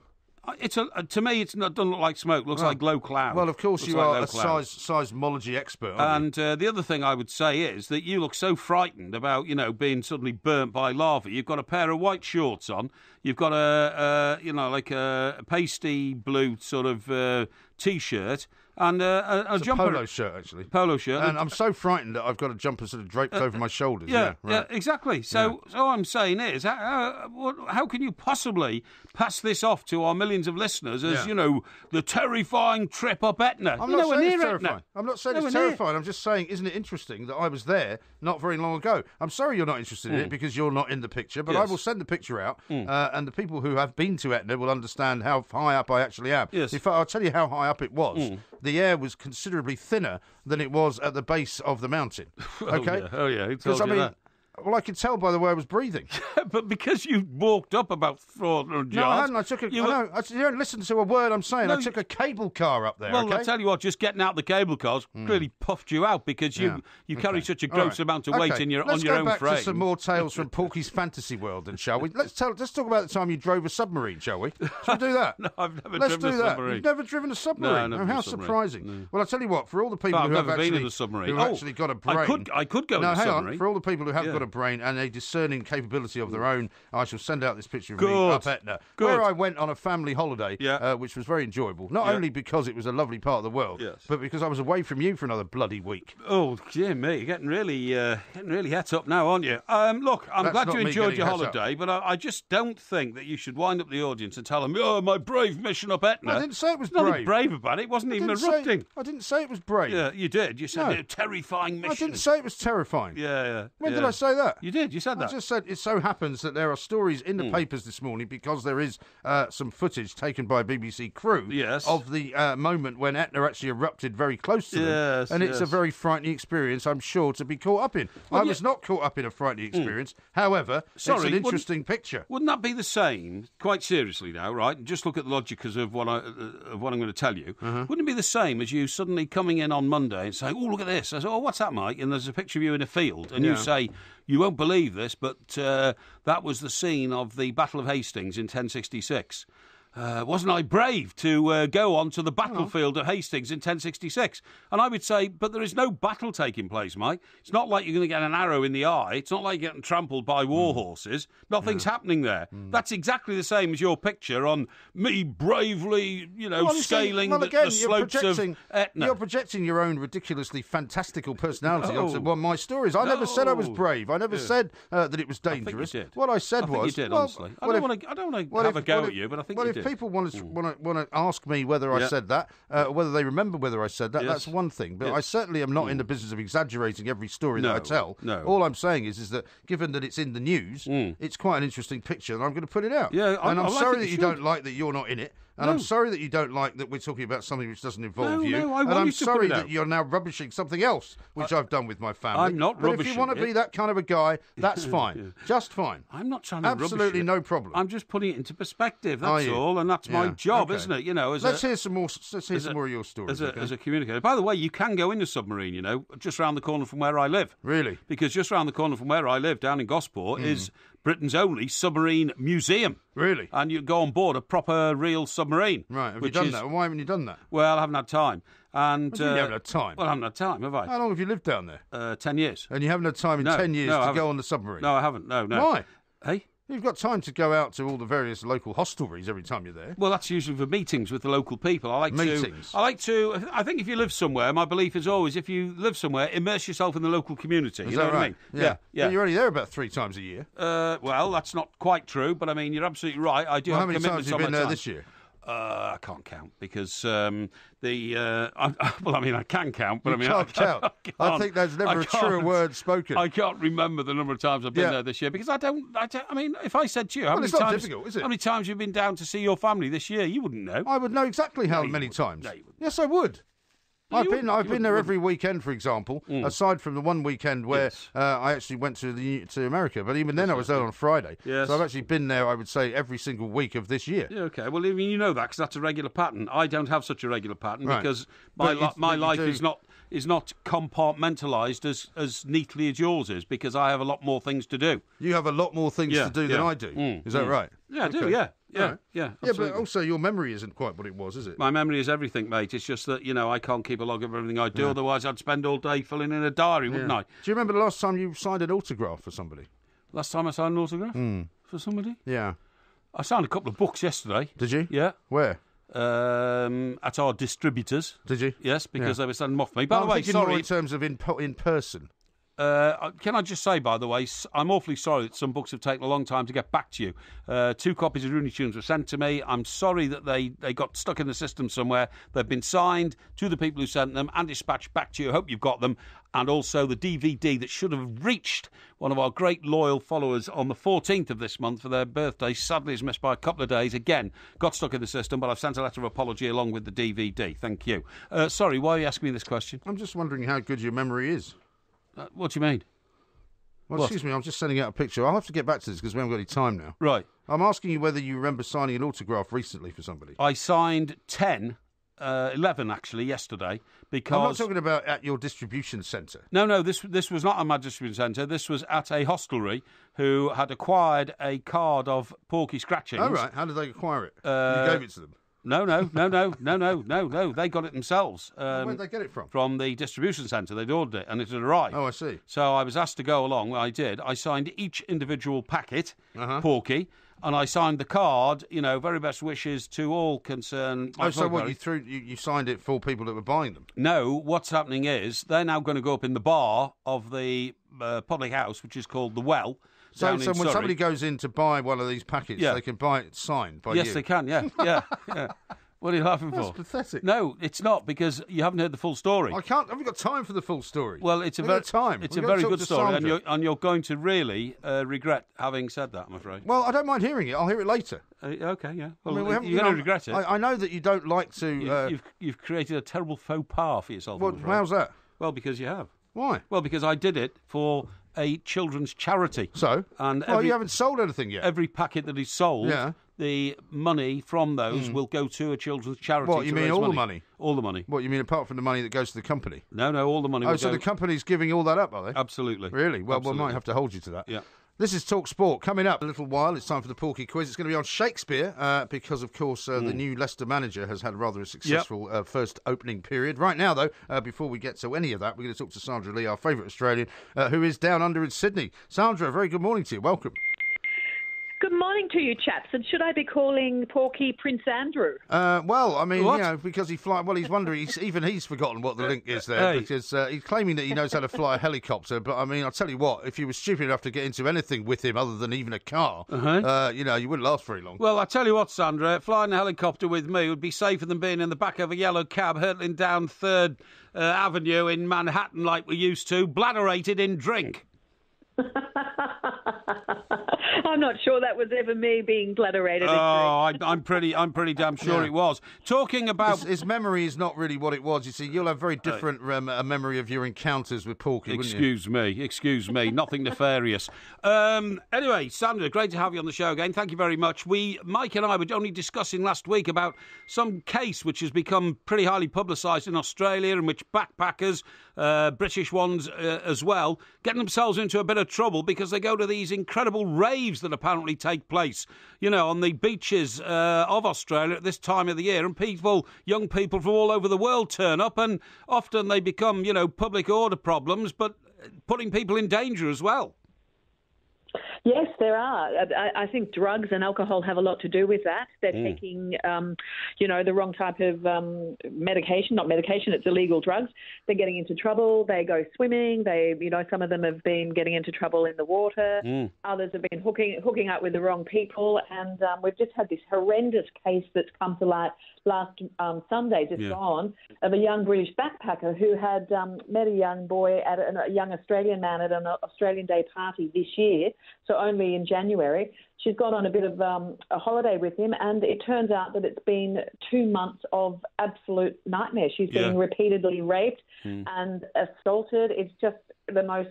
It's a, uh, to me, it's not doesn't look like smoke. Looks like low cloud. Well, of course Looks you like are a size, seismology expert, And uh, the other thing I would say is that you look so frightened about, you know, being suddenly burnt by lava. You've got a pair of white shorts on. You've got a, a you know, like a pasty blue sort of uh, t-shirt and uh, a, a? It's a jumper, polo shirt, actually. polo shirt. And I'm so frightened that I've got a jumper sort of draped over my shoulders. yeah, Yeah, right. yeah, exactly. So, so all I'm saying is, how, how, can you possibly pass this off to our millions of listeners as Yeah. you know the terrifying trip up Etna? I'm not saying it's terrifying. Etna. I'm not saying it's Nowhere near. terrifying. I'm just saying, isn't it interesting that I was there not very long ago? I'm sorry you're not interested in it because you're not in the picture, but I Hmm. Will send the picture out, uh, and the people who have been to Etna will understand how high up I actually am. Yes. In fact, I'll tell you how high up it was. The air was considerably thinner than it was at the base of the mountain. [LAUGHS] Oh, Okay. Oh, yeah. Because told I mean, that? Well, I could tell by the way I was breathing. [LAUGHS] but because you walked up about 400 No, I yards. hadn't. I took a. you I know. I, you don't listen to a word I'm saying. No, I took a cable car up there. Well, okay? I tell you what, just getting out the cable cars hmm. really puffed you out because you. Yeah. you carry Okay. such a gross right. amount of weight in your Let's on your go own back frame. to some more tales from [LAUGHS] Porky's fantasy world, then, shall we? Let's tell. Let's talk about the time you drove a submarine, shall we? Shall we do that? [LAUGHS] No, I've never Let's driven do a that. submarine. You've never driven a submarine. never oh, how surprising. Well, I'll tell you what. For all the people who I've have never actually, been in a submarine. who Oh, actually got a brain, I could I could go no, in a hang submarine. on. For all the people who have got a brain and a discerning capability of their own, I shall send out this picture of me Good. up Etna, Good. where I went on a family holiday, Yeah. uh, which was very enjoyable. Not Yeah. only because it was a lovely part of the world, Yes. but because I was away from you for another bloody week. Oh, dear me, you're getting really, uh, getting really het up now, aren't you? Um, look, I'm That's glad you enjoyed your het up. holiday, but I, I just don't think that you should wind up the audience and tell them, "Oh, my brave mission up Etna." I didn't say it was brave. brave about it. It wasn't I even didn't erupting. Say, I didn't say it was brave. Yeah, you did. You said No. "A terrifying mission. I didn't say it was terrifying. Yeah, yeah. When yeah. did I say that? You did. You said I that. I just said it so happens that there are stories in the Hmm. papers this morning because there is uh, some footage taken by BBC crew Yes. of the uh, moment when Etna actually erupted very close to them. Yes, and it's a very frightening experience, I'm sure, to be caught up in. I Well, was yeah- Hmm. not caught up in a frightening experience. However, Sorry, it's an wouldn't- interesting picture. Wouldn't that be the same? Quite seriously now, right? Just look at the logic of what I uh, of what I'm going to tell you. Uh-huh. Wouldn't it be the same as you suddenly coming in on Monday and saying, "Oh, look at this." I say, "Oh, what's that, Mike?" And there's a picture of you in a field, and you say, "You won't believe this, but uh, that was the scene of the Battle of Hastings in 1066." Uh, wasn't I brave to uh, go on to the battlefield of Hastings in 1066? And I would say, but there is no battle taking place, Mike. It's not like you're going to get an arrow in the eye. It's not like you're getting trampled by war horses. Nothing's happening there. That's exactly the same as your picture on me bravely, you know, Well, you see, scaling well, again, the you're slopes of projecting, Etna. You're projecting your own ridiculously fantastical personality No. onto one of my stories. I never said I was brave. I never said uh, that it was dangerous. did. What I said I was, you did, well, honestly. I don't want to. I don't want to have if- a go at you, but I think you if people want to want to want to ask me whether I Yeah. said that, uh, whether they remember whether I said that, Yes. that's one thing. But Yes. I certainly am not in the business of exaggerating every story that I tell. no. All I'm saying is, is that given that it's in the news, it's quite an interesting picture, and I'm going to put it out. Mm. Yeah, I- and I'm I like sorry that you you should. don't like that you're not in it. And I'm sorry that you don't like that we're talking about something which doesn't involve No, you. no, I and want I'm you to sorry that out. you're now rubbishing something else, which I've done with my family. I'm not but If you want to be that kind of a guy, [LAUGHS] that's fine. Just fine. I'm not trying to rubbish Absolutely no problem. I'm just putting it into perspective. That's all, and that's my job, okay. isn't it? You know, as Let's a, hear some more. Let's hear some a- more of your stories. as a, okay? as a communicator. By the way, you can go in a submarine. You know, just round the corner from where I live. Really? Because just round the corner from where I live, down in Gosport, Hmm. is Britain's only submarine museum. Really? And you go on board a proper, real submarine. Right. Have you done is- that? Why haven't you done that? Well, I haven't had time. And What do you uh, haven't had time? Well, I haven't had time, have I? How long have you lived down there? Uh, Ten years. And you haven't had time in No, ten years no, to go on the submarine. No, I haven't. No, no. Why? Hey. You've got time to go out to all the various local hostelries every time you're there. Well, that's usually for meetings with the local people. I like Meetings. to. I like to. I think if you live somewhere, my belief is always if you live somewhere, immerse yourself in the local community. Is you that know what right? I mean? Yeah. yeah. But you're only there about three times a year. Uh, well, that's not quite true, but I mean, you're absolutely right. I do Well, how have many commitments times have you been there time. this year? Uh, I can't count because um, the uh, I, [LAUGHS] well, I mean, I can count, but You I mean, can't I, [LAUGHS] count. I, I can't- think there's never I a truer word spoken. I can't remember the number of times I've been Yeah. there this year because I don't. I, don't, I mean, if I said to you, how Well, many times? difficult, is it? How many times you've been down to see your family this year? You wouldn't know. I would know exactly how you many times. No, yes, I would. I've you been. I've been there every weekend, for example. Aside from the one weekend where Yes. uh, I actually went to the to America, but even then I was there on Friday. Yes. So I've actually been there. I would say every single week of this year. Yeah, okay. Well, I mean, you know that because that's a regular pattern. I don't have such a regular pattern Right. because my li- my life do- is not is not compartmentalised as as neatly as yours is because I have a lot more things to do. You have a lot more things Yeah, to do than. I do. Mm, Is that right? Yeah, I do. Yeah, yeah, right. yeah. Yeah, but also your memory isn't quite what it was, is it? My memory is everything, mate. It's just that you know I can't keep a log of everything I do. Otherwise, I'd spend all day filling in a diary, wouldn't I? Do you remember the last time you signed an autograph for somebody? Last time I signed an autograph Hmm. for somebody, Yeah. I signed a couple of books yesterday. Did you? Yeah, Where? um, at our distributors. Did you? Yes, because Yeah. they were sending them off me. By I'm the way, sorry. in terms of in in person. Uh, can I just say, by the way, I'm awfully sorry that some books have taken a long time to get back to you. Uh, two copies of Rooney Tunes were sent to me. I'm sorry that they, they got stuck in the system somewhere. They've been signed to the people who sent them and dispatched back to you. I hope you've got them. And also the DVD that should have reached one of our great loyal followers on the 14th of this month for their birthday. Sadly, is missed by a couple of days. Again, got stuck in the system, but I've sent a letter of apology along with the DVD. Thank you. Uh, sorry, why are you asking me this question? I'm just wondering how good your memory is. Uh, what do you mean? Well, excuse me, I'm just sending out a picture. I'll have to get back to this because we haven't got any time now. Right. I'm asking you whether you remember signing an autograph recently for somebody. I signed 10, uh, 11 actually, yesterday because. I'm not talking about at your distribution centre. No, no, this this was not at my distribution centre. This was at a hostelry who had acquired a card of Porky Scratchings. Oh, right. How did they acquire it? Uh, you gave it to them. No, no, no, no, no, no, no, no. They got it themselves. Um, Where'd they get it from? From the distribution centre. They'd ordered it and it had arrived. Oh, I see. So I was asked to go along. I did. I signed each individual packet, Uh-huh. Porky, and I signed the card. You know, very best wishes to all concerned. Oh, so what? You threw you, you signed it for people that were buying them. No, what's happening is they're now going to go up in the bar of the uh, public house, which is called the Well. So, so when somebody goes in to buy one of these packets, Yeah. they can buy it signed by yes, you. they can. Yeah, [LAUGHS] yeah, yeah. What are you laughing That's for? pathetic. No, it's not because you haven't heard the full story. I can't. I haven't got time for the full story. Well, it's a very time. It's We've a very good story, and you're and you're going to really uh, regret having said that. I'm afraid. Well, I don't mind hearing it. I'll hear it later. Uh, okay, yeah. Well, I mean, we you're you going to regret it. I, I know that you don't like to. You- Uh, you've you've created a terrible faux pas for yourself. well, how's that? Well, because you have. Why? Well, because I did it for a children's charity. So, And well, every- you haven't sold anything yet. Every packet that is sold, Yeah. the money from those hmm. will go to a children's charity. What, you mean all the money. money? All the money. What you mean apart from the money that goes to the company? No, no, all the money. Oh, so go- the company's giving all that up, are they? Absolutely. Really? Well, we might have to hold you to that. Yeah. This is Talk Sport. Coming up in a little while, it's time for the Porky Quiz. It's going to be on Shakespeare uh, because, of course, uh, Hmm. the new Leicester manager has had rather a successful uh, first opening period. Right now, though, uh, before we get to any of that, we're going to talk to Sandra Lee, our favourite Australian, uh, who is down under in Sydney. Sandra, very good morning to you. Welcome. Good morning to you, chaps. And should I be calling Porky Prince Andrew? Uh, well, I mean, What? you know, because he fly. Well, he's wondering. He's, even he's forgotten what the link is there Hey. because uh, he's claiming that he knows how to fly a helicopter. But I mean, I'll tell you what. If you were stupid enough to get into anything with him other than even a car, Uh-huh. uh, you know, you wouldn't last very long. Well, I tell you what, Sandra, flying a helicopter with me would be safer than being in the back of a yellow cab hurtling down Third uh, Avenue in Manhattan like we used to, bladderated in drink. [LAUGHS] [LAUGHS] I'm not sure that was ever me being bladderated. Oh, I, I'm pretty, I'm pretty damn sure Yeah. it was. Talking about his, his memory is not really what it was. You see, you'll have very different um, a memory of your encounters with Porky, wouldn't you? Excuse me, excuse me, nothing nefarious. Um, anyway, Sandra, great to have you on the show again. Thank you very much. We, Mike and I, were only discussing last week about some case which has become pretty highly publicised in Australia, in which backpackers, uh, British ones uh, as well, getting themselves into a bit of trouble because they go to these incredible raves that apparently take place, you know, on the beaches uh, of Australia at this time of the year, and people, young people from all over the world, turn up, and often they become, you know, public order problems, but putting people in danger as well. Yes, there are. I, I think drugs and alcohol have a lot to do with that. They're Mm. taking, um, you know, the wrong type of um, medication. Not medication; it's illegal drugs. They're getting into trouble. They go swimming. They, you know, some of them have been getting into trouble in the water. Mm. Others have been hooking hooking up with the wrong people. And um, we've just had this horrendous case that's come to light last um, Sunday, just Yeah. gone, of a young British backpacker who had um, met a young boy at a, a young Australian man at an Australian Day party this year, so only in January. She's gone on a bit of um, a holiday with him, and it turns out that it's been two months of absolute nightmare. She's Yeah. being repeatedly raped and assaulted. It's just the most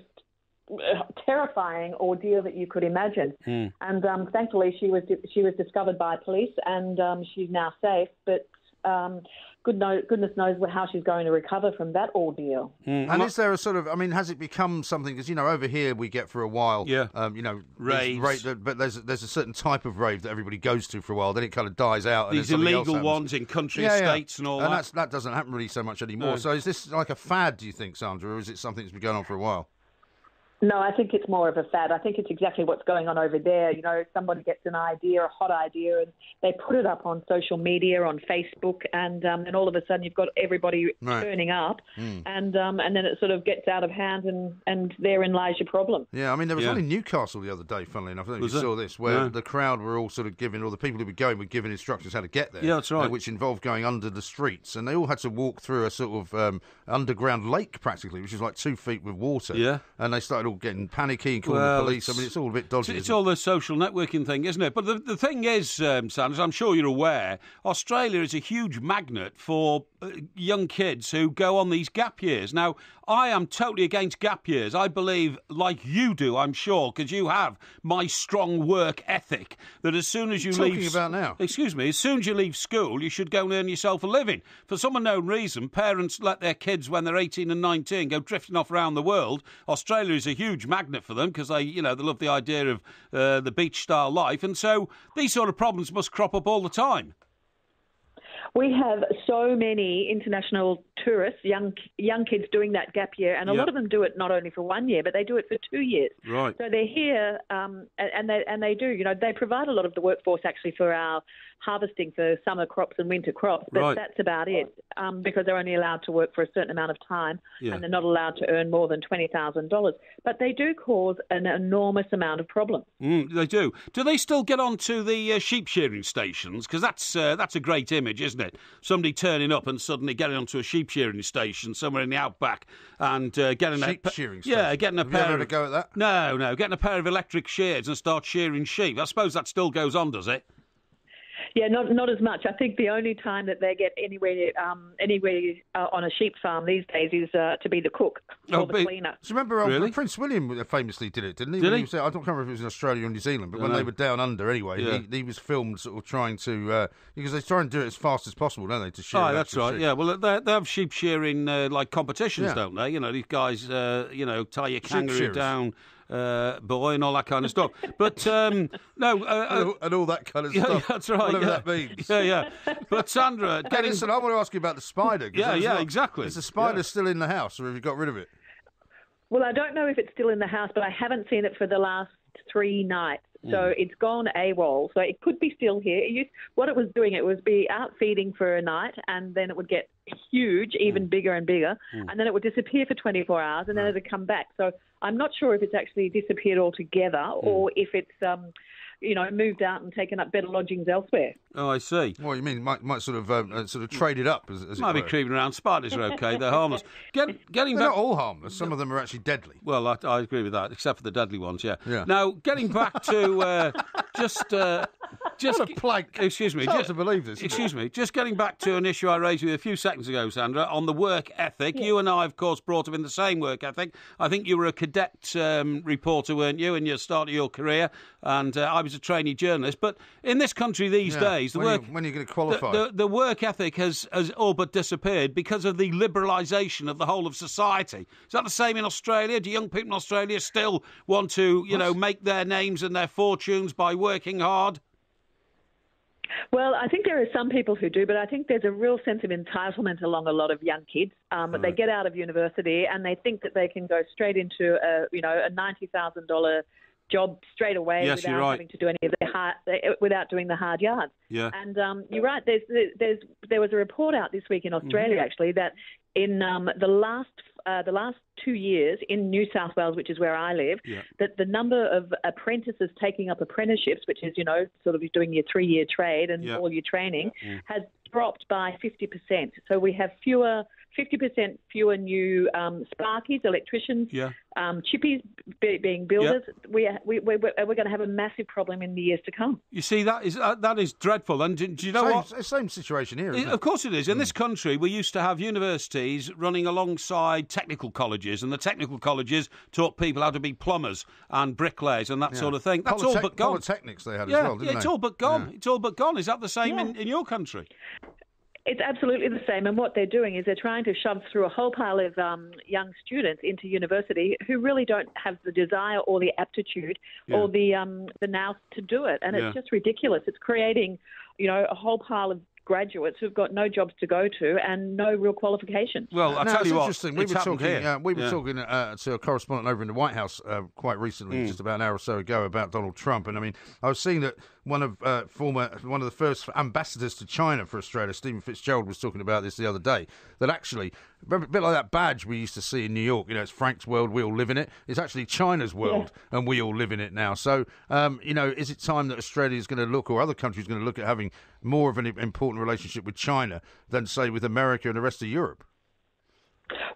uh, terrifying ordeal that you could imagine. And um, thankfully, she was she was discovered by police, and um, she's now safe. But um, good no, goodness knows how she's going to recover from that ordeal. And is there a sort of? I mean, has it become something? Because you know, over here we get for a while, Yeah. um, you know, Raves. there's ra- but there's there's a certain type of rave that everybody goes to for a while. Then it kind of dies out. These then illegal ones in country Yeah, yeah. estates and all and that. that's, that doesn't happen really so much anymore. No. So is this like a fad? Do you think, Sandra, or is it something that's been going on for a while? No, I think it's more of a fad. I think it's exactly what's going on over there. You know, somebody gets an idea, a hot idea, and they put it up on social media, on Facebook, and um, and all of a sudden you've got everybody Right. turning up, and um, and then it sort of gets out of hand, and and therein lies your problem. Yeah, I mean, there was Yeah. one in Newcastle the other day, funnily enough. I don't know if Was you there? saw this, where No. the crowd were all sort of giving, or the people who were going were giving instructions how to get there. Yeah, that's right. uh, which involved going under the streets. And they all had to walk through a sort of um, underground lake, practically, which is like two feet with water. Yeah. And they started all getting panicky and calling Well, the police. I mean, it's all a bit dodgy. It's isn't it? all the social networking thing, isn't it? But the, the thing is, um, Sandra, I'm sure you're aware, Australia is a huge magnet for uh, young kids who go on these gap years. Now, I am totally against gap years. I believe, like you do, I'm sure, because you have my strong work ethic, that as soon as you Talking leave. about now? Excuse me, as soon as you leave school, you should go and earn yourself a living. For some unknown reason, parents let their kids, when they're 18 and 19, go drifting off around the world. Australia is a huge magnet for them because they, you know, they love the idea of uh, the beach style life. And so these sort of problems must crop up all the time. We have so many international tourists, young young kids doing that gap year, and a Yeah. lot of them do it not only for one year, but they do it for two years. Right. So they're here, um, and, and they and they do. You know, they provide a lot of the workforce actually for our harvesting for summer crops and winter crops. But Right. that's about it, um, because they're only allowed to work for a certain amount of time, Yeah. and they're not allowed to earn more than twenty thousand dollars. But they do cause an enormous amount of problems. Mm, they do. Do they still get onto the uh, sheep shearing stations? Because that's uh, that's a great image, isn't it? Somebody turning up and suddenly getting onto a sheep shearing station somewhere in the outback and uh, getting a Sheep a shearing Yeah, station. getting a Have you pair ever had of a go at that? No, no, getting a pair of electric shears and start shearing sheep. I suppose that still goes on, does it? Yeah, not not as much. I think the only time that they get anywhere um, anywhere uh, on a sheep farm these days is uh, to be the cook Oh, or the but- cleaner. So remember, uh, Really? Prince William famously did it, didn't he? Did When he? was I don't remember if it was in Australia or New Zealand, but when Dunno. they were down under anyway, Yeah. he, he was filmed sort of trying to uh, because they try and do it as fast as possible, don't they? To shear Oh, that's right. sheep. Yeah, well, they, they have sheep shearing uh, like competitions, Yeah. don't they? You know, these guys, uh, you know, tie your kangaroo down, uh, boy, and all that kind of stuff. But um, no, uh, [LAUGHS] And all, and all that kind of yeah, stuff. that's right. Whatever yeah. that means. Yeah, yeah. But Sandra, Hey, getting listen, I want to ask you about the spider. Yeah, yeah, not- exactly. Is the spider Yeah. still in the house, or have you got rid of it? Well, I don't know if it's still in the house, but I haven't seen it for the last three nights. So Mm. it's gone AWOL. So it could be still here. It used, what it was doing, it was be out feeding for a night, and then it would get huge, even Mm. bigger and bigger, and then it would disappear for 24 hours, and then it would come back. So I'm not sure if it's actually disappeared altogether Mm. or if it's, um, you know, moved out and taken up better lodgings elsewhere. Oh, I see. What you mean? Might might sort of um, uh, sort of trade it up as, as Might it be were. creeping around. Spiders are okay. They're harmless. [LAUGHS] Get, getting They're back. not all harmless. Some of them are actually deadly. Well, I, I agree with that, except for the deadly ones. Yeah. Yeah. Now, getting back to uh, [LAUGHS] just uh, just What a plank. Excuse me. It's hard to believe this, isn't it? Excuse me. Just getting back to an issue I raised with you a few seconds ago, Sandra, on the work ethic. You and I, of course, brought up in the same work ethic. I think you were a cadet um, reporter, weren't you, in your start of your career? And uh, I was a trainee journalist. But in this country these Yeah. days, the when, work you, when are you going to qualify? the, the work ethic has, has all but disappeared because of the liberalisation of the whole of society. Is that the same in Australia? Do young people in Australia still want to, you know, make their names and their fortunes by working hard? Well, I think there are some people who do, but I think there's a real sense of entitlement along a lot of young kids. Um, They get out of university and they think that they can go straight into a, you know, a ninety thousand dollar job straight away Yes, without right. having to do any of the hard, eh, without doing the hard yards. Yeah. And um, you're right. There's, there's, there was a report out this week in Australia Mm-hmm. actually that in um, the last uh, the last two years in New South Wales, which is where I live, Yeah. that the number of apprentices taking up apprenticeships, which is you know sort of doing your three year trade and Yeah. all your training, Mm. has dropped by 50%. So we have fewer. 50% fewer new um, sparkies, electricians, Yeah. um, chippies be, being builders. We, we, we, we're going to have a massive problem in the years to come. You see, that is uh, that is dreadful. And do, do you know same, what? same situation here. Isn't It- it? Of course it is. In this country, we used to have universities running alongside technical colleges, and the technical colleges taught people how to be plumbers and bricklayers and that sort of thing. That's all but gone. Polytechnics they had yeah, as well, didn't yeah, they? it's all but gone. It's all but gone. Is that the same in, in your country? It's absolutely the same. And what they're doing is they're trying to shove through a whole pile of um, young students into university who really don't have the desire or the aptitude or the um, the nous to do it. And Yeah. it's just ridiculous. It's creating, you know, a whole pile of graduates who've got no jobs to go to and no real qualifications. Well, I no, tell it's you what, interesting. We it's were talking. here. Uh, we were Yeah. talking uh, to a correspondent over in the White House uh, quite recently, Hmm. just about an hour or so ago, about Donald Trump. And I mean, I was seeing that one of uh, former one of the first ambassadors to China for Australia, Stephen Fitzgerald, was talking about this the other day. That actually, a bit like that badge we used to see in New York. You know, it's Frank's world, we all live in it. It's actually China's world, and we all live in it now. So, um, you know, is it time that Australia is going to look, or other countries going to look at having more of an important relationship with China than say with America and the rest of Europe?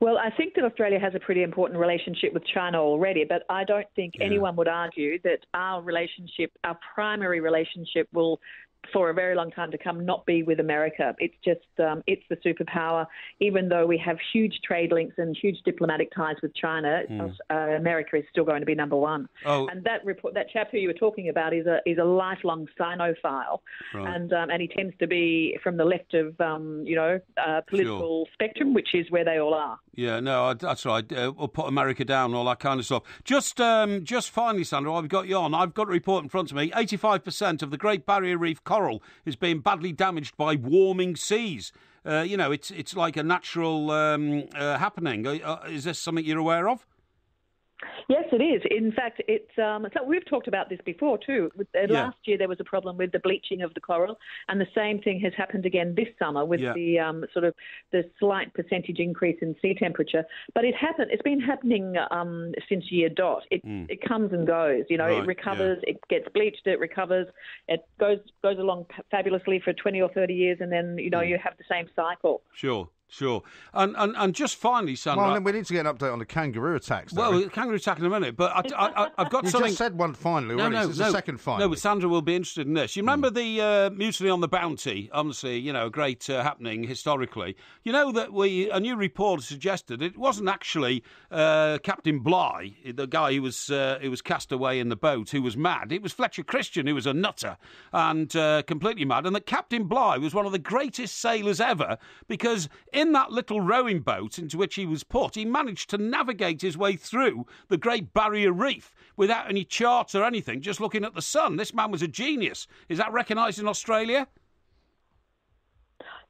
Well, I think that Australia has a pretty important relationship with China already, but I don't think anyone would argue that our relationship, our primary relationship, will for a very long time to come not be with America. It's just um, it's the superpower. Even though we have huge trade links and huge diplomatic ties with China, uh, America is still going to be number one. Oh. And that report, that chap who you were talking about, is a is a lifelong Sinophile, Right. and um, and he tends to be from the left of um, you know uh, political spectrum, which is where they all are. Yeah, no, I- that's right. Uh, we'll put America down, all that kind of stuff. Just, um, just finally, Sandra, I've got you on, I've got a report in front of me. Eighty-five percent of the Great Barrier Reef coral is being badly damaged by warming seas. Uh, you know, it's it's like a natural um, uh, happening. Uh, uh, is this something you're aware of? Yes, it is. In fact, it's um, so we've talked about this before too. Uh, Yeah. Last year there was a problem with the bleaching of the coral, and the same thing has happened again this summer with Yeah. the um, sort of the slight percentage increase in sea temperature. But it happened. It's been happening um, since year dot. It it comes and goes. You know. Right, it recovers. It gets bleached. It recovers. It goes goes along fabulously for twenty or thirty years, and then you know Hmm. you have the same cycle. Sure, sure. And and, and just finally, Sandra. Well, then we need to get an update on the kangaroo attacks. well, though. the kangaroo attack in a minute, but I, I've got you something. just said one finally already. so it's the second No, but Sandra will be interested in this. You remember the uh, mutiny on the Bounty? Obviously, you know, a great uh, happening historically. You know that we a new report suggested it wasn't actually uh, Captain Bligh, the guy who was uh, who was cast away in the boat, who was mad. It was Fletcher Christian who was a nutter and uh, completely mad, and that Captain Bligh was one of the greatest sailors ever because in that little rowing boat into which he was put, he managed to navigate his way through the Great Barrier Reef without any charts or anything, just looking at the sun. This man was a genius. Is that recognised in Australia?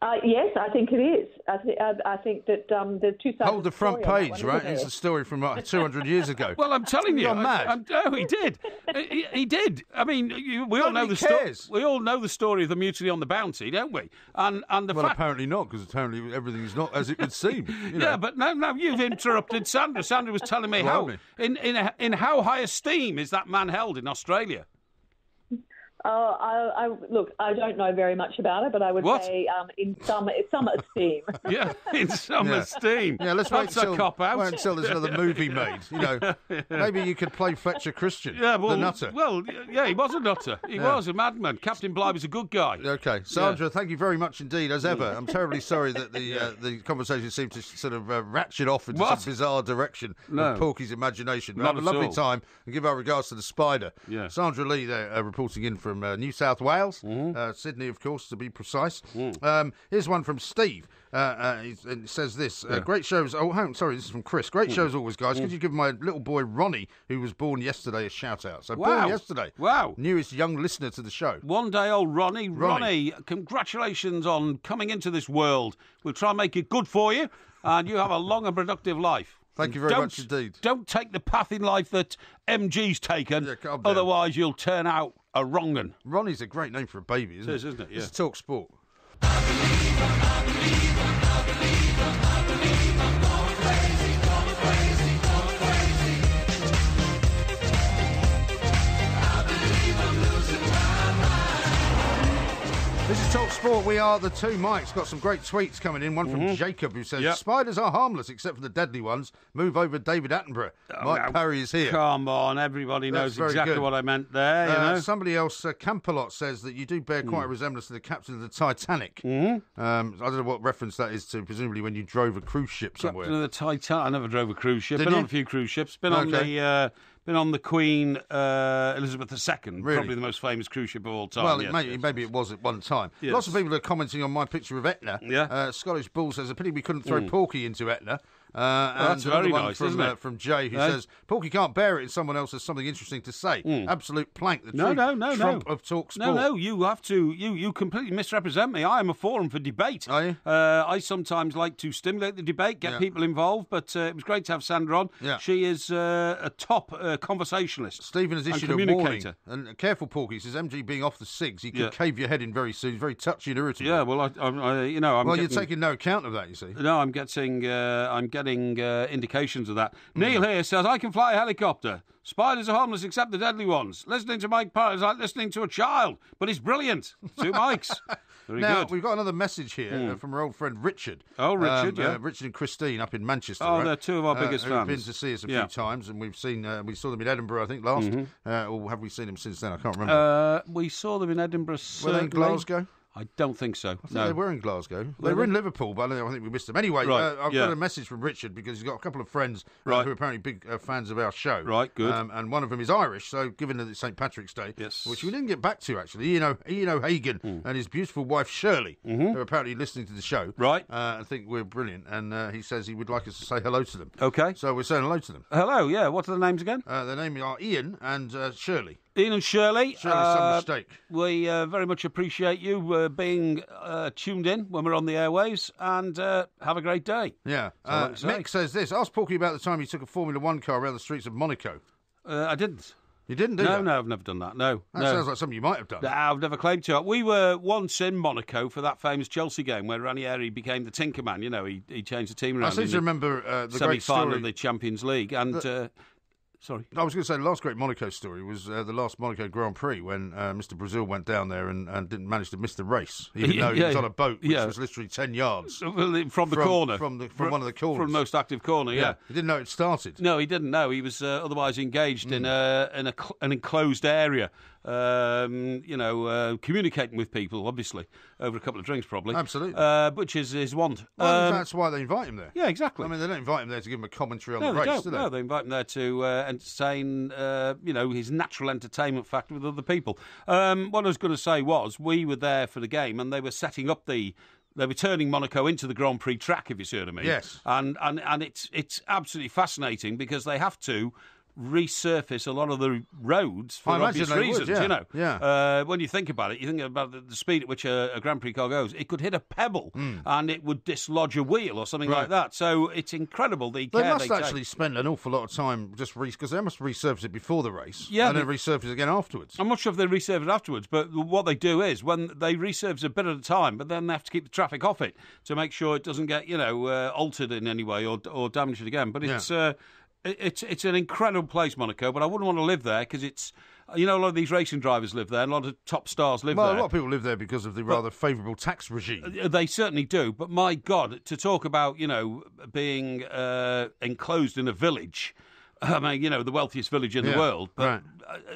Uh, yes, I think it is. I, th- I, I think that um, the two sides. Hold the front story on that page, one, right? It's a story from like 200 years ago. [LAUGHS] Well, I'm telling you, You're I- mad. I'm- no, he did. [LAUGHS] he, he did. I mean, you, we all know the story. We all know the story of the mutiny on the Bounty, don't we? And and the well, fact. apparently not, because apparently everything's not as it would seem. You [LAUGHS] know. Yeah, but no, no, you've interrupted Sandra. Sandra was telling me how Blimey. in in in how high esteem is that man held in Australia? Oh, I, I, look, I don't know very much about it, but I would What? say um, in some some esteem. [LAUGHS] Yeah, in some Yeah. esteem. Yeah, let's wait That's until, a cop out. wait until there's another movie [LAUGHS] made. You know, maybe you could play Fletcher Christian, Yeah, well, the nutter. well, yeah, he was a nutter. He Yeah. was a madman. Captain Bligh was a good guy. Okay, Sandra, thank you very much indeed, as ever. I'm terribly sorry that the [LAUGHS] uh, the conversation seemed to sort of uh, ratchet off into What? some bizarre direction No. of Porky's imagination. Not Have a at lovely all. time and give our regards to the spider. Yeah. Sandra Lee there, uh, reporting in from uh, New South Wales, Mm-hmm. uh, Sydney, of course, to be precise. Mm. Um, here's one from Steve. Uh, uh, it says this uh, Great shows. Oh, hang on, sorry, this is from Chris. Great Mm. shows always, guys. Could you give my little boy Ronnie, who was born yesterday, a shout out? So, Wow. born yesterday. Wow. Newest young listener to the show. One day old Ronnie. Ronnie. Ronnie, congratulations on coming into this world. We'll try and make it good for you, and you have a long and productive life. Thank you very Don't- much indeed. Don't take the path in life that MG's taken, Yeah, otherwise you'll turn out a wrong. Ronnie's a great name for a baby, isn't It is, it? isn't it? It's Yeah. talk sport. Talk Sport. We are the two Mikes. Got some great tweets coming in. One from Jacob who says, Mm-hmm. Yep. Spiders are harmless except for the deadly ones. Move over David Attenborough. Mike now, Parry is here. Come on, everybody That's knows exactly good. what I meant there. You Uh, know? somebody else, uh, Campalot, says that you do bear quite a resemblance to the captain of the Titanic. Mm-hmm. Um, I don't know what reference that is to, presumably when you drove a cruise ship somewhere. Captain of the Titanic. I never drove a cruise ship. Did been you? on a few cruise ships. Been on the uh, been on the Queen uh, Elizabeth II, Really? probably the most famous cruise ship of all time. Well, it yes, may, yes. maybe it was at one time. Yes. Lots of people are commenting on my picture of Etna. Yeah. Uh, Scottish Bull says a pity we couldn't throw Porky into Etna. Uh, Well, that's and very nice, from, isn't it? uh, from Jay who Eh? says Porky can't bear it if someone else has something interesting to say. Absolute plank. The No, true no, no, trump no. of talk No, sport. no, you have to. You you completely misrepresent me. I am a forum for debate. Are you? Uh, I sometimes like to stimulate the debate, get Yeah. people involved. But uh, it was great to have Sandra on. Yeah. She is uh, a top uh, conversationalist. Stephen has issued a warning. And careful, Porky. He says MG being off the cigs, he could Yeah. cave your head in very soon. He's very touchy and irritable. Yeah, well, I, I, I you know, I'm well, getting, you're taking no account of that, you see. No, I'm getting uh, I'm getting uh, indications of that. Hmm. Neil here says I can fly a helicopter. Spiders are harmless except the deadly ones. Listening to Mike Parr is like listening to a child, but it's brilliant. Two [LAUGHS] Mikes. Very now good. We've got another message here uh, from our old friend Richard. Oh, Richard, Um, yeah. uh, Richard and Christine up in Manchester. Oh, right? they're two of our Uh, biggest who've been to see us a Yeah. few times, and we've seen uh, we saw them in Edinburgh, I think, last. Uh, or have we seen them since then? I can't remember. Uh, we saw them in Edinburgh. Were they in. Glasgow? I don't think so. I think no. they were in Glasgow. They Were were in? Liverpool, but I think we missed them. Anyway, Right, uh, I've yeah. got a message from Richard because he's got a couple of friends uh, Right. who are apparently big uh, fans of our show. Right, good. Um, and one of them is Irish, so given that it's St Patrick's Day, Yes. which we didn't get back to actually. Ian, o- Ian O'Hagan and his beautiful wife Shirley, who are apparently listening to the show, Mm-hmm. Right. Uh, I think we're brilliant, and uh, he says he would like us to say hello to them. Okay. So we're saying hello to them. Hello. Yeah. What are the names again? Uh, their names are Ian and uh, Shirley. Ian and Shirley. Shirley, some uh, mistake. We uh, very much appreciate you uh, being uh, tuned in when we're on the airwaves, and uh, have a great day. Yeah. Uh. Mick says this. Ask Porky about the time he took a Formula One car around the streets of Monaco. Uh, I didn't. You didn't do No, that? no, I've never done that. No, That no. sounds like something you might have done. No, I've never claimed to. We were once in Monaco for that famous Chelsea game where Ranieri became the Tinkerman. You know, he, he changed the team I around seem in to the remember uh, the semi final of the Champions League. And uh, sorry, I was going to say the last great Monaco story was uh, the last Monaco Grand Prix when uh, Mr. Brazil went down there and, and didn't manage to miss the race, even [LAUGHS] Yeah, though he was on a boat which Yeah. was literally ten yards. From the From- corner, from the- from one of the corners. from the most active corner. Yeah. he didn't know it started. No, he didn't. know. he was uh, otherwise engaged Hmm. in a in a cl- an enclosed area. Um, you know, uh, communicating with people, obviously over a couple of drinks, probably. Absolutely. uh, which is his want. Well, Um, that's why they invite him there. yeah, exactly. I mean, they don't invite him there to give him a commentary on No, the they race, don't. do they? No, they invite him there to uh, entertain, uh, you know, his natural entertainment factor with other people. Um, what I was going to say was, we were there for the game, and they were setting up the. They were turning Monaco into the Grand Prix track, if you see what I mean. Yes. And and and it's it's absolutely fascinating because they have to resurface a lot of the roads for I obvious they would, reasons. yeah, You know, yeah. Uh, when you think about it, you think about the, the speed at which a, a Grand Prix car goes. It could hit a pebble and it would dislodge a wheel or something. Right. like that. So it's incredible the They care must they actually take. spend an awful lot of time just because they must resurface it before the race, Yeah, and then resurface it again afterwards. I'm not sure if they resurface it afterwards, but what they do is when they resurface a bit at a time, but then they have to keep the traffic off it to make sure it doesn't get you know uh, altered in any way or or damaged again. But it's uh, it- it's it's an incredible place, Monaco. But I wouldn't want to live there because it's you know a lot of these racing drivers live there, and a lot of top stars live Well, there. a lot of people live there because of the rather favourable tax regime. Uh, They certainly do, but my God, to talk about you know being uh, enclosed in a village, [LAUGHS] I mean you know the wealthiest village in Yeah, the world. But right.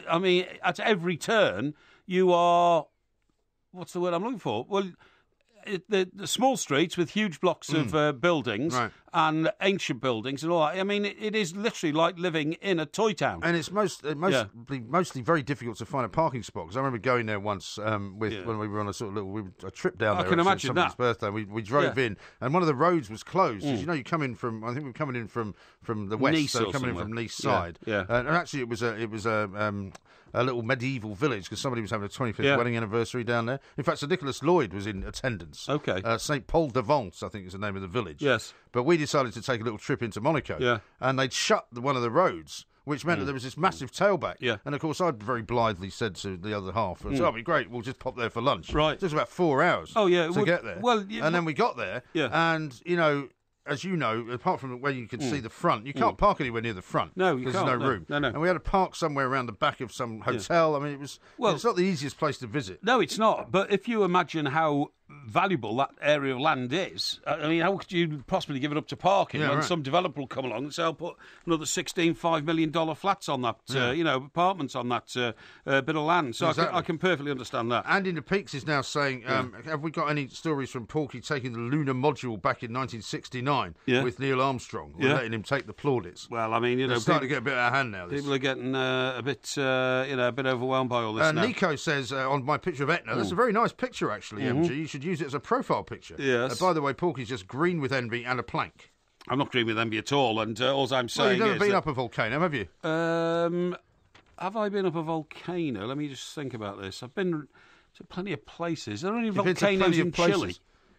I mean at every turn you are, what's the word I'm looking for? Well. It, the, the small streets with huge blocks of uh, buildings Mm. Right. And ancient buildings and all that. I mean, it, it is literally like living in a toy town. And it's most, uh, mostly, mostly very difficult to find a parking spot. Because I remember going there once um, with Yeah. when we were on a sort of little we, were- a trip down I there. can actually, imagine somebody's that. Mm. birthday. We, we drove in, and one of the roads was closed. As you know, you come in from I think we we're coming in from from the west, Nice so coming in from Nice Yeah, side. yeah. Uh, and actually, it was a it was a. Um, a little medieval village because somebody was having a 25th Yeah. wedding anniversary down there. In fact, Sir Nicholas Lloyd was in attendance. Okay. Uh, St. Paul de Vence, I think is the name of the village. Yes. But we decided to take a little trip into Monaco. Yeah. And they'd shut the, one of the roads, which meant that mm. there was this massive tailback. Yeah. And of course, I'd very blithely said to the other half, mm. "Oh, it'll be great. We'll just pop there for lunch." Right. It took about four hours. Oh, yeah, To get there. well, you- and then we got there. Yeah. And you know. As you know, apart from where you can see mm. the front, you can't park anywhere near the front. Mm. No, you can't, there's no no. room. No, no. And we had to park somewhere around the back of some hotel. I mean, it was. Well- it's not the easiest place to visit. No, it's not. But if you imagine how valuable that area of land is, I mean, how could you possibly give it up to parking Yeah, when right. some developer will come along and say, I'll put another 16, $5 million flats on that, uh, you know, apartments on that uh, uh, bit of land. So I, can, I can perfectly understand that. Andy in the Peaks is now saying, um, have we got any stories from Porky taking the lunar module back in 1969 Yeah. with Neil Armstrong, or Yeah. letting him take the plaudits? Well, I mean, you know, It's starting to get a bit out of hand now. This. people are getting uh, a bit, uh, you know, a bit overwhelmed by all this Uh. Nico says uh, on my picture of Etna, that's a very nice picture actually, MG. Should use it as a profile picture. Yes. Uh, by the way, Porky's just green with envy and a plank. I'm not green with envy at all, and uh, all I'm Well, saying you've never been that- up a volcano, have you? Um, have I been up a volcano? Let me just think about this. I've been to plenty of places. Are there any You've volcanoes in. Chile?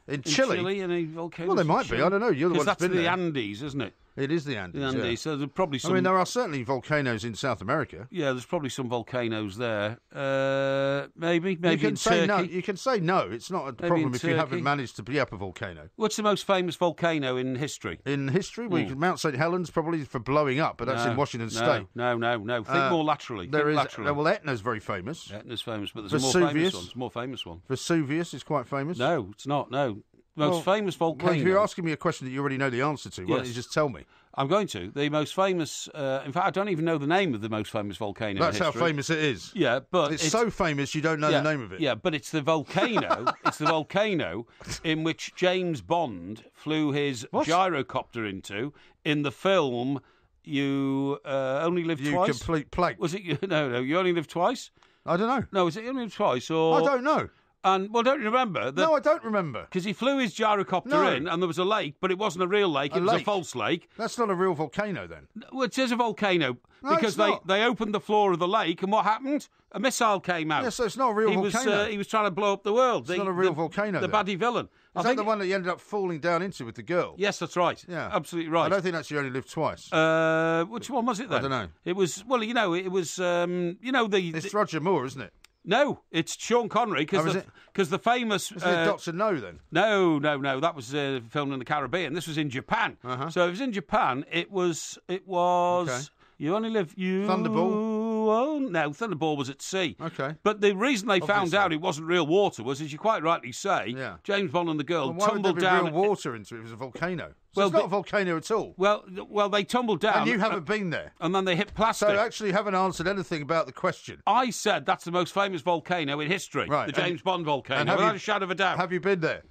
In In Chile? Any volcanoes? Well, there in might be. Chile? I don't know. You're the one that's that's been the there. Andes, isn't it? It is the Andes. The Andes. yeah. So there's probably some. I mean, there are certainly volcanoes in South America. yeah, there's probably some volcanoes there. Uh, maybe, maybe you can in say Turkey. no. You can say no. It's not a in problem if you haven't managed to be up a volcano. What's the most famous volcano in history? In history, well, you can Mount St Helens probably for blowing up, but that's No, in Washington no, State. No, no, no. Think Uh, more laterally. There Think is laterally. well, Etna's very famous. Etna's famous, but there's a more famous Vesuvius. one. There's a more famous one. Vesuvius is quite famous. No, it's not. No, most Well- famous volcano. Well, if you're asking me a question that you already know the answer to, why don't you just tell me? I'm going to the most famous. Uh, in fact, I don't even know the name of the most famous volcano. That's how famous it is. Yeah, but It's, so famous you don't know yeah, the name of it. Yeah, but it's the volcano. [LAUGHS] it's the volcano in which James Bond flew his gyrocopter into in the film. You uh, only live You twice. complete plate. Was it? [LAUGHS] you- No, no. You only live twice. I don't know. No, is it only live twice or? I don't know. And well, don't you remember that? No, I don't remember. because he flew his gyrocopter No. in, and there was a lake, but it wasn't a real lake; it was a lake. false lake. That's not a real volcano then. Well, it is a volcano No, because it's they, not. they opened the floor of the lake, and what happened? A missile came out. Yeah, so it's not a real he Was, volcano. uh, he was trying to blow up the world. It's not a real volcano, The then. baddie villain. I Is that think the one that you ended up falling down into with the girl? Yes, that's right. Yeah. absolutely right. I don't think that's you only lived twice. Uh, which one was it then? I dunno. It was well, you know, it was um, you know the, it's the- Roger Moore, isn't it? No, it's Sean Connery because Oh, is the, the famous Isn't uh, it Doctor No then? No, no, no. That was uh, filmed in the Caribbean. This was in Japan. Uh-huh. So it was in Japan. It was. It was. Okay. You only live. You. Thunderball? Oh no, Thunderball was at sea. Okay. But the reason they found out it wasn't real water was, as you quite rightly say, Yeah. James Bond and the girl Well, why would there tumbled down. real water into it? It was a volcano. So Well, it's not a volcano at all. Well, well, they tumbled down, and you haven't been there. and then they hit plastic. So actually, haven't answered anything about the question. I said that's the most famous volcano in history, Right, the and- James Bond volcano, and without you- a shadow of a doubt. Have you been there?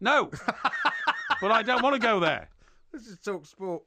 No, [LAUGHS] but I don't want to go there. This is Talk Sport.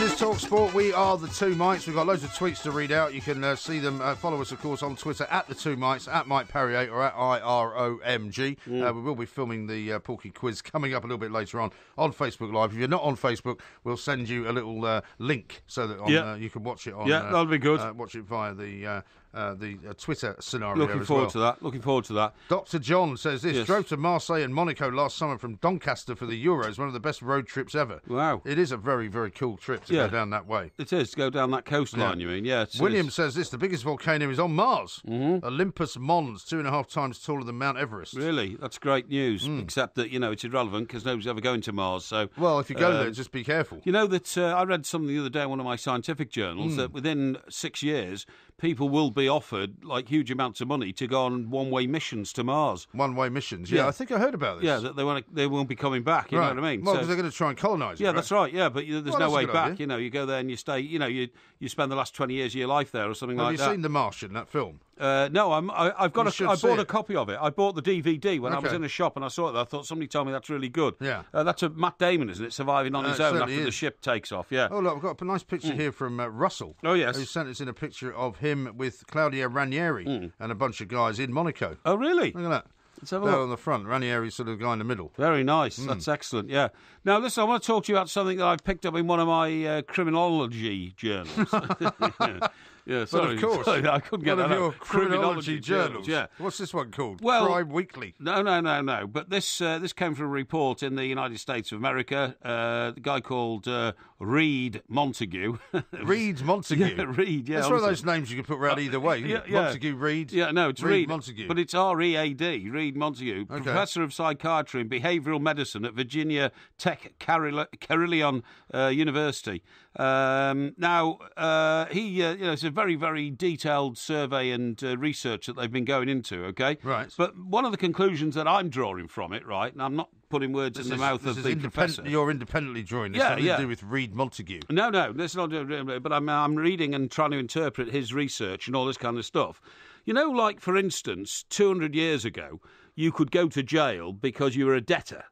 This is Talk Sport. We are the two Mikes. We've got loads of tweets to read out. You can uh, see them. Uh, follow us, of course, on Twitter at the two Mikes, at Mike Parry 8 or at IROMG. Uh, we will be filming the uh, Porky quiz coming up a little bit later on on Facebook Live. If you're not on Facebook, we'll send you a little uh, link so that on, Yeah. uh, you can watch it on. Yeah, uh, that'll be good. Watch it via the uh, uh, the uh, Twitter scenario. Looking forward well. to that. Looking forward to that. Dr. John says this Yes. drove to Marseille and Monaco last summer from Doncaster for the Euros, one of the best road trips ever. Wow. It is a very, very cool trip to Yeah. go down that way. It is to go down that coastline. Yeah. You mean? Yeah. William is. says this the biggest volcano is on Mars. Mm-hmm. Olympus Mons, two and a half times taller than Mount Everest. Really, that's great news. Hmm. Except that you know it's irrelevant because nobody's ever going to Mars. So Well, if you go there, Um, just be careful. You know that uh, I read something the other day in one of my scientific journals that within six years, people will be offered like huge amounts of money to go on one-way missions to Mars. One way missions. Yeah, Yeah. I think I heard about this. Yeah, that they want they won't be coming back. You right. know what I mean? Well, So- because they're going to try and colonise it. yeah, right? that's right. Yeah, but you, there's Well, no way back. idea. You know, you go there and you stay. You know, you you spend the last twenty years of your life there or something Have like you that. Have you seen The Martian, that film? Uh, no, I'm, I, I've got You a, I bought a copy of it. I bought the DVD when I was in a shop and I saw it. I thought somebody told me that's really good. Yeah. uh, that's a Matt Damon, isn't it? Surviving on Uh, his own after the ship takes off. Yeah. Oh, look, I've got a nice picture here from uh, Russell. Oh, yes. Who sent us in a picture of him with Claudio Ranieri and a bunch of guys in Monaco. Oh, really? Look at that. Let's have a on the front. Ranieri's sort of the guy in the middle. Very nice. Hmm. That's excellent. Yeah. Now, listen, I want to talk to you about something that I picked up in one of my uh, criminology journals. [LAUGHS] [LAUGHS] yeah. sorry. of course. [LAUGHS] Sorry, I couldn't get One of your out. criminology journals. Yeah. What's this one called? Well- Crime Weekly. No, no, no, no. But this uh, this came from a report in the United States of America. Uh, the guy called uh, Read Montague. [LAUGHS] Read Montague. Yeah, Read. Yeah, That's one of those names you can put round either way. yeah, yeah. Montague Read. Yeah, no, it's Read Read, Montague. but it's R E A D, Read Montague, Okay. professor of psychiatry and behavioural medicine at Virginia Tech Caril- Carilion uh, University. Um, now, uh, he, uh, you know, it's a very, very detailed survey and uh, research that they've been going into. Okay, Right. But one of the conclusions that I'm drawing from it, right, and I'm not putting words This in the is- mouth of the independent- professor. You're independently drawing this. Yeah, yeah. to do with Read Montague. No, no, that's not. But I'm, I'm reading and trying to interpret his research and all this kind of stuff. You know, like for instance, 200 years ago, you could go to jail because you were a debtor,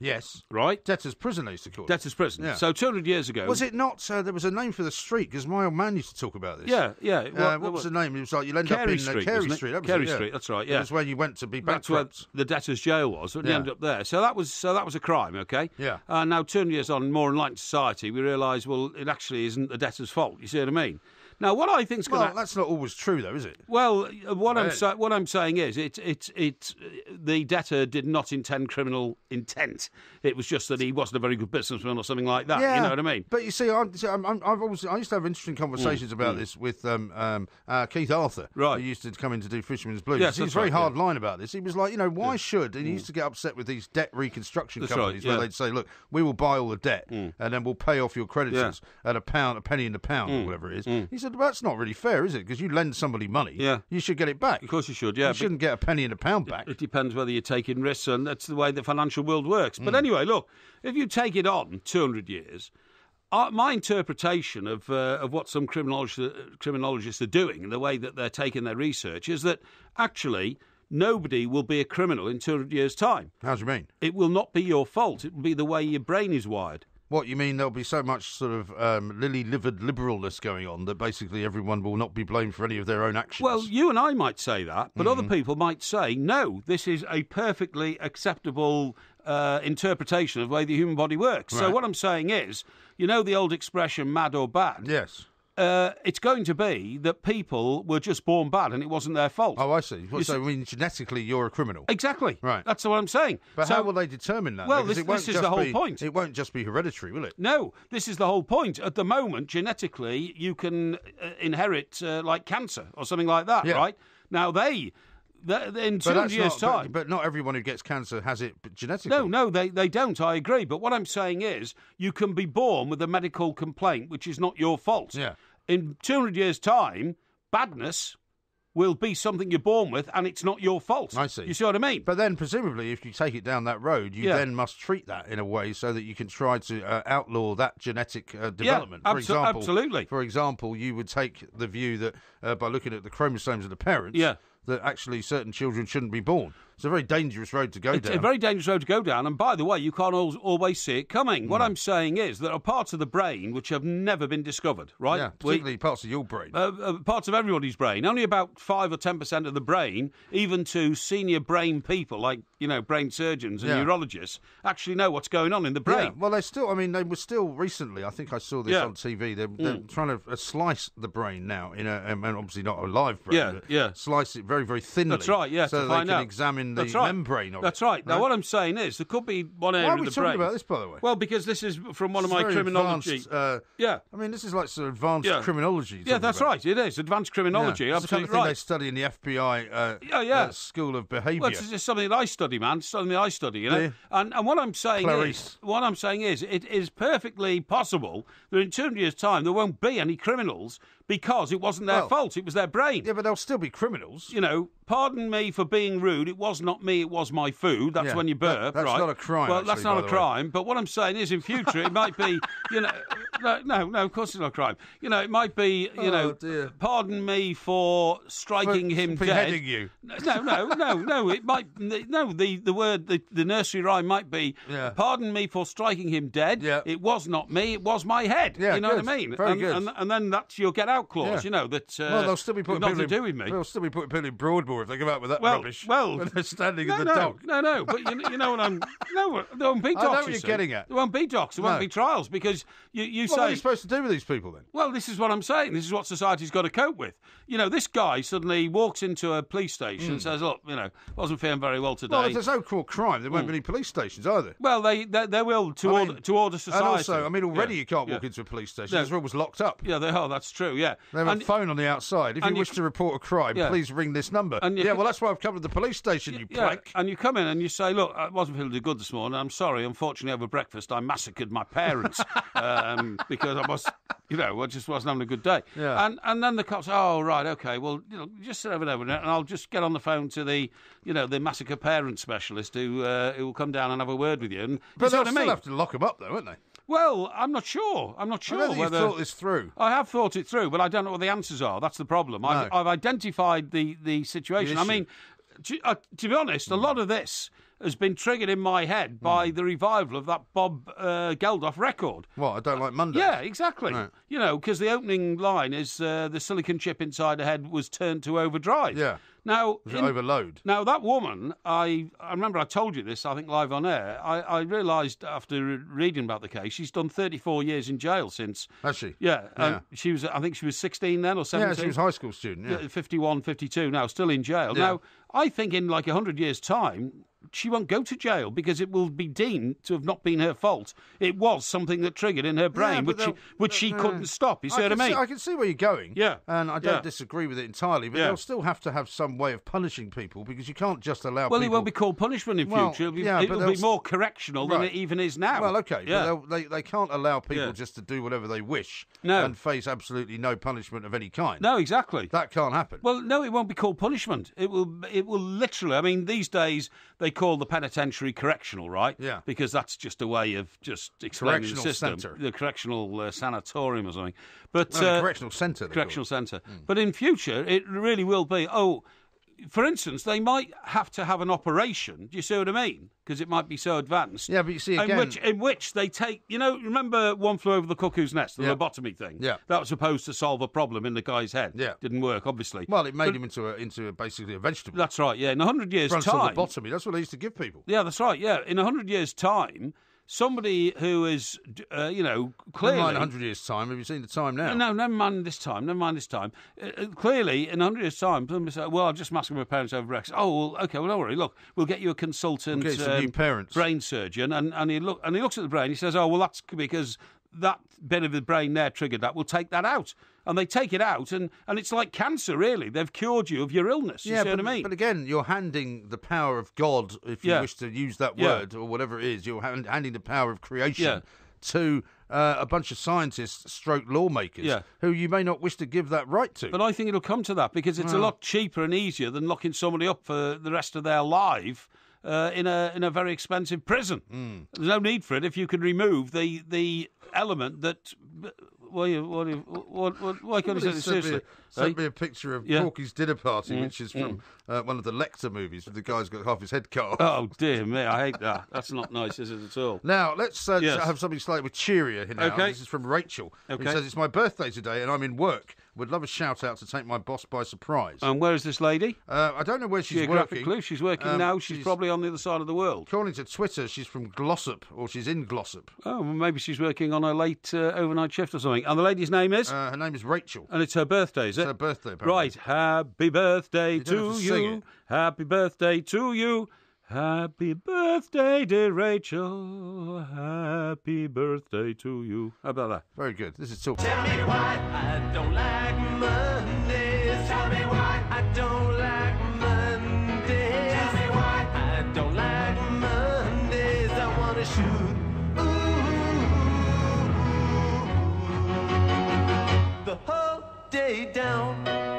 Yes. right? Debtor's prison, they used to call it. Debtor's prison. Yeah. So 200 years ago. Was it not? Uh, there was a name for the street because my old man used to talk about this. Yeah, yeah. Uh, what was the name? It was like you'll end up Carey in Street, uh, Carey? Street. That Carey it, yeah. Street, that's right, yeah. That's where you went to be back. That's where the debtor's jail was. And you Yeah. ended up there. So that was so that was a crime. Okay. Yeah. And now, 200 years on, more enlightened society, we realise well, it actually isn't the debtor's fault. You see what I mean? Now, what I think's going Well, that's not always true, though, is it? Well, uh, what I'm sa- what I'm saying is, it's it's it's uh, the debtor did not intend criminal intent. It was just that he wasn't a very good businessman or something like that. Yeah. You know what I mean? Mm, But you see, I'm, see, I'm, I'm, I've always I used to have interesting conversations about this with um, um, uh, Keith Arthur, Right. Who used to come in to do Fisherman's Blues. Yes, he was very right, yeah. hard line about this. He was like, you know, why should? And he used to get upset with these debt reconstruction That's right, companies where yeah. Mm. they'd say, look, we will buy all the debt and then we'll pay off your creditors at a pound, a penny in the pound, Mm. or whatever it is. He said, well, that's not really fair, is it? Because you lend somebody money, Yeah. you should get it back. Of course, you should. Yeah, you shouldn't get a penny in a pound back. It depends whether you're taking risks, and that's the way the financial world works. Mm. But anyway, look, if you take it on 200 years, uh, my interpretation of uh, of what some criminologists, criminologists are doing and the way that they're taking their research is that actually nobody will be a criminal in 200 years' time. How do you mean? It will not be your fault. It will be the way your brain is wired. What you mean? There'll be so much sort of um, lily-livered liberalness going on that basically everyone will not be blamed for any of their own actions. Well, you and I might say that, but other Mm-hmm. people might say, no, this is a perfectly acceptable uh, interpretation of the way the human body works. So what I'm saying is, you know the old expression, mad or bad? yes. Uh, it's going to be that people were just born bad and it wasn't their fault. Oh, I see. So, I mean, genetically, you're a criminal. Exactly. Right. That's what I'm saying. But so, how will they determine that? Well, this- this is the whole be- point. It won't just be hereditary, will it? No, this is the whole point. At the moment, genetically, you can uh, inherit uh, like cancer or something like that, Yeah. right? Now, they, in But 200 years' not, time. But, but not everyone who gets cancer has it genetically. No, no, they, they don't. I agree. But what I'm saying is, you can be born with a medical complaint which is not your fault. Yeah. In 200 years' time, badness will be something you're born with and it's not your fault. I see. You see what I mean? But then, presumably, if you take it down that road, you Yeah. then must treat that in a way so that you can try to uh, outlaw that genetic uh, development. for abso- example, absolutely. For example, you would take the view that uh, by looking at the chromosomes of the parents, Yeah. that actually certain children shouldn't be born. It's a very dangerous road to go It's down. It's a very dangerous road to go down. And by the way, you can't al- always see it coming. Hmm. What I'm saying is there are parts of the brain which have never been discovered, right? yeah, We- particularly parts of your brain. uh, uh, parts of everybody's brain. Only about five or ten percent of the brain, even to senior brain people like you know brain surgeons and Yeah. neurologists, actually know what's going on in the Yeah, brain. well, they still. I mean, they were still recently. I think I saw this Yeah. Mm. on TV. They're, they're trying to uh, slice the brain now in a, um, and obviously not a live brain. Yeah, but yeah. Slice it very, very thinly. That's right. Yeah, so they can out. The That's right. membrane of That's it. right. Now, what I'm saying is there could be one area Why are of we the talking brain. about this, by the way? Well, because this is from one of my very criminology. advanced, uh, yeah. I mean, this is like sort of advanced Yeah. criminology. you're Yeah, talking that's about. right. It is advanced criminology. Yeah. It's the kind Absolutely of thing they right. study in the FBI uh, Yeah, yeah. uh, School of Behaviour. Well, it's just something that I study, man. It's something that I study, you know. Yeah. And and what I'm saying Clarice. is, what I'm saying is, it is perfectly possible that in 200 years' time there won't be any criminals because it wasn't their Well- fault; it was their brain. yeah, but they'll still be criminals. You know, pardon me for being rude. It was not me. It was my food. That's Yeah, when you that- burp. that's right? not a crime, Well, actually, that's not a the way. crime. But what I'm saying is, in future, it might be. [LAUGHS] You know, no, no, no. Of course, it's not a crime. You know, it might be. You Oh, know, dear. pardon me for striking For- him for dead. beheading you. No, no, no, no. It might no. The the word the, the nursery rhyme might be. Yeah. Pardon me for striking him dead. Yeah. It was not me. It was my head. Yeah, you know good. what I mean. Very and, good. And, and then that's your get out clause. Yeah. You know that. Uh, well, they'll still be putting nothing people to in, do with me. They'll still be putting people in Broadmoor if they come out with that Well, rubbish. well, when they're standing no, in the no, dock. no, no. But you, you know what I'm. [LAUGHS] No, there won't be I know docs. what you you're see. getting at. There won't be docs. There won't No. be trials because you, you Well, what are say. you supposed to do with these people then? Well, this is what I'm saying. This is what society's got to cope with. You know, this guy suddenly walks into a police station and says, "Look, you know, wasn't feeling very well today." Hmm. Well, if there's no core crime, there won't be any police stations either. Well, they they, they will to I order mean, to order society. And also, I mean, already Yeah, you can't yeah. walk into a police station. No. It's always locked up. Yeah, they are. That's true. Yeah, They have And- a phone on the outside. If you wish to report a crime, Yeah. please ring this number. And yeah, well, that's why I've come to the police station, you Yeah, plank. and you come in and you say, "Look, I wasn't feeling too good this morning. I'm sorry. Unfortunately, over breakfast, I massacred my parents [LAUGHS] um, because I was, you know, I just wasn't having a good day." Yeah. And and then the cops, "Oh, right, okay. Well, you know, just sit over there, and I'll just get on the phone to the, you know, the massacre parent specialist who uh, who will come down and have a word with you." And But they'll I still have to lock them up, though, won't they? Well, I'm not sure. I'm not sure think whether you've thought this through. I have thought it through, but I don't know what the answers are. That's the problem. I've, I've identified the, the situation. The I mean, to, uh, to be honest, a lot of this has been triggered in my head Hmm. by the revival of that Bob uh, Geldof record. What? I don't like Mondays. Yeah, exactly. Right. You know, because the opening line is uh, the silicon chip inside her head was turned to overdrive. Yeah. Now, Was it in- overload? now that woman, I I remember I told you this. I think live on air. I, I realised after reading about the case, she's done 34 years in jail since. Has she? Yeah, Yeah. she was. I think she was 16 then or 17. Yeah, 17. she was a high school student. Yeah. Yeah, 51, 52 now, still in jail. Yeah. Now, I think in like 100 years' time, she won't go to jail because it will be deemed to have not been her fault. It was something that triggered in her brain, but which she, which she uh, couldn't stop. You see what I mean? See, I can see where you're going. Yeah. And I don't Yeah. disagree with it entirely, but Yeah. they'll still have to have some way of punishing people because you can't just allow well, people. it won't be called punishment in Well, future. It'll be, yeah, but it'll be more correctional than it even is now. Well, okay, Yeah. they they can't allow people Yeah. just to do whatever they wish No. and face absolutely no punishment of any kind. no, exactly. That can't happen. Well, no, it won't be called punishment. It will. It will literally. I mean, these days they call the penitentiary correctional, right? Yeah. Because that's just a way of just explaining Correctional the system. centre. The correctional uh, sanatorium or something. But No, uh, correctional centre. correctional centre. But in future, it really will be. Oh, for instance, they might have to have an operation. Do you see what I mean? Because it might be so advanced. Yeah, but you see, in again- which in which they take. You know, remember one flew over the cuckoo's nest, the Yeah. lobotomy thing. Yeah. that was supposed to solve a problem in the guy's head. Yeah. didn't work, obviously. Well, it made But- him into a, into a, basically a vegetable. That's right. Yeah, in a hundred years' time. lobotomy. That's what they used to give people. Yeah, that's right. Yeah, in a hundred years' time, somebody who is, uh, you know, Never clearly. mind 100 years' time. Have you seen the time now? No, never mind this time. Never mind this time. Uh, uh, clearly, in hundred years' time, somebody say, "Well, I'm just asking my parents over Brexit." Oh, well, okay. Well, don't worry. Look, we'll get you a consultant, We'll some new parents. brain surgeon, and, and he look and he looks at the brain. He says, "Oh, well, that's because that bit of the brain there triggered that. We'll take that out." And they take it out, and, and it's like cancer, really. They've cured you of your illness. You yeah, see but, what I mean? but again, you're handing the power of God, if you Yeah. wish to use that Yeah. word or whatever it is, you're hand- handing the power of creation Yeah. to uh, a bunch of scientists, stroke lawmakers, Yeah. who you may not wish to give that right to. But I think it'll come to that because it's a lot cheaper and easier than locking somebody up for the rest of their life uh, in a in a very expensive prison. Hmm. There's no need for it if you can remove the the element that. Well, you, what, do you- what, what, why can't you say sent, me, seriously? sent me a picture of Yeah. Mm, Porky's dinner party, which is from uh, one of the Lecter movies, where the guy's got half his head cut off. Oh dear me, I hate that. That's not nice, is it at all? Now let's uh, Yes. have something slightly cheerier here now. Okay. This is from Rachel, who Okay. says it's my birthday today and I'm in work. Would love a shout out to take my boss by surprise. And where is this lady? uh, I don't know where she's Geographic working. clue. She's working Um, now. She's, probably on the other side of the world. According to Twitter, she's from Glossop, or she's in Glossop. Oh, well, maybe she's working on a late uh, overnight shift or something. And the lady's name is? Uh, her name is Rachel. and it's her birthday, is it? It's her birthday, apparently. Right. Happy birthday don't to to you. Happy birthday to you. Happy birthday, dear Rachel. Happy birthday to you. How about that? Very good. This is Talk. Tell me why I don't like Mondays. Tell me why I don't like Mondays. Tell me why I don't like Mondays. I wanna shoot. Ooh, the whole day down.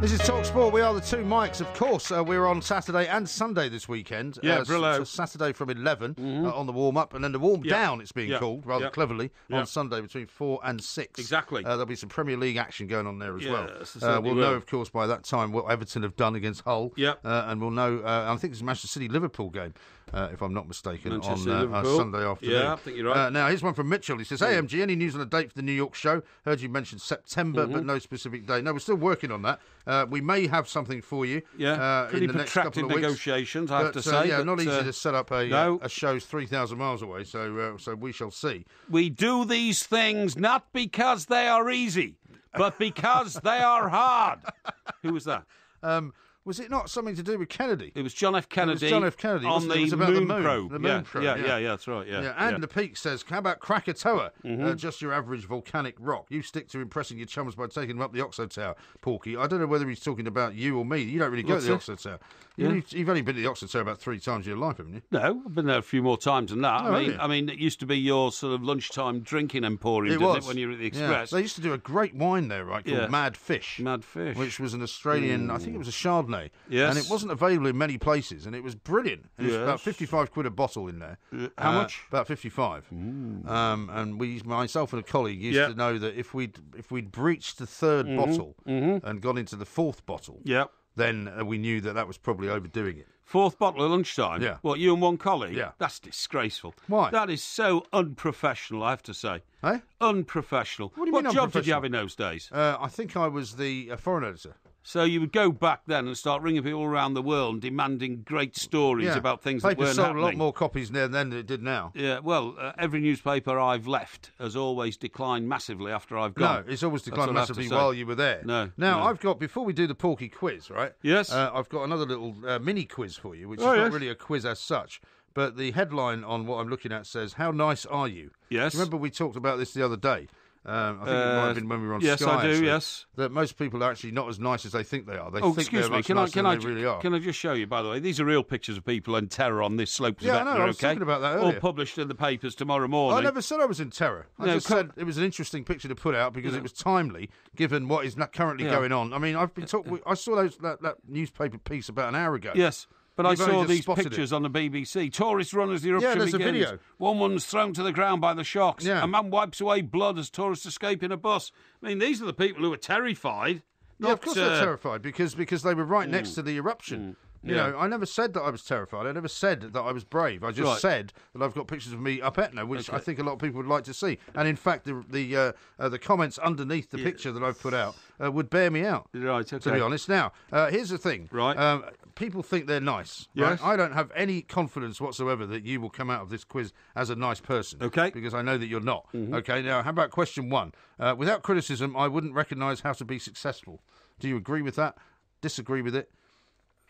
This is Talk Sport. We are the two Mikes, of course. Uh, we're on Saturday and Sunday this weekend. Yeah, uh, brillo. so Saturday from 11 uh, on the warm up, and then the warm Yeah. down, it's being Yeah. called rather Yeah. cleverly, Yeah. on Sunday between 4 and 6. Exactly. Uh, there'll be some Premier League action going on there as well. Uh, we'll know, of course, by that time what Everton have done against Hull. Yeah. Uh, and we'll know, uh, I think it's a Manchester City Liverpool game. Uh, if I'm not mistaken, Manchester, on uh, uh, Sunday afternoon. Yeah, I think you're right. Uh, now, here's one from Mitchell. He says, Hey, MG, any news on a date for the New York show? Heard you mentioned September, Mm-hmm. but no specific date. No, we're still working on that. Uh, we may have something for you Yeah, uh, in the next couple of weeks. negotiations, I have But, to say. yeah, not easy to set up a, no. a show's 3,000 miles away, so uh, so we shall see. We do these things not because they are easy, but because they are hard. [LAUGHS] Who was that? Um, was it not something to do with Kennedy? It was John F. Kennedy. John F. Kennedy, on it? the It about the moon, moon, probe. the moon yeah, probe, yeah, yeah. yeah, yeah, that's right. Yeah, Yeah, and the Peak says, "How about Krakatoa? Mm-hmm. Uh, just your average volcanic rock. You stick to impressing your chums by taking them up the Oxo Tower, Porky. I don't know whether he's talking about you or me. You don't really go What's to the this? Oxo Tower. You, You've only been to the Tower about three times in your life, haven't you? No, I've been there a few more times than that. Oh, I mean? I mean, it used to be your sort of lunchtime drinking emporium, It didn't was it, when you were at the Yeah. Express? They used to do a great wine there, right? Called Yeah. Mad Fish. Mad Fish. Which was an Australian, I think it was a Chardonnay. Yes. And it wasn't available in many places, and it was brilliant. And It was about 55 quid a bottle in there. how Uh, much? About 55. Um, and we, myself and a colleague, used Yeah. to know that if we'd, if we'd breached the 3rd bottle and gone into the fourth bottle, yeah. Then uh, we knew that that was probably overdoing it. Fourth bottle at lunchtime. Yeah. What you and one colleague? Yeah. That's disgraceful. Why? That is so unprofessional. I have to say. Eh? Unprofessional. What do you mean job did you have in those days? Uh, I think I was the uh, foreign editor. So you would go back then and start ringing people around the world and demanding great stories Yeah. about things Paper that weren't sold happening. a lot more copies then than it did now. Yeah, well, uh, every newspaper I've left has always declined massively after I've gone. No, it's always declined what I have to massively while you were there. No, Now no. I've got before we do the Porky quiz, right? Yes. Uh, I've got another little uh, mini quiz for you, which Oh, is not really a quiz as such, but the headline on what I'm looking at says, "How nice are you?" Yes. Remember we talked about this the other day? Um, I think it might Uh, have been when we were on yes, Sky. I do, actually, yes. That most people are actually not as nice as they think they are. They Oh, think excuse they're me. Can I can I really are. can I just show you? By the way, these are real pictures of people in terror on this slopes Yeah, I of know. I was okay, talking about that earlier. all published in the papers tomorrow morning. I never said I was in terror. I No, just co- said it was an interesting picture to put out because it was timely, given what is currently Yeah. going on. I mean, I've been talking. I saw those that, that newspaper piece about an hour ago. Yes. But I You've only saw these pictures it. on the BBC. Tourist run as the eruption Yeah, there's a begins. video. One woman's thrown to the ground by the shocks. Yeah. A man wipes away blood as tourists escape in a bus. I mean, these are the people who are terrified. Yeah, of course uh, they're terrified because because they were right next to the eruption. You Yeah. know, I never said that I was terrified. I never said that I was brave. I just Right. said that I've got pictures of me up Etna, which I think a lot of people would like to see. And in fact, the the uh, uh, the comments underneath the picture that I've put out uh, would bear me out. Right, okay. To be honest, now uh, here's the thing. Right. Um, people think they're nice. Yes. Right? I don't have any confidence whatsoever that you will come out of this quiz as a nice person. Okay. Mm-hmm. Because I know that you're not. Okay. Now, how about question one? Uh, without criticism, I wouldn't recognise how to be successful. Do you agree with that? Disagree with it?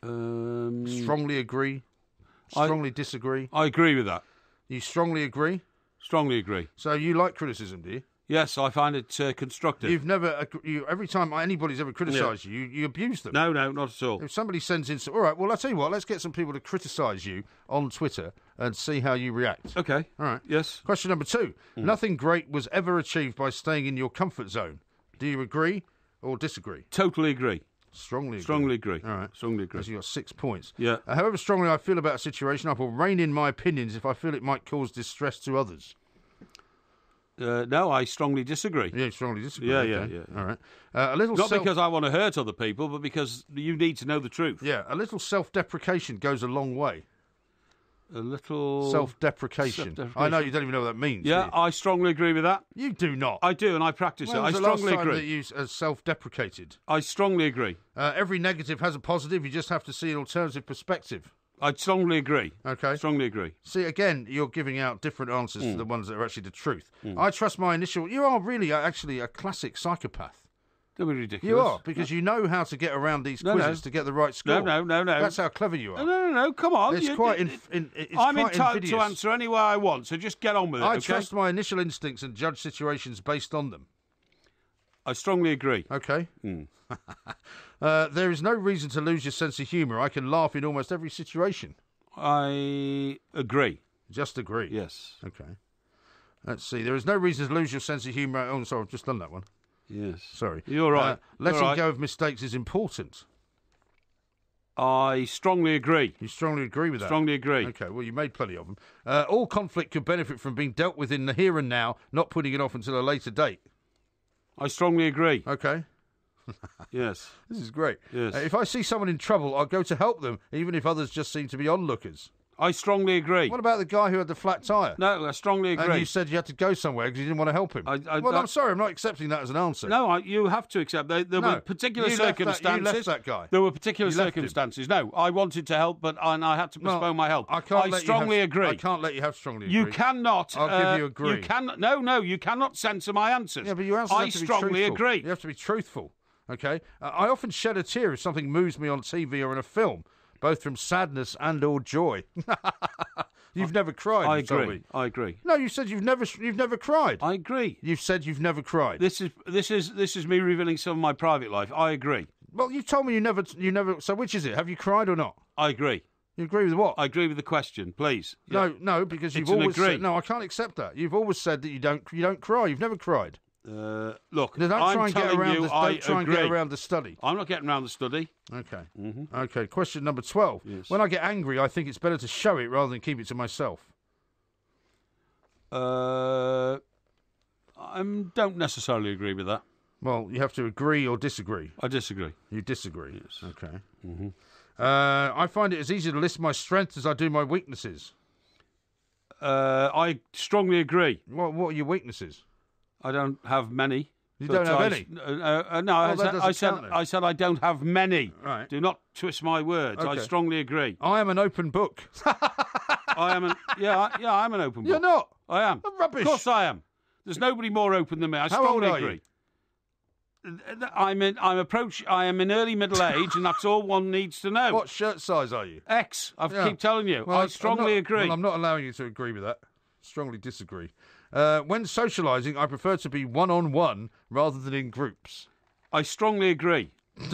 Um, Strongly agree? I- Strongly disagree? I agree with that. You strongly agree? Strongly agree. So you like criticism, do you? Yes, I find it uh, constructive. You've never, you, every time anybody's ever criticised you, you, you abuse them. No, no, not at all. If somebody sends in, all right, well, I'll tell you what, let's get some people to criticise you on Twitter and see how you react. Okay. All right. Yes. Question number two. Nothing great was ever achieved by staying in your comfort zone. Do you agree or disagree? Totally agree. Strongly agree. Strongly agree. All right. Strongly agree. Because you got six points. Yeah. Uh, however strongly I feel about a situation, I will rein in my opinions if I feel it might cause distress to others. Uh, no, I strongly disagree. Yeah, strongly disagree. Yeah, yeah, okay. yeah, All right. Uh, a little Not self- because I want to hurt other people, but because you need to know the truth. yeah, a little self-deprecation goes a long way. A little Self-deprecation. Self-deprecation. I know you don't even know what that means. Yeah, I strongly agree with that. you? Do not. I do, and I practice when it. was I the last strongly time agree. that you uh, self-deprecated? I strongly agree. Uh, every negative has a positive. You just have to see an alternative perspective. I strongly agree. Okay. Strongly agree. See, again, you're giving out different answers Hmm. to the ones that are actually the truth. I trust my initial. You are really uh, actually a classic psychopath. Don't be ridiculous. You are because you know how to get around these quizzes no. to get the right score. No, no, no, no. That's how clever you are. no, no, no. Come on. It's You- quite. it- Inf- in, it's I'm quite entitled to answer any way I want, so just get on with it. I okay? trust my initial instincts and judge situations based on them. I strongly agree. Okay. Hmm. [LAUGHS] uh, there is no reason to lose your sense of humour. I can laugh in almost every situation. I agree. Just agree. Yes. Okay. Let's see. There is no reason to lose your sense of humour. Oh, sorry, I've just done that one. Yes. Sorry. You're right. Uh, letting You're right. go of mistakes is important. I strongly agree. You strongly agree with that? Strongly agree. Okay, well, you made plenty of them. Uh, all conflict could benefit from being dealt with in the here and now, not putting it off until a later date. I strongly agree. Okay, [LAUGHS] [LAUGHS] Yes. this is great. Yes. Uh, if I see someone in trouble, I'll go to help them, even if others just seem to be onlookers. I strongly agree. What about the guy who had the flat tyre? No, I strongly And agree. you said you had to go somewhere because you didn't want to help him. I- I- well, I- I'm sorry, I'm not accepting that as an answer. No, I, you have to accept. There, there No, were particular you left that- you circumstances. left that guy. There were particular him. circumstances. No, I wanted to help, but and I had to No, postpone my help. I can't. I let strongly you have, agree. I can't let you have strongly agree. You cannot. I'll give uh, you agree. You can no, no. You cannot censor my answers. Yeah, but your answers I have to be truthful. I strongly truthful. agree. You have to be truthful. Okay. Uh, I often shed a tear if something moves me on TV or in a film, both from sadness and or joy. [LAUGHS] you've never cried. I agree. I agree. No, you said you've never you've never cried. I agree. You've said you've never cried. This is this is this is me revealing some of my private life. I agree. well, you told me you never you never. So which is it? Have you cried or not? I agree. You agree with what? I agree with the question, please. no, no, because you've It's always said no. I can't accept that. You've always said that you don't you don't cry. You've never cried. Uh, look, don't I'm try and get around. you, the, don't try agree. and get around the study. I'm not getting around the study. Okay. Okay. Question number 12. When I get angry, I think it's better to show it rather than keep it to myself. Uh, I don't necessarily agree with that. Well, you have to agree or disagree. I disagree. You disagree. Yes. Okay. Mm-hmm. Uh, I find it as easy to list my strengths as I do my weaknesses. Uh, I strongly agree. What What are your weaknesses? I don't have many. You don't have I- any? Uh, uh, no, I that said, I, said. I said I don't have many. Right. Do not twist my words. I strongly agree. I am an open book. [LAUGHS] I am an yeah, I, yeah. I'm an open book. You're not. I am. Rubbish. Of course I am. There's nobody more open than me. I How strongly agree. I'm in. I'm approach. I am in early middle age, and that's all one needs to know. What shirt size are you? X. I Yeah. keep telling you. Well, I I'm strongly not- agree. Well, I'm not allowing you to agree with that. Strongly disagree. Uh, when socialising, I prefer to be one on one rather than in groups. I strongly agree. [LAUGHS]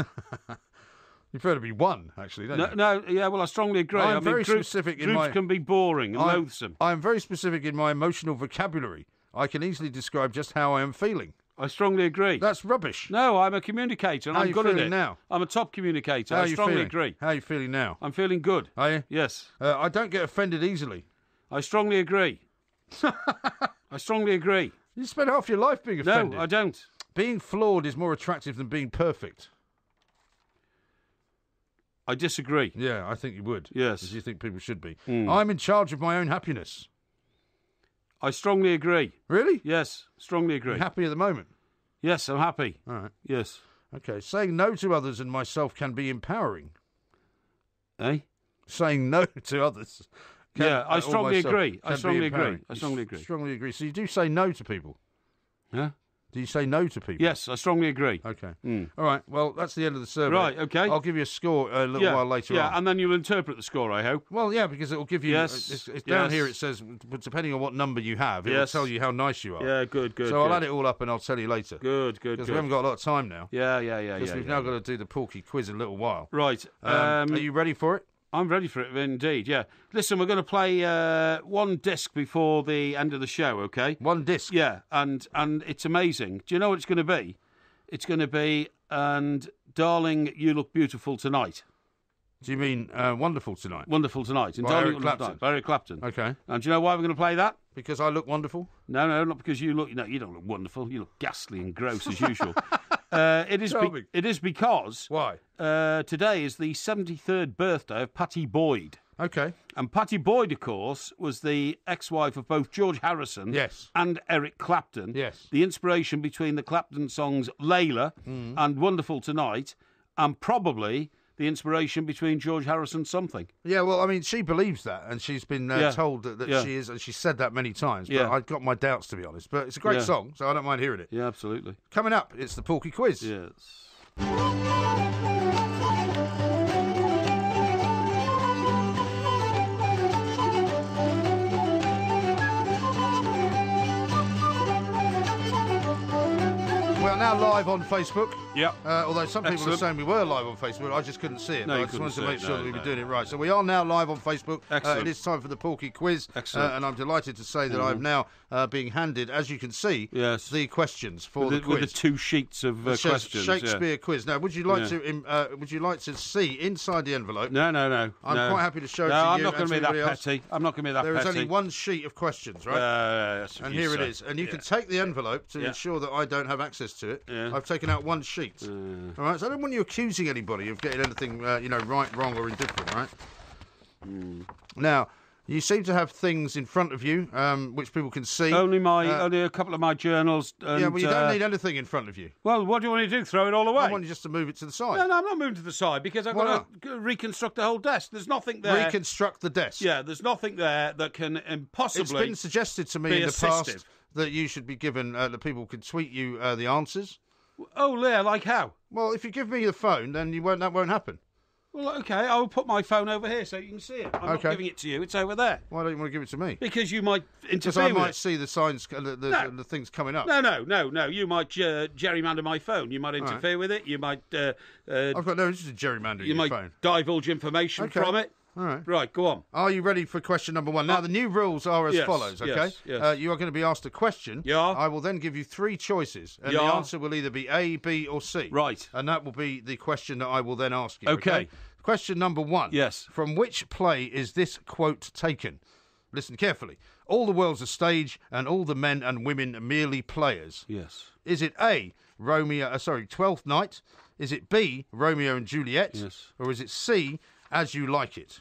You prefer to be one, actually, don't No, you? no, yeah. Well, I strongly agree. I'm I mean, very groups, specific in groups my- can be boring and I'm- loathsome. I am very specific in my emotional vocabulary. I can easily describe just how I am feeling. I strongly agree. That's rubbish. No, I'm a communicator, and How I'm good at feeling it. now? I'm a top communicator. How I strongly feeling? agree. How are you feeling now? I'm feeling good. Are you? Yes, Uh, I don't get offended easily. I strongly agree. [LAUGHS] I strongly agree. You spend half your life being offended. No, I don't. Being flawed is more attractive than being perfect. I disagree. Yeah, I think you would. Yes. As you think people should be. Hmm. I'm in charge of my own happiness. I strongly agree. Really? Yes, strongly agree. You're happy at the moment. Yes, I'm happy. All right. Yes. Okay. Saying no to others and myself can be empowering. Eh? Saying no [LAUGHS] to others. Can- Yeah, I strongly myself agree. I strongly agree. I strongly agree. Strongly agree. So you do say no to people. Yeah. Do you say no to people? Yes, I strongly agree. Okay. All right. Well, that's the end of the survey. Right, okay. I'll give you a score a little yeah, while later yeah, on. and then you'll interpret the score. I hope. Well, yeah, because it will give you. Yes, It's, it's down yes. here. It says, depending on what number you have, it Yes. will tell you how nice you are. Yeah, good, good. so good. I'll add it all up and I'll tell you later. Good, good, Because we haven't got a lot of time now. Yeah, yeah, yeah, Because yeah. we've yeah, now got to do the Porky quiz in a little while. Right. Um, Um, are you ready for it? I'm ready for it, indeed. Yeah. Listen, we're going to play uh, one disc before the end of the show. Okay. One disc. Yeah, and and it's amazing. Do you know what it's going to be? It's going to be and darling, you look beautiful tonight. Do you mean uh, Wonderful Tonight? Wonderful tonight. And By darling, Eric Clapton. tonight. Eric Clapton. Okay. And do you know why we're going to play that? Because I look wonderful? No, no, not because you look. No, you don't look wonderful. You look ghastly and gross as usual. [LAUGHS] uh, it is. Be, it is because Why? uh, today is the seventy-third birthday of Pattie Boyd. Okay. And Pattie Boyd, of course, was the ex-wife of both George Harrison Yes. and Eric Clapton. Yes. The inspiration between the Clapton songs Layla Mm. and Wonderful Tonight, and probably the inspiration between George Harrison Something. Yeah, well, I mean, she believes that, and she's been uh, Yeah. told that, that Yeah. she is, and she's said that many times. But Yeah. I've got my doubts, to be honest. But it's a great Yeah. song, so I don't mind hearing it. Yeah, absolutely. Coming up, it's the Porky Quiz. Yes. We're now live on Facebook. Yeah. Uh, although some people are saying we were live on Facebook, I just couldn't see it. No, I just wanted to make it, sure no, that we were no. doing it right. So we are now live on Facebook. Uh, Excellent. it is time for the Porky Quiz. Excellent. Uh, and I'm delighted to say that I'm now uh, being handed, as you can see, Yes. the questions for the, the, with the two sheets of uh, questions. yeah. Shakespeare quiz. Now, would you like Yeah. to? Uh, would you like to see inside the envelope? No, no, no. I'm quite happy to show it no, to I'm you not going to be that else. petty. I'm not going to be that There is petty. only one sheet of questions, right? Uh, and here it is. And you can take the envelope to ensure that I don't have access to it. Yeah. I've taken out one sheet. All right. So I don't want you accusing anybody of getting anything, uh, you know, right, wrong, or indifferent. Right. Hmm. Now, you seem to have things in front of you, um, which people can see. Only my, Uh, only a couple of my journals. And, yeah, well, you uh, don't need anything in front of you. Well, what do you want me to do? Throw it all away? I want you just to move it to the side. No, no, I'm not moving to the side because I've Why got to reconstruct the whole desk. There's nothing there. Reconstruct the desk. yeah, there's nothing there that can impossibly. It's been suggested to me be in the past. That you should be given uh, that people could tweet you uh, the answers. Oh, yeah, like how? Well, if you give me the phone, then you won't. That won't happen. Well, okay, I will put my phone over here so you can see it. I'm Okay. not giving it to you. It's over there Why don't you want to give it to me? because you might Because interfere I with might it. see the signs, uh, the, the, No. the things coming up. No, no, no, no. You might uh, gerrymander my phone. You might interfere with it. You might uh, uh, I've got no interest in gerrymandering you your might phone. divulge information Okay. from it. All right. Right, go on. Are you ready for question number one? Now, the new rules are as Yes, follows, okay? yes, yes. Uh, you are going to be asked a question. Yeah. I will then give you three choices, and the Yeah. answer will either be A, B, or C. Right. And that will be the question that I will then ask you. Okay. Question number one. Yes. From which play is this quote taken? listen carefully. All the world's a stage, and all the men and women are merely players. Yes. Is it A, Romeo, uh, sorry, Twelfth Night? Is it B, Romeo and Juliet? Yes. Or is it C, As You Like It?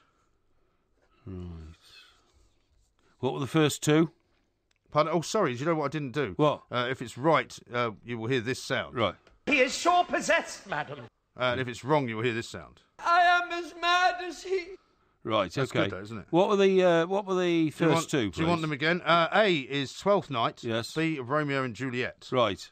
What were the first two? Pardon? Oh, sorry, do you know what I didn't do? What? Uh, if it's right, uh, you will hear this sound. Right. He is sure possessed, madam. Uh, and if it's wrong, you will hear this sound. I am as mad as he. Right. That's okay. good though, isn't it? What were the uh, What were the Do you first want- two? Do you want them again? Uh, A is Twelfth Night. Yes. B, Romeo and Juliet. Right.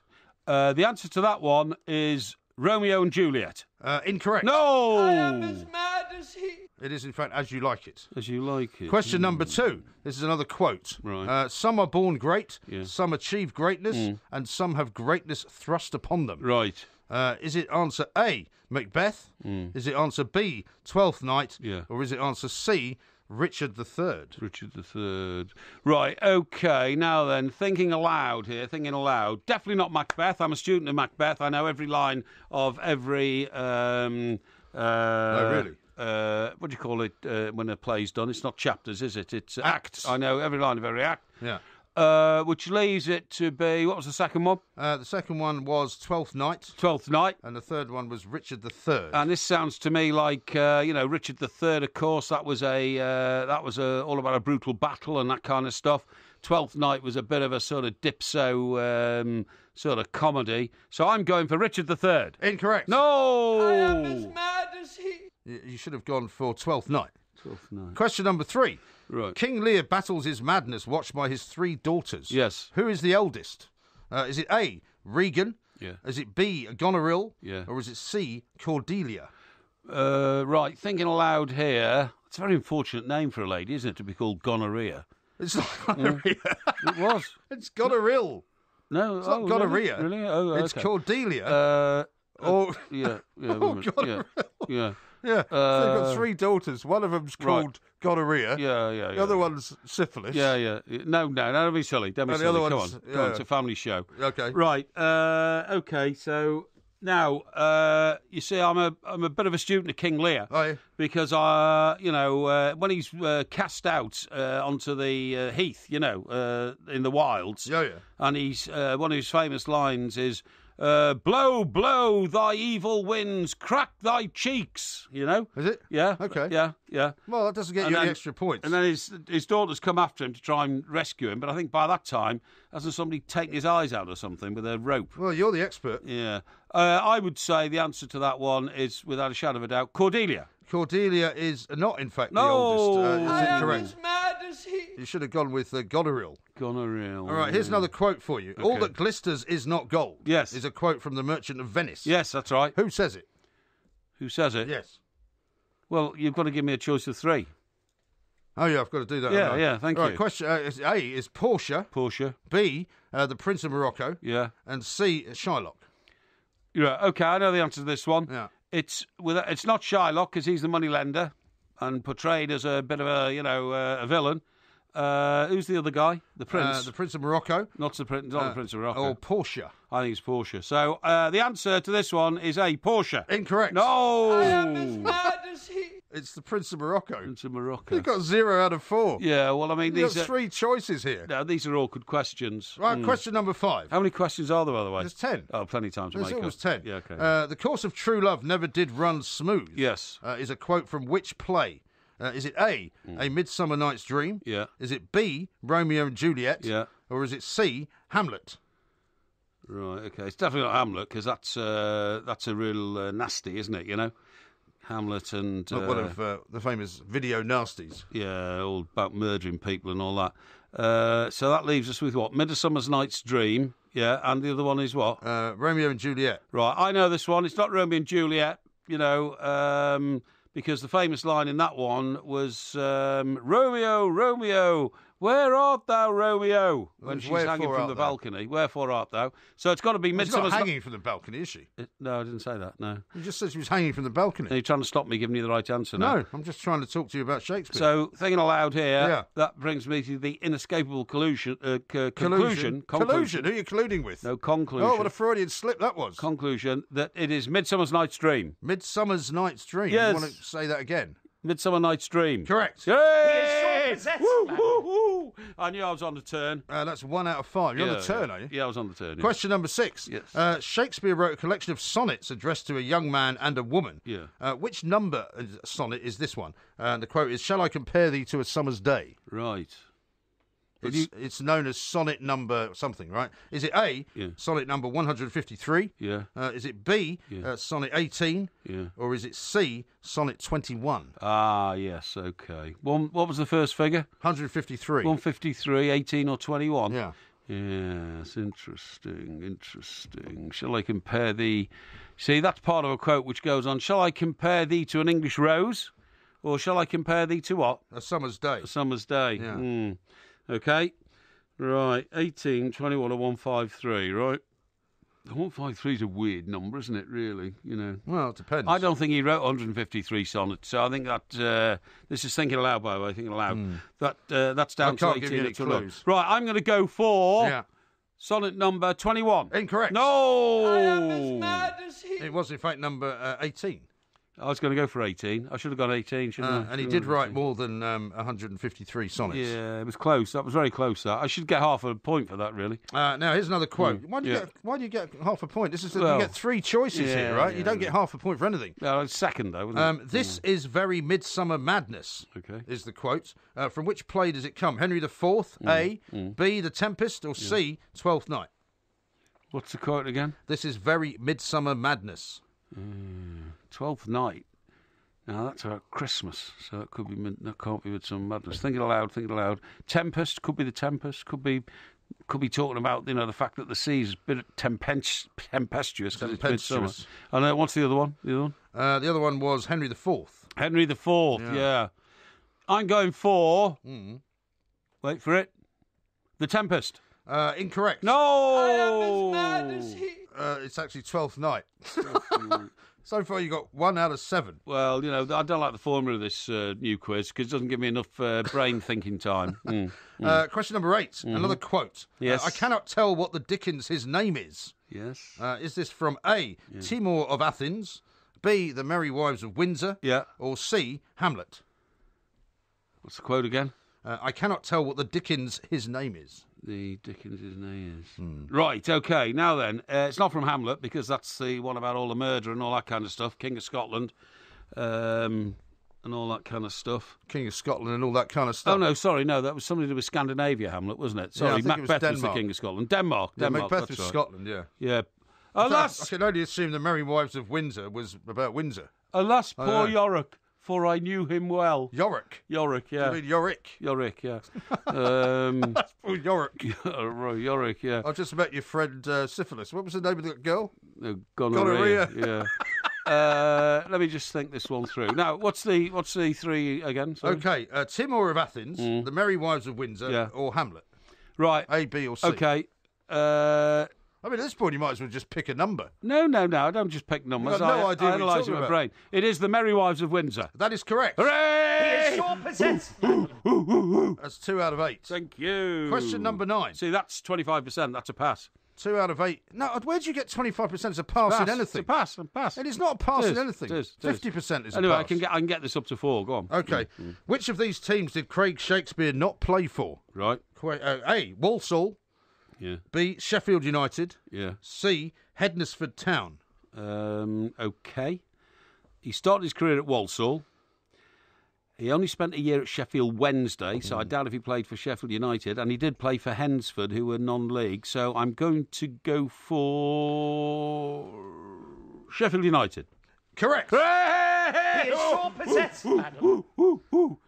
Uh, the answer to that one is Romeo and Juliet. Uh, incorrect. No. I am as mad as he. It is, in fact, As You Like It. As you like it. Question number two. This is another quote. Right. Uh, some are born great, Yeah. Mm. some achieve greatness, mm. and some have greatness thrust upon them. Right. Uh, is it answer A, Macbeth? Is it answer B, Twelfth Night? Mm. Yeah. Or is it answer C, Richard III? Richard III. Right, okay. Now then, thinking aloud here, thinking aloud. Definitely not Macbeth. I'm a student of Macbeth. I know every line of every. Um, uh, really? Uh, what do you call it uh, when a play's done? It's not chapters, is it? It's Acts. I know every line of every act. Yeah. Uh, which leaves it to be. What was the second one? Uh, the second one was Twelfth Night, Twelfth Night. and the third one was Richard III. And this sounds to me like uh, you know Richard III. Of course, that was a uh, that was a, all about a brutal battle and that kind of stuff. Twelfth Night was a bit of a sort of dipso um, sort of comedy. So I'm going for Richard III. Incorrect. No. I am as mad as he. You should have gone for Twelfth Night. Twelfth Night. Question number three. Right. King Lear battles his madness watched by his three daughters. Yes. Who is the eldest? Uh, is it A, Regan? Yeah. Is it B, Goneril? Yeah. Or is it C, Cordelia? Uh, right. Thinking aloud here. It's a very unfortunate name for a lady, isn't it, to be called gonorrhea? It's not gonorrhea. [LAUGHS] It was. it's gonorrhea. No, It's not oh, gonorrhea. Really? Oh, It's okay. Cordelia. Uh, or yeah, yeah, [LAUGHS] Oh, yeah, yeah, yeah, so uh, they've got three daughters. One of them's right. called gonorrhea. yeah, yeah. The yeah. other one's syphilis. Yeah, yeah. No, no, no, don't be silly. Don't be And the silly. other Come on. one's- Come on, it's a family show. Okay. Right. Uh, okay, so now, uh, you see, I'm a, I'm a bit of a student of King Lear. Oh, yeah. Because, uh, you know, uh, when he's uh, cast out uh, onto the uh, heath, you know, uh, in the wilds, Yeah, yeah. and he's uh, one of his famous lines is uh, "Blow, blow, thy evil winds, crack thy cheeks." You know, Is it? Yeah. Okay. Yeah, yeah. Well, that doesn't get And you any extra points. And then his his daughters come after him to try and rescue him, but I think by that time, hasn't somebody taken his eyes out or something with a rope? well, you're the expert. Yeah. Uh, I would say the answer to that one is, without a shadow of a doubt, Cordelia. Cordelia is not, in fact, the No. oldest. Uh, I is am incorrect. as mad as he. You should have gone with uh, goneril. Goneril. All right, here's another quote for you. All Okay. that glisters is not gold. Yes. Is a quote from the Merchant of Venice. Yes, that's right. Who says it? Who says it? Yes. Well, you've got to give me a choice of three. Oh, yeah, I've got to do that. Yeah, haven't I? yeah, thank All right, you. question uh, is A is Portia, Portia. B, uh, the Prince of Morocco, Yeah. and C, Shylock. Yeah. Okay, I know the answer to this one. Yeah. It's with it's not Shylock because he's the moneylender and portrayed as a bit of a you know uh, a villain. Uh, who's the other guy? The prince. Uh, the Prince of Morocco. not the prince. Not uh, the prince of Morocco. Or Portia. I think it's Portia. So uh, the answer to this one is A. Portia. Incorrect. No. I am as mad as he. It's the Prince of Morocco. Prince of Morocco. You've got zero out of four. Yeah. Well, I mean, You've these got are three choices here. no, these are awkward questions. Right, question number five. How many questions are there, by the way? There's ten. Oh, plenty of time to There's make always up. ten. Yeah. Okay. Uh, the course of true love never did run smooth. yes. uh, is a quote from which play? Uh, is it A, A Midsummer Night's Dream? Hmm. Yeah. Is it B, Romeo and Juliet? Yeah. Or is it C, Hamlet? Right. Okay. It's definitely not Hamlet because that's uh, that's a real uh, nasty, isn't it? You know, Hamlet and Not uh, one of uh, the famous video nasties. yeah, all about murdering people and all that. Uh, so that leaves us with what? Midsummer's Night's Dream. Yeah, and the other one is what? Uh, Romeo and Juliet. Right, I know this one. It's not Romeo and Juliet, you know, um, because the famous line in that one was um, Romeo, Romeo, where art thou, Romeo? When she's wherefore hanging from art the thou? balcony. Wherefore art thou? So it's got to be She's not Midsummer's hanging from the balcony, is she? Night. No, I didn't say that. No. You just said she was hanging from the balcony. Are you trying to stop me giving you the right answer now? no, I'm just trying to talk to you about Shakespeare. So, thinking aloud here, Yeah. that brings me to the inescapable collusion, uh, c- conclusion, collusion. Collusion. Who are you colluding with? no conclusion, Oh, what a Freudian slip that was. conclusion that it is Midsummer's Night's Dream. Midsummer's Night's Dream. Yes. You want to say that again? Midsummer Night's Dream. Correct. Yay! Did. Woo, woo, woo. I knew I was on the turn. Uh, that's one out of five. You're on Yeah, the turn, yeah. are you? Yeah, I was on the turn. yeah. Question number six. Yes. Uh, Shakespeare wrote a collection of sonnets addressed to a young man and a woman. Yeah. Uh, which number sonnet is this one? Uh, and the quote is Shall I compare thee to a summer's day? Right. It's, it's known as sonnet number something, right? Is it A, Yeah. sonnet number 153? Yeah. Uh, is it B, Yeah. uh, sonnet 18? Yeah. Or is it C, sonnet 21? Ah, yes, okay. One, what was the first figure? 153. 153, 18 or 21? Yeah. Yes, interesting, interesting. Shall I compare thee? See, that's part of a quote which goes on. Shall I compare thee to an English rose, or shall I compare thee to what? A summer's day. A summer's day. Yeah. Hmm. Okay. Right. 18, 21, or 153, right? The 153 is a weird number, isn't it, really? You know. Well, it depends. I don't think he wrote 153 sonnets, so I think that uh, this is thinking aloud, by the way, thinking aloud. That uh, that's down. I to can't 18. give you any it clues. Right, I'm going to go for Yeah. sonnet number 21. Incorrect. No, As as It was, in fact, number uh, 18. I was going to go for 18. I should have gone 18, shouldn't Uh, I? and he did write 18. more than um, 153 sonnets. Yeah, it was close. That was very close. That I should get half a point for that, really. Uh, now here's another quote. Why do you yeah. get? Why do you get half a point? This is you get three choices here, yeah, right? you don't get half a point for anything. No, second though, wasn't Um, this is very midsummer madness. Okay. is the quote. Uh, from which play does it come? Henry IV, A, B, The Tempest, or C, Twelfth Night? What's the quote again? This is very midsummer madness. Twelfth night. Now that's about Christmas, so that could be mid- that can't be with some madness. Think it aloud. Think it aloud. Tempest could be the tempest. Could be could be talking about you know the fact that the sea is a bit tempest, tempestuous because it's midsummer. Tempestuous. And uh, what's the other one? The other one? Uh, the other one was Henry IV. Henry the Fourth. Yeah. I'm going for. Hmm. Wait for it. The Tempest. Uh, incorrect. No. I am as mad as Uh, it's actually Twelfth Night. [LAUGHS] so far, you got one out of seven. Well, you know, I don't like the formula of this uh, new quiz because it doesn't give me enough uh, brain thinking time. [LAUGHS] Mm. Uh, question number 8 Another quote. Mm-hmm. Yes. Uh, I cannot tell what the Dickens his name is. Yes. Uh, is this from A. Timon of Athens, B. The Merry Wives of Windsor, Yeah. or C. Hamlet? What's the quote again? Uh, I cannot tell what the Dickens his name is. The Dickens' name is. Hmm. Right, okay. Now then, uh, it's not from Hamlet because that's the one about all the murder and all that kind of stuff. King of Scotland um, and all that kind of stuff. King of Scotland and all that kind of stuff. Oh, no, sorry, no, that was something to do with Scandinavia, Hamlet, wasn't it? Sorry, think it was Macbeth was, the King of Scotland. Denmark, Yeah, Denmark. Macbeth was right. Scotland, yeah. Yeah. Alas, I can only assume the Merry Wives of Windsor was about Windsor. alas, poor. Yorick, for I knew him well. Yorick. Yorick, I yeah. mean, Yorick. Yorick, yeah. [LAUGHS] um, [LAUGHS] Oh, Yorick. [LAUGHS] Yorick, yeah. I've just met your friend uh, Syphilis. What was the name of that girl? Uh, gonorrhea. Gonorrhea. Yeah. uh, let me just think this one through. Now, what's the what's the three again? Sorry? Okay, uh, Timon of Athens, the Merry Wives of Windsor, Mm. Yeah. or Hamlet? Right. A, B, or C? Okay. Uh, I mean, at this point, you might as well just pick a number. no, no, no. I don't just pick numbers. You've got no I, idea I what you're analyse talking it my about. brain. It is the Merry Wives of Windsor. That is correct. Hooray! [LAUGHS] That's two out of eight. Thank you. Question number nine. See, that's twenty five percent. That's a pass. Two out of eight. No, where do you get 25% as a pass, Pass. in anything? It's a pass. A pass. It is not a pass It in is, anything. it is, it is. 50% is a Anyway, pass. I can get I can get this up to four. Go on. Okay. Mm, mm. Which of these teams did Craig Shakespeare not play for? Right. Qu- uh, A. Walsall. Yeah. B. Sheffield United. Yeah. C. Hednesford Town. Um, okay. He started his career at Walsall. He only spent a year at Sheffield Wednesday, so I doubt if he played for Sheffield United. And he did play for Hensford, who were non-league. So I'm going to go for Sheffield United. Correct.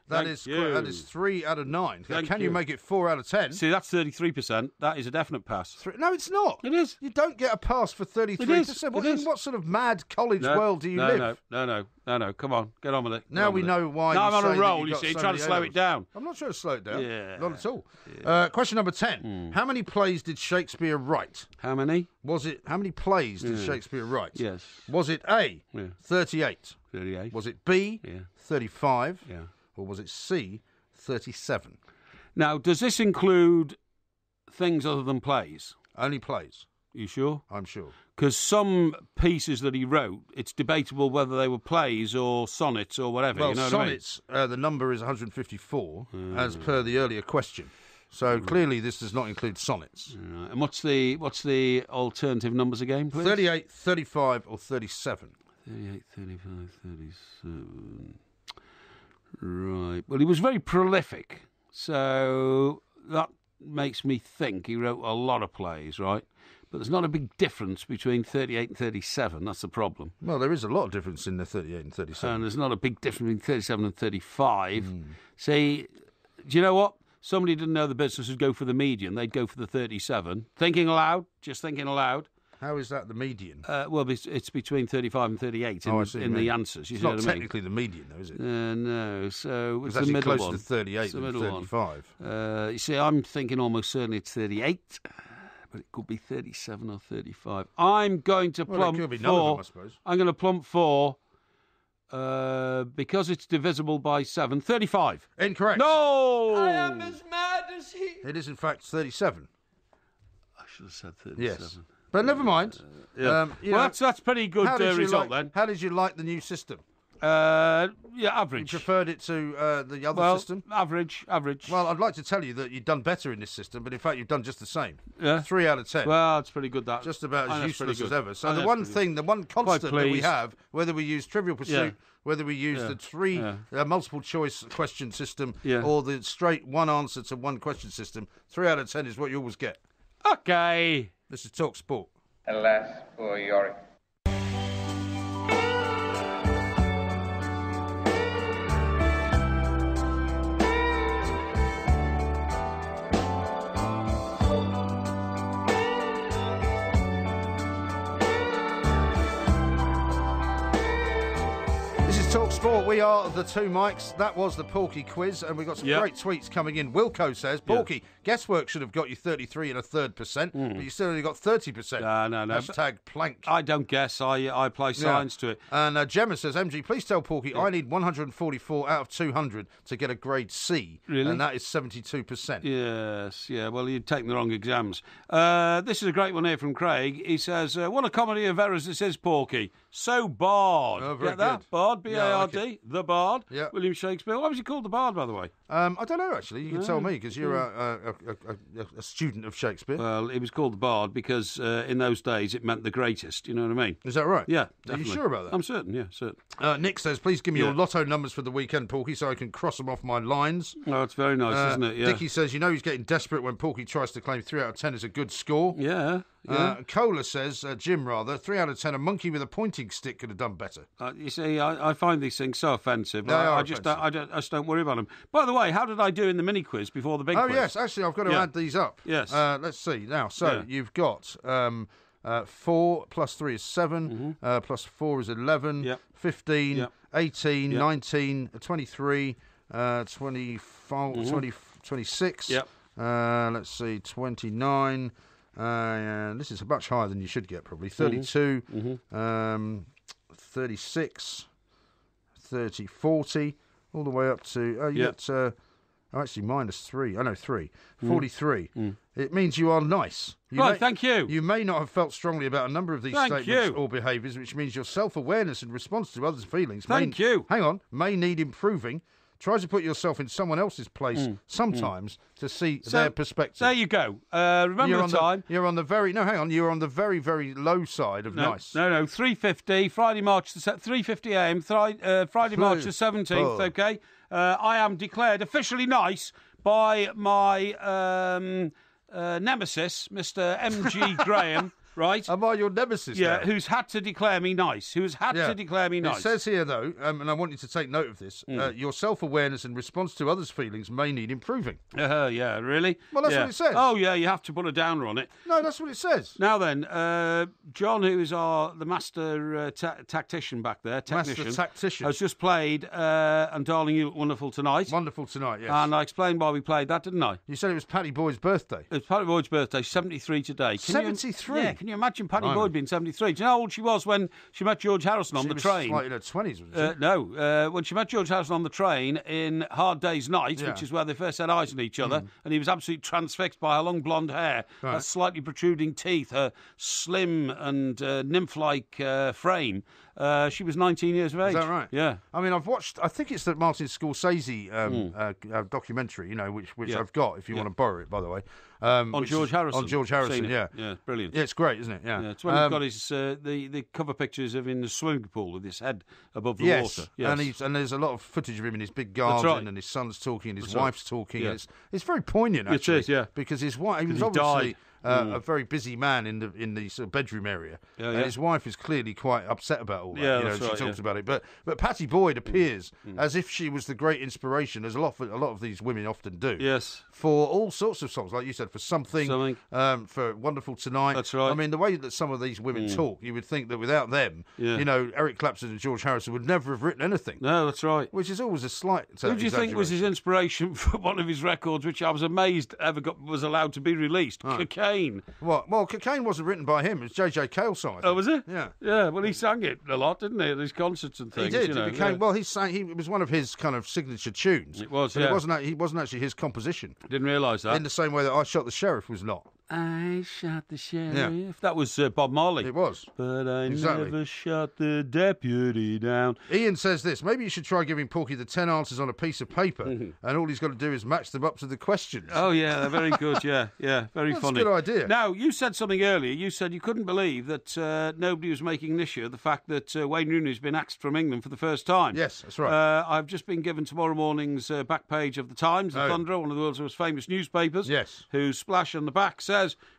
That Thank is you. that is three out of nine. Thank Can you. you. make it four out of ten? See, that's 33%. That is a definite pass. Three- No, it's not. It is. You don't get a pass for thirty-three It is. percent. It What, in what sort of mad college No, world do you no, live? No, no, no, no, no. Come on, get on with it. Get Now we with know why. Now you I'm on a roll. you've You got see, so trying to slow A's. it down. I'm not trying to slow it down. Yeah. Not at all. Uh, question number ten. Hmm. How many plays did Shakespeare write? How many? Was it how many plays did Shakespeare write? Yes. Was it A, Yeah. 38? 38. Was it B, Yeah. 35? Yeah. Or was it C, 37? Now, does this include things other than plays? Only plays. You sure? I'm sure. Because some pieces that he wrote, it's debatable whether they were plays or sonnets or whatever. Well, you know what I mean? sonnets, uh, the number is 154, as per the earlier question. So clearly, this does not include sonnets. Right, And what's the what's the alternative numbers again, please? 38, 35, or 37. 38, 35, 37. Right. Well, he was very prolific, so that makes me think he wrote a lot of plays, right? But there's not a big difference between 38 and 37. That's the problem. Well, there is a lot of difference in the 38 and 37. And there's not a big difference between 37 and 35. Hmm. See, do you know what? Somebody didn't know the business would go for the median. They'd go for the 37. Thinking aloud, just thinking aloud. How is that the median? Uh, well, it's, it's between 35 and 38 in, Oh, the- see in the answers. You it's not what I mean? technically the median, though, is it? Uh, no, so it's it's the middle closer one. to 38 It's the than middle 35. Uh, you see, I'm thinking almost certainly it's 38, but it could be 37 or 35. I'm going to Well, it plump could be none of for. them, I suppose. I'm going to plump for. Uh, because it's divisible by seven, 35. Incorrect. No! I am as mad as he. It is, in fact, 37. I should have said 37. Yes. But never mind. Yeah. Um, well, know, that's, that's pretty good uh, result like, then. How did you like the new system? Uh, yeah, You average. preferred it to uh, the other well, system? average, average. Well, I'd like to tell you that you've done better in this system, but in fact, you've done just the same. Yeah. Three out of ten. Well, it's pretty good. That just about as useless as ever. So the one thing, the one constant that we have, whether we use Trivial Pursuit, Yeah. whether we use Yeah. the three Yeah. uh, multiple choice question system, or the straight one answer to one question system, three out of ten is what you always get. Okay. This is Talk Sport. Alas, poor Yorick. We are the two Mikes. That was the Porky quiz, and we've got some Yep. great tweets coming in. Wilco says, Yeah. Porky, guesswork should have got you 33 and a third percent, but you still only got 30%. No, no, no. Hashtag plank. I don't guess. I I apply science to it. And uh, Gemma says, MG, please tell Porky I need 144 out of 200 to get a grade C. Really? And that is 72%. Yes, yeah. Well, you'd taken the wrong exams. Uh, this is a great one here from Craig. He says, uh, "What a comedy of errors this is, Porky. So Bard. Oh, Get that? good. Bard, B A Yeah, R like the Bard. Yeah. William Shakespeare. Why was he called the Bard, by the way? Um, I don't know, actually. You can tell me because you're a, a, a, a, student of Shakespeare. Well, it was called the Bard because uh, in those days it meant the greatest. You know what I mean? is that right? Yeah. Are you sure about that? I'm certain. Yeah, certain. Uh, Nick says, please give me your lotto numbers for the weekend, Porky, so I can cross them off my lines. Oh, it's very nice, Uh, isn't it? Yeah. Dickie says, you know he's getting desperate when Porky tries to claim 3 out of 10 is a good score. Yeah. Yeah. Uh, Cola says, uh, Jim rather, 3 out of 10, a monkey with a pointing stick could have done better. Uh, you see, I, I find these things so offensive. They I, are I just don't, I, I just don't worry about them. By the way, how did I do in the mini quiz before the big Oh, quiz? yes, actually, I've got to Yeah. add these up. Yes. Uh, let's see. Now, so Yeah. you've got um, uh, 4 plus 3 is 7, uh, plus 4 is 11, Mm-hmm. Yep. 15, Yep. 18, Yep. 19, uh, 23, uh, 24, 20, 26. Mm-hmm. Yep. Uh, let's see, 29. Uh, and this is much higher than you should get, probably. Mm-hmm. 32, Um, 36, 30, 40, all the way up to. Oh, you Yep. get. Uh, oh, actually, minus 3. I know, 3. 43. It means you are nice. You Mm. Right, may- thank you. You may not have felt strongly about a number of these Thank statements you. or behaviours, which means your self awareness and response to others' feelings. Thank may, you. Hang on, may need improving. Try to put yourself in someone else's place sometimes to see Mm. So- their perspective. There you go. Uh, remember you're the on time? The, you're on the very no. Hang on. You're on the very very low side of No, nice. no, no. Three fifty Friday, March the three fifty a.m. Thri- uh, Friday, March the seventeenth. Oh. Okay, uh, I am declared officially nice by my um, uh, nemesis, Mister M G Graham. [LAUGHS] Right? Am I your nemesis? yeah, now? who's had to declare me nice? Who's had Yeah. to declare me nice? It says here, though, um, and I want you to take note of this Mm. uh, your self awareness and response to others' feelings may need improving. Uh, yeah, really? Well, that's what it says. Oh, yeah, you have to put a downer on it. No, that's what it says. Now then, uh, John, who is our the master uh, ta- tactician back there, Master technician, tactician. has just played uh, and Darling You Look Wonderful Tonight. Wonderful tonight, yes. And I explained why we played that, didn't I? you said it was Pattie Boyd's birthday. It's Pattie Boyd's birthday, 73 today. 73? yeah, can you imagine Pattie Blimey. Boyd being 73? Do you know how old she was when she met George Harrison on She the was train? like in her twenties, wasn't she? Uh, no, uh, when she met George Harrison on the train in Hard Day's Night, Yeah. Which is where they first set eyes on each other, and he was absolutely transfixed by her long blonde hair, her slightly protruding teeth, her slim and uh, nymph-like uh, frame. Uh, she was 19 years of age. Is that right? Yeah. I mean, I've watched. I think it's the Martin Scorsese um, uh, uh, documentary. You know, which which. Yeah. I've got. If you Yeah. want to borrow it, by the way, um, On George is- Harrison. On George Harrison, yeah, Yeah, brilliant. Yeah, it's great, isn't it? Yeah, Yeah, it's when Um, he's got his uh, the the cover pictures of him in the swimming pool with his head above the yes, water. Yes, and he's and there's a lot of footage of him in his big garden, right. and his son's talking, and his That's right. wife's talking. Yeah. and It's it's very poignant, actually. is, yeah. because his wife he was he obviously. died. Uh, A very busy man in the in the sort of bedroom area, Yeah, and yeah. his wife is clearly quite upset about all that. Yeah, you know, she right, talks yeah. about it. But but Pattie Boyd appears Mm. as if she was the great inspiration, as a lot of, a lot of these women often do. yes. for all sorts of songs, like you said, for something, Something. Um, for Wonderful Tonight. That's right. Mm. I mean, the way that some of these women talk, you would think that without them, you know, Eric Clapton and George Harrison would never have written anything. No, that's right. Which is always a slight. uh, Who do you think was his inspiration [LAUGHS] for one of his records, which I was amazed ever got was allowed to be released? Cocaine. What? Well, Cocaine wasn't written by him. It was J.J. Song. Oh, was it? Yeah. Yeah. Well, he sang it a lot, didn't he? At his concerts and things. He did. You know, it became yeah. well. He sang. He it was one of his kind of signature tunes. It was, But yeah. it wasn't. He wasn't actually his composition. Didn't realise that. In the same way that I shot the sheriff was not. I shot the sheriff. Yeah. That was uh, Bob Marley. It was. But I Exactly. never shot the deputy down. Ian says this. Maybe you should try giving Porky the ten answers on a piece of paper, and all he's got to do is match them up to the questions. Oh yeah, they're very good. Yeah, yeah, very That's a funny. good idea. Now you said something earlier. You said you couldn't believe that uh, nobody was making an issue of the fact that uh, Wayne Rooney has been axed from England for the first time. Yes, that's right. Uh, I've just been given tomorrow morning's uh, back page of the Times, the Oh. Thunderer, one of the world's most famous newspapers. Yes. Whose splash on the back says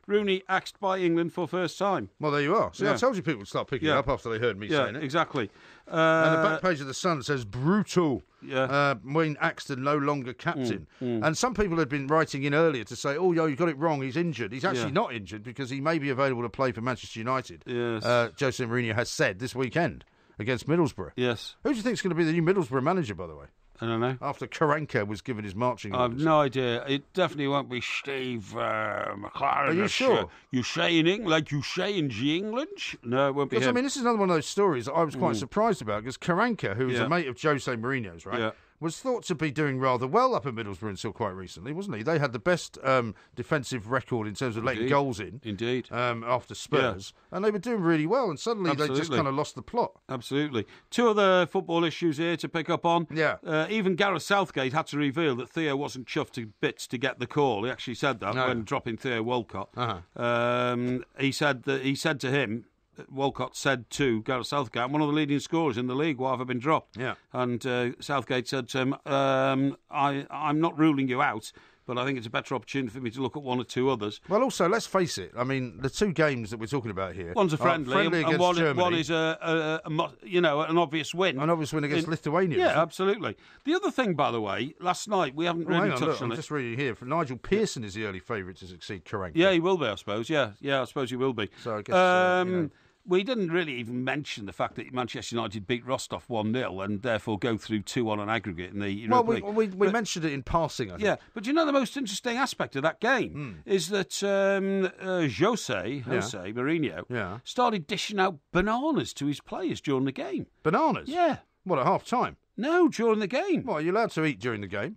Rooney axed by England for first time. Well, there you are. See, I told you people would start picking it up after they heard me Yeah, saying it. exactly. Uh, And the back page of the Sun says brutal. Yeah. Uh, Wayne Axton no longer Mm, captain. And some people had been writing in earlier to say, "Oh, yo, you got it wrong. He's injured. He's actually Yeah. not injured because he may be available to play for Manchester United." Yes. Uh, Jose Mourinho has said this weekend against Middlesbrough. yes, Who do you think is going to be the new Middlesbrough manager, by the way? I don't know. After Karanka was given his marching orders. I've no idea. It definitely won't be Steve uh, McClaren. Are you sure? Uh, you say in England, like you say in the England? No, it won't be Because I mean, this is another one of those stories that I was quite surprised about. Because Karanka, who is Yeah. a mate of Jose Mourinho's, right, Yeah. Was thought to be doing rather well up at Middlesbrough until quite recently, wasn't he? They had the best um, defensive record in terms of letting Indeed. goals in. Indeed. Um, after Spurs, and they were doing really well, and suddenly they just kind of lost the plot. Absolutely. Two other football issues here to pick up on. Yeah. Uh, even Gareth Southgate had to reveal that Theo wasn't chuffed to bits to get the call. He actually said that No. when dropping Theo Walcott. Uh-huh. Um, he said that he said to him. Walcott said to Gareth Southgate, "I'm one of the leading scorers in the league. Why have I been dropped?" Yeah. And uh, Southgate said to him, um, I, "I'm not ruling you out, but I think it's a better opportunity for me to look at one or two others. Well, also, let's face it. I mean, the two games that we're talking about here. One's a friendly, friendly and, against and one, Germany, one is a, a, a, a you know an obvious win. an obvious win against in- Lithuania. Yeah, absolutely. The other thing, by the way, last night we haven't Oh, really on, touched look, on I'm it. just reading here. Nigel Pearson is the early favourite to succeed Karanka. Yeah, he will be, I suppose. Yeah, yeah, I suppose he will be. So I guess, uh, you know. We didn't really even mention the fact that Manchester United beat Rostov 1 0 and therefore go through 2 1 on an aggregate in the Well, Europa we, League. we, we But- mentioned it in passing, I think. Yeah, but you know the most interesting aspect of that game Hmm. is that um, uh, Jose, Jose Mourinho, Yeah. started dishing out bananas to his players during the game. Bananas? Yeah. What, at half time? No, during the game. What, are you allowed to eat during the game?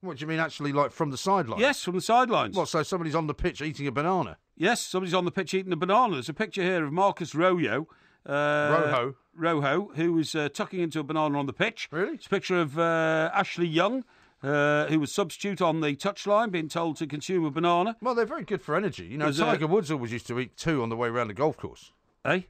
What do you mean, actually, like from the sideline? Yes, from the sidelines. What, so somebody's on the pitch eating a banana? Yes, somebody's on the pitch eating a banana. There's a picture here of Marcus Royo. Uh, Rojo? Rojo, who was uh, tucking into a banana on the pitch. Really? It's a picture of uh, Ashley Young, uh, who was substitute on the touchline, being told to consume a banana. Well, they're very good for energy. You know, There's a- Tiger Woods always used to eat two on the way around the golf course. Eh?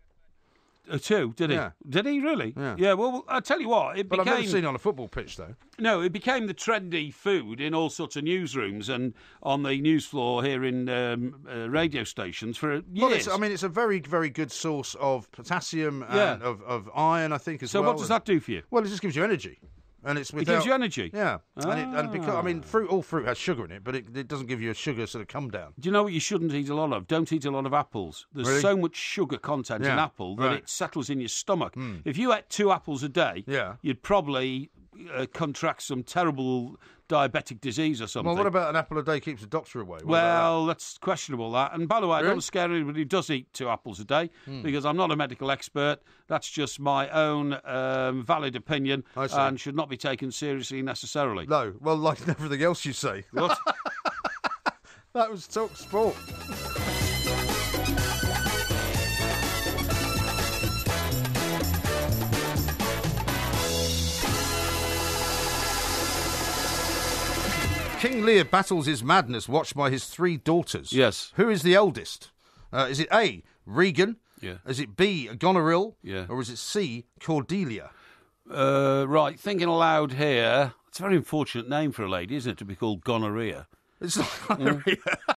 Two, did he? Yeah. Did he really? Yeah. well, I'll tell you what, it But I've became never seen it on a football pitch, though. no, it became the trendy food in all sorts of newsrooms and on the news floor here in um, uh, radio stations for years. Well, it's, I mean, it's a very, very good source of potassium and Yeah. of, of iron, I think, as so well. So, what does that do for you? Well, it just gives you energy. And it's without... gives you energy? Yeah. And, it, and because, I mean, Ah. fruit, all fruit has sugar in it, but it, it doesn't give you a sugar sort of come down. Do you know what you shouldn't eat a lot of? Don't eat a lot of apples. There's Really? so much sugar content in apple that right. It settles in your stomach. If you ate two apples a day, Yeah. you'd probably uh, contract some terrible diabetic disease or something. Well, what about an apple a day keeps the doctor away? What Well, that's questionable. That, and by the way, I don't scare anybody who does eat two apples a day Hmm. because I'm not a medical expert. That's just my own um, valid opinion and should not be taken seriously necessarily. no. Well, like [LAUGHS] everything else you say. What? [LAUGHS] That was talk sport. King Lear battles his madness watched by his three daughters. Yes. Who is the eldest? Uh, is it A, Regan? Yeah. Is it B, Goneril? Yeah. Or is it C, Cordelia? uh, right, thinking aloud here. It's a very unfortunate name for a lady, isn't it, to be called gonorrhea? It's not gonorrhea. [LAUGHS]